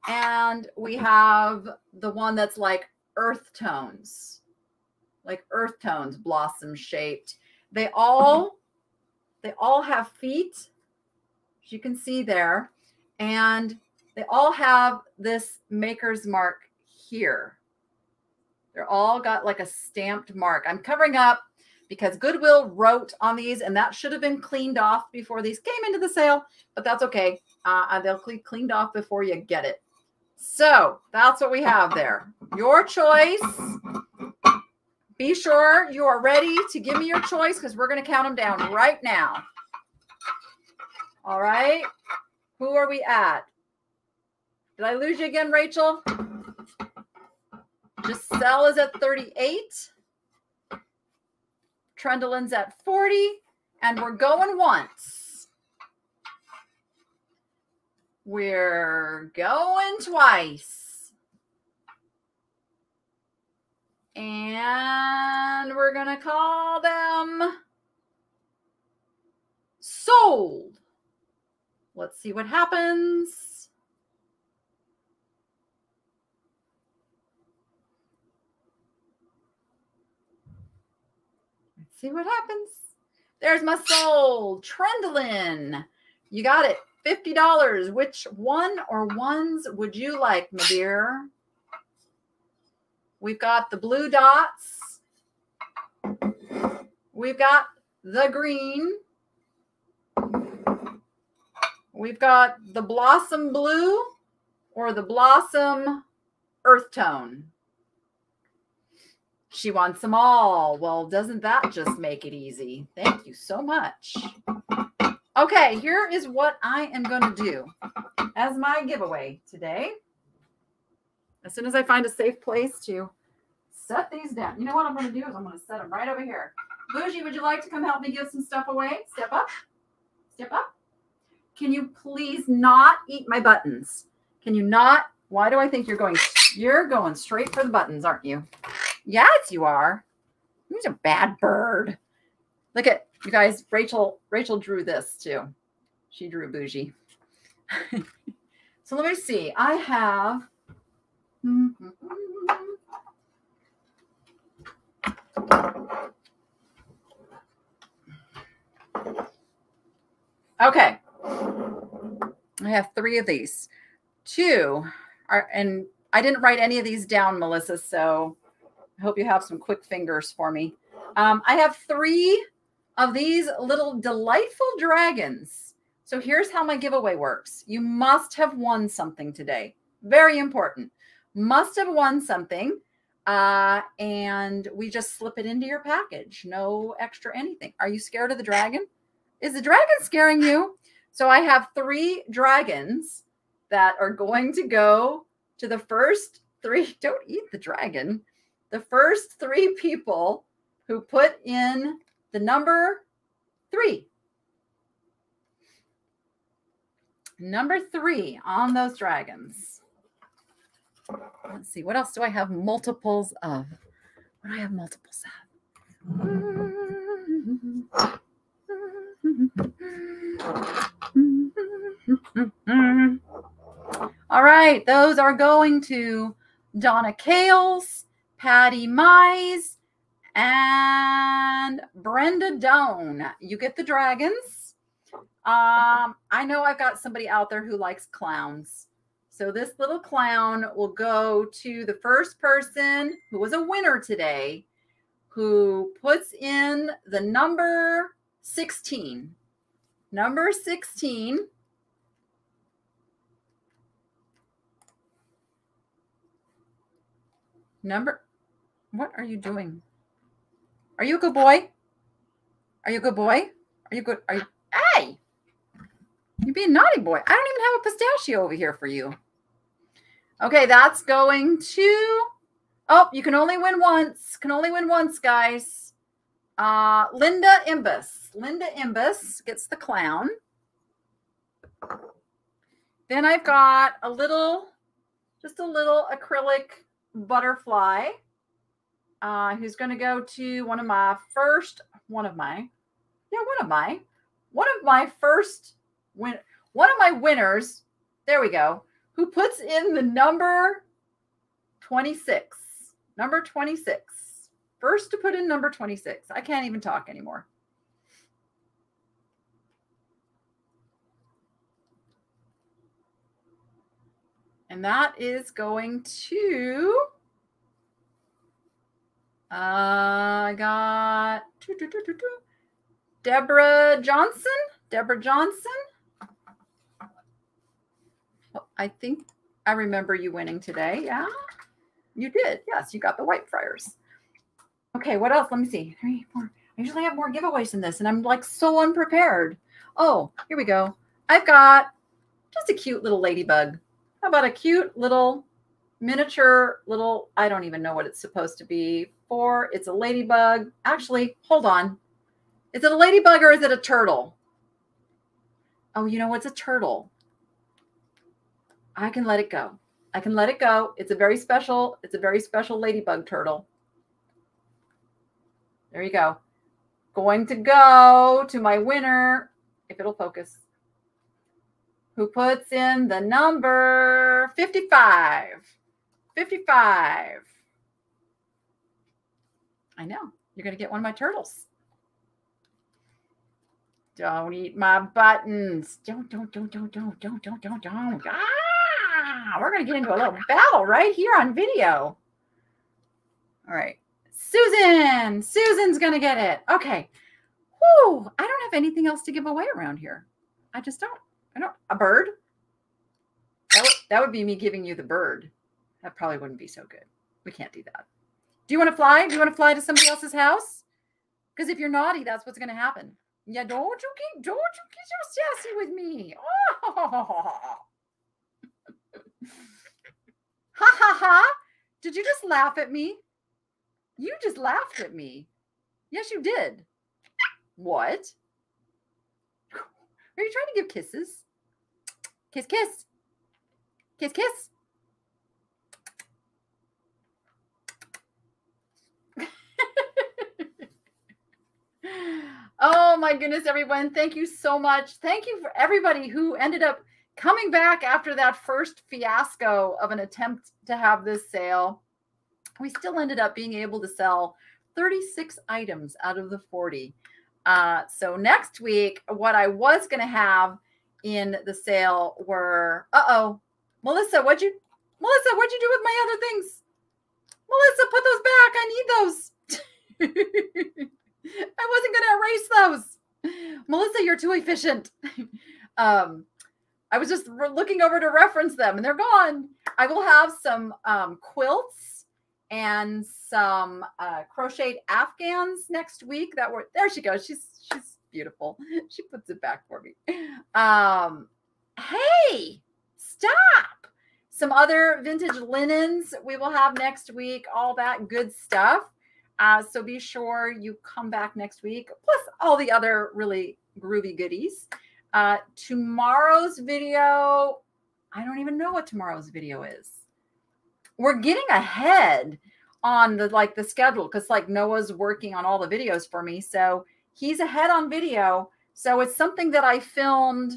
And we have the one that's like earth tones like earth tones, blossom shaped. They all they all have feet, as you can see there, and they all have this maker's mark here. They're all got like a stamped mark. I'm covering up because Goodwill wrote on these, and that should have been cleaned off before these came into the sale, but that's okay. Uh, they'll be cleaned off before you get it. So that's what we have there. Your choice. Be sure you are ready to give me your choice because we're going to count them down right now. All right. Who are we at? Did I lose you again, Rachel? Giselle is at 38. Trendelin's at 40. And we're going once. We're going twice. And we're going to call them sold. Let's see what happens. Let's see what happens. There's my sold. Trendlin. You got it. $50. Which one or ones would you like, my dear? We've got the blue dots. We've got the green. We've got the blossom blue or the blossom earth tone. She wants them all. Well, doesn't that just make it easy? Thank you so much. Okay, here is what I am going to do as my giveaway today as soon as I find a safe place to set these down. You know what I'm going to do is I'm going to set them right over here. Bougie, would you like to come help me give some stuff away? Step up. Step up. Can you please not eat my buttons? Can you not? Why do I think you're going? You're going straight for the buttons, aren't you? Yes, you are. Who's a bad bird? Look at you guys. Rachel. Rachel drew this too. She drew bougie. so let me see. I have Okay. I have three of these. Two are, and I didn't write any of these down, Melissa, so I hope you have some quick fingers for me. Um, I have three of these little delightful dragons. So here's how my giveaway works. You must have won something today. Very important must have won something. Uh, and we just slip it into your package. No extra anything. Are you scared of the dragon? Is the dragon scaring you? So I have three dragons that are going to go to the first three, don't eat the dragon. The first three people who put in the number three. Number three on those dragons. Let's see, what else do I have multiples of? What do I have multiples of? All right, those are going to Donna Kales, Patty Mize, and Brenda Doan. You get the dragons. Um, I know I've got somebody out there who likes clowns. So this little clown will go to the first person who was a winner today who puts in the number 16. Number 16 Number, what are you doing? Are you a good boy? Are you a good boy? Are you good? Are you, hey, you being naughty boy. I don't even have a pistachio over here for you. Okay, that's going to, oh, you can only win once. Can only win once, guys. Uh, Linda Imbus. Linda Imbus gets the clown. Then I've got a little, just a little acrylic butterfly uh, who's going to go to one of my first, one of my, yeah, one of my, one of my first win, one of my winners. There we go. Who puts in the number 26? Number 26. First to put in number 26. I can't even talk anymore. And that is going to. Uh, I got Deborah Johnson. Deborah Johnson. I think I remember you winning today. Yeah, you did. Yes, you got the Whitefriars. Okay, what else? Let me see. Three, four. I usually have more giveaways than this, and I'm like so unprepared. Oh, here we go. I've got just a cute little ladybug. How about a cute little miniature little, I don't even know what it's supposed to be for. It's a ladybug. Actually, hold on. Is it a ladybug or is it a turtle? Oh, you know what's a turtle? I can let it go. I can let it go. It's a very special, it's a very special ladybug turtle. There you go. Going to go to my winner, if it'll focus who puts in the number 55. 55. I know. You're going to get one of my turtles. Don't eat my buttons. Don't, don't, don't, don't, don't, don't, don't, don't, don't. Ah, we're going to get into a little battle right here on video. All right. Susan. Susan's going to get it. Okay. Whew. I don't have anything else to give away around here. I just don't. I don't a bird. That would, that would be me giving you the bird. That probably wouldn't be so good. We can't do that. Do you want to fly? Do you want to fly to somebody else's house? Because if you're naughty, that's what's going to happen. Yeah, don't you keep, don't you get so sassy with me. Oh. Ha ha ha. Did you just laugh at me? You just laughed at me. Yes, you did. What? Are you trying to give kisses? Kiss, kiss. Kiss, kiss. oh my goodness, everyone. Thank you so much. Thank you for everybody who ended up coming back after that first fiasco of an attempt to have this sale. We still ended up being able to sell 36 items out of the 40. Uh, so next week, what I was going to have in the sale were, uh oh, Melissa, what'd you, Melissa, what'd you do with my other things? Melissa, put those back. I need those. I wasn't going to erase those. Melissa, you're too efficient. um, I was just looking over to reference them and they're gone. I will have some um, quilts and some uh, crocheted afghans next week that were there she goes she's she's beautiful she puts it back for me um hey stop some other vintage linens we will have next week, all that good stuff. Uh, so be sure you come back next week, plus all the other really groovy goodies. Uh, tomorrow's video, I don't even know what tomorrow's video is. We're getting ahead on the like the schedule because like Noah's working on all the videos for me. So he's ahead on video. So it's something that I filmed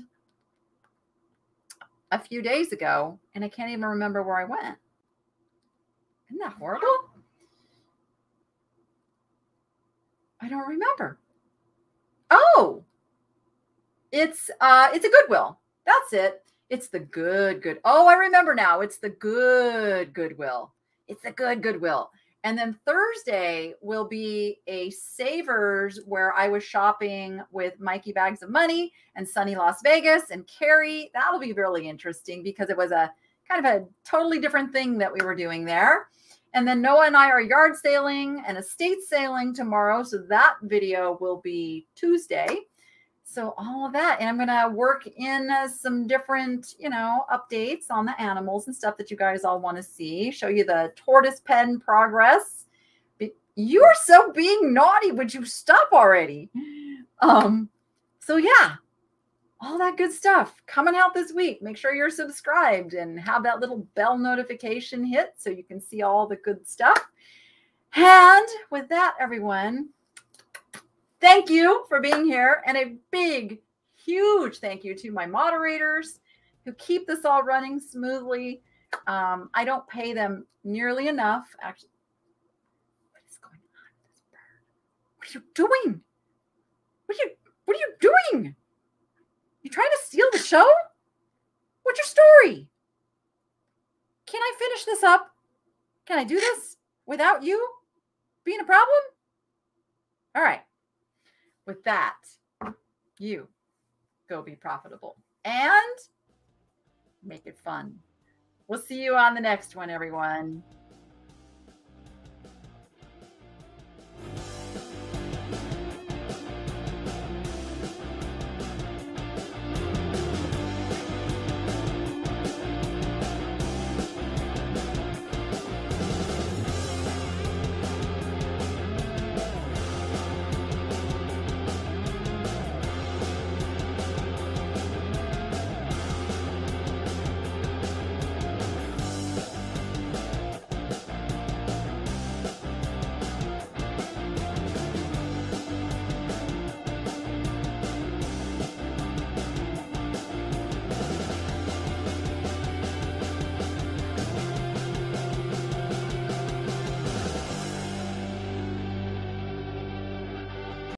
a few days ago and I can't even remember where I went. Isn't that horrible? I don't remember. Oh, it's uh it's a Goodwill. That's it. It's the good good. Oh, I remember now. It's the good Goodwill. It's the good Goodwill. And then Thursday will be a Savers where I was shopping with Mikey Bags of Money and Sunny Las Vegas and Carrie. That'll be really interesting because it was a kind of a totally different thing that we were doing there. And then Noah and I are yard sailing and estate sailing tomorrow. So that video will be Tuesday. So all of that. And I'm going to work in uh, some different, you know, updates on the animals and stuff that you guys all want to see. Show you the tortoise pen progress. You are so being naughty. Would you stop already? Um, so yeah, all that good stuff coming out this week. Make sure you're subscribed and have that little bell notification hit so you can see all the good stuff. And with that, everyone, thank you for being here. And a big, huge thank you to my moderators who keep this all running smoothly. Um, I don't pay them nearly enough. Actually, what is going on? What are you doing? What are you what are you doing? You trying to steal the show? What's your story? Can I finish this up? Can I do this without you being a problem? All right. With that, you go be profitable and make it fun. We'll see you on the next one, everyone.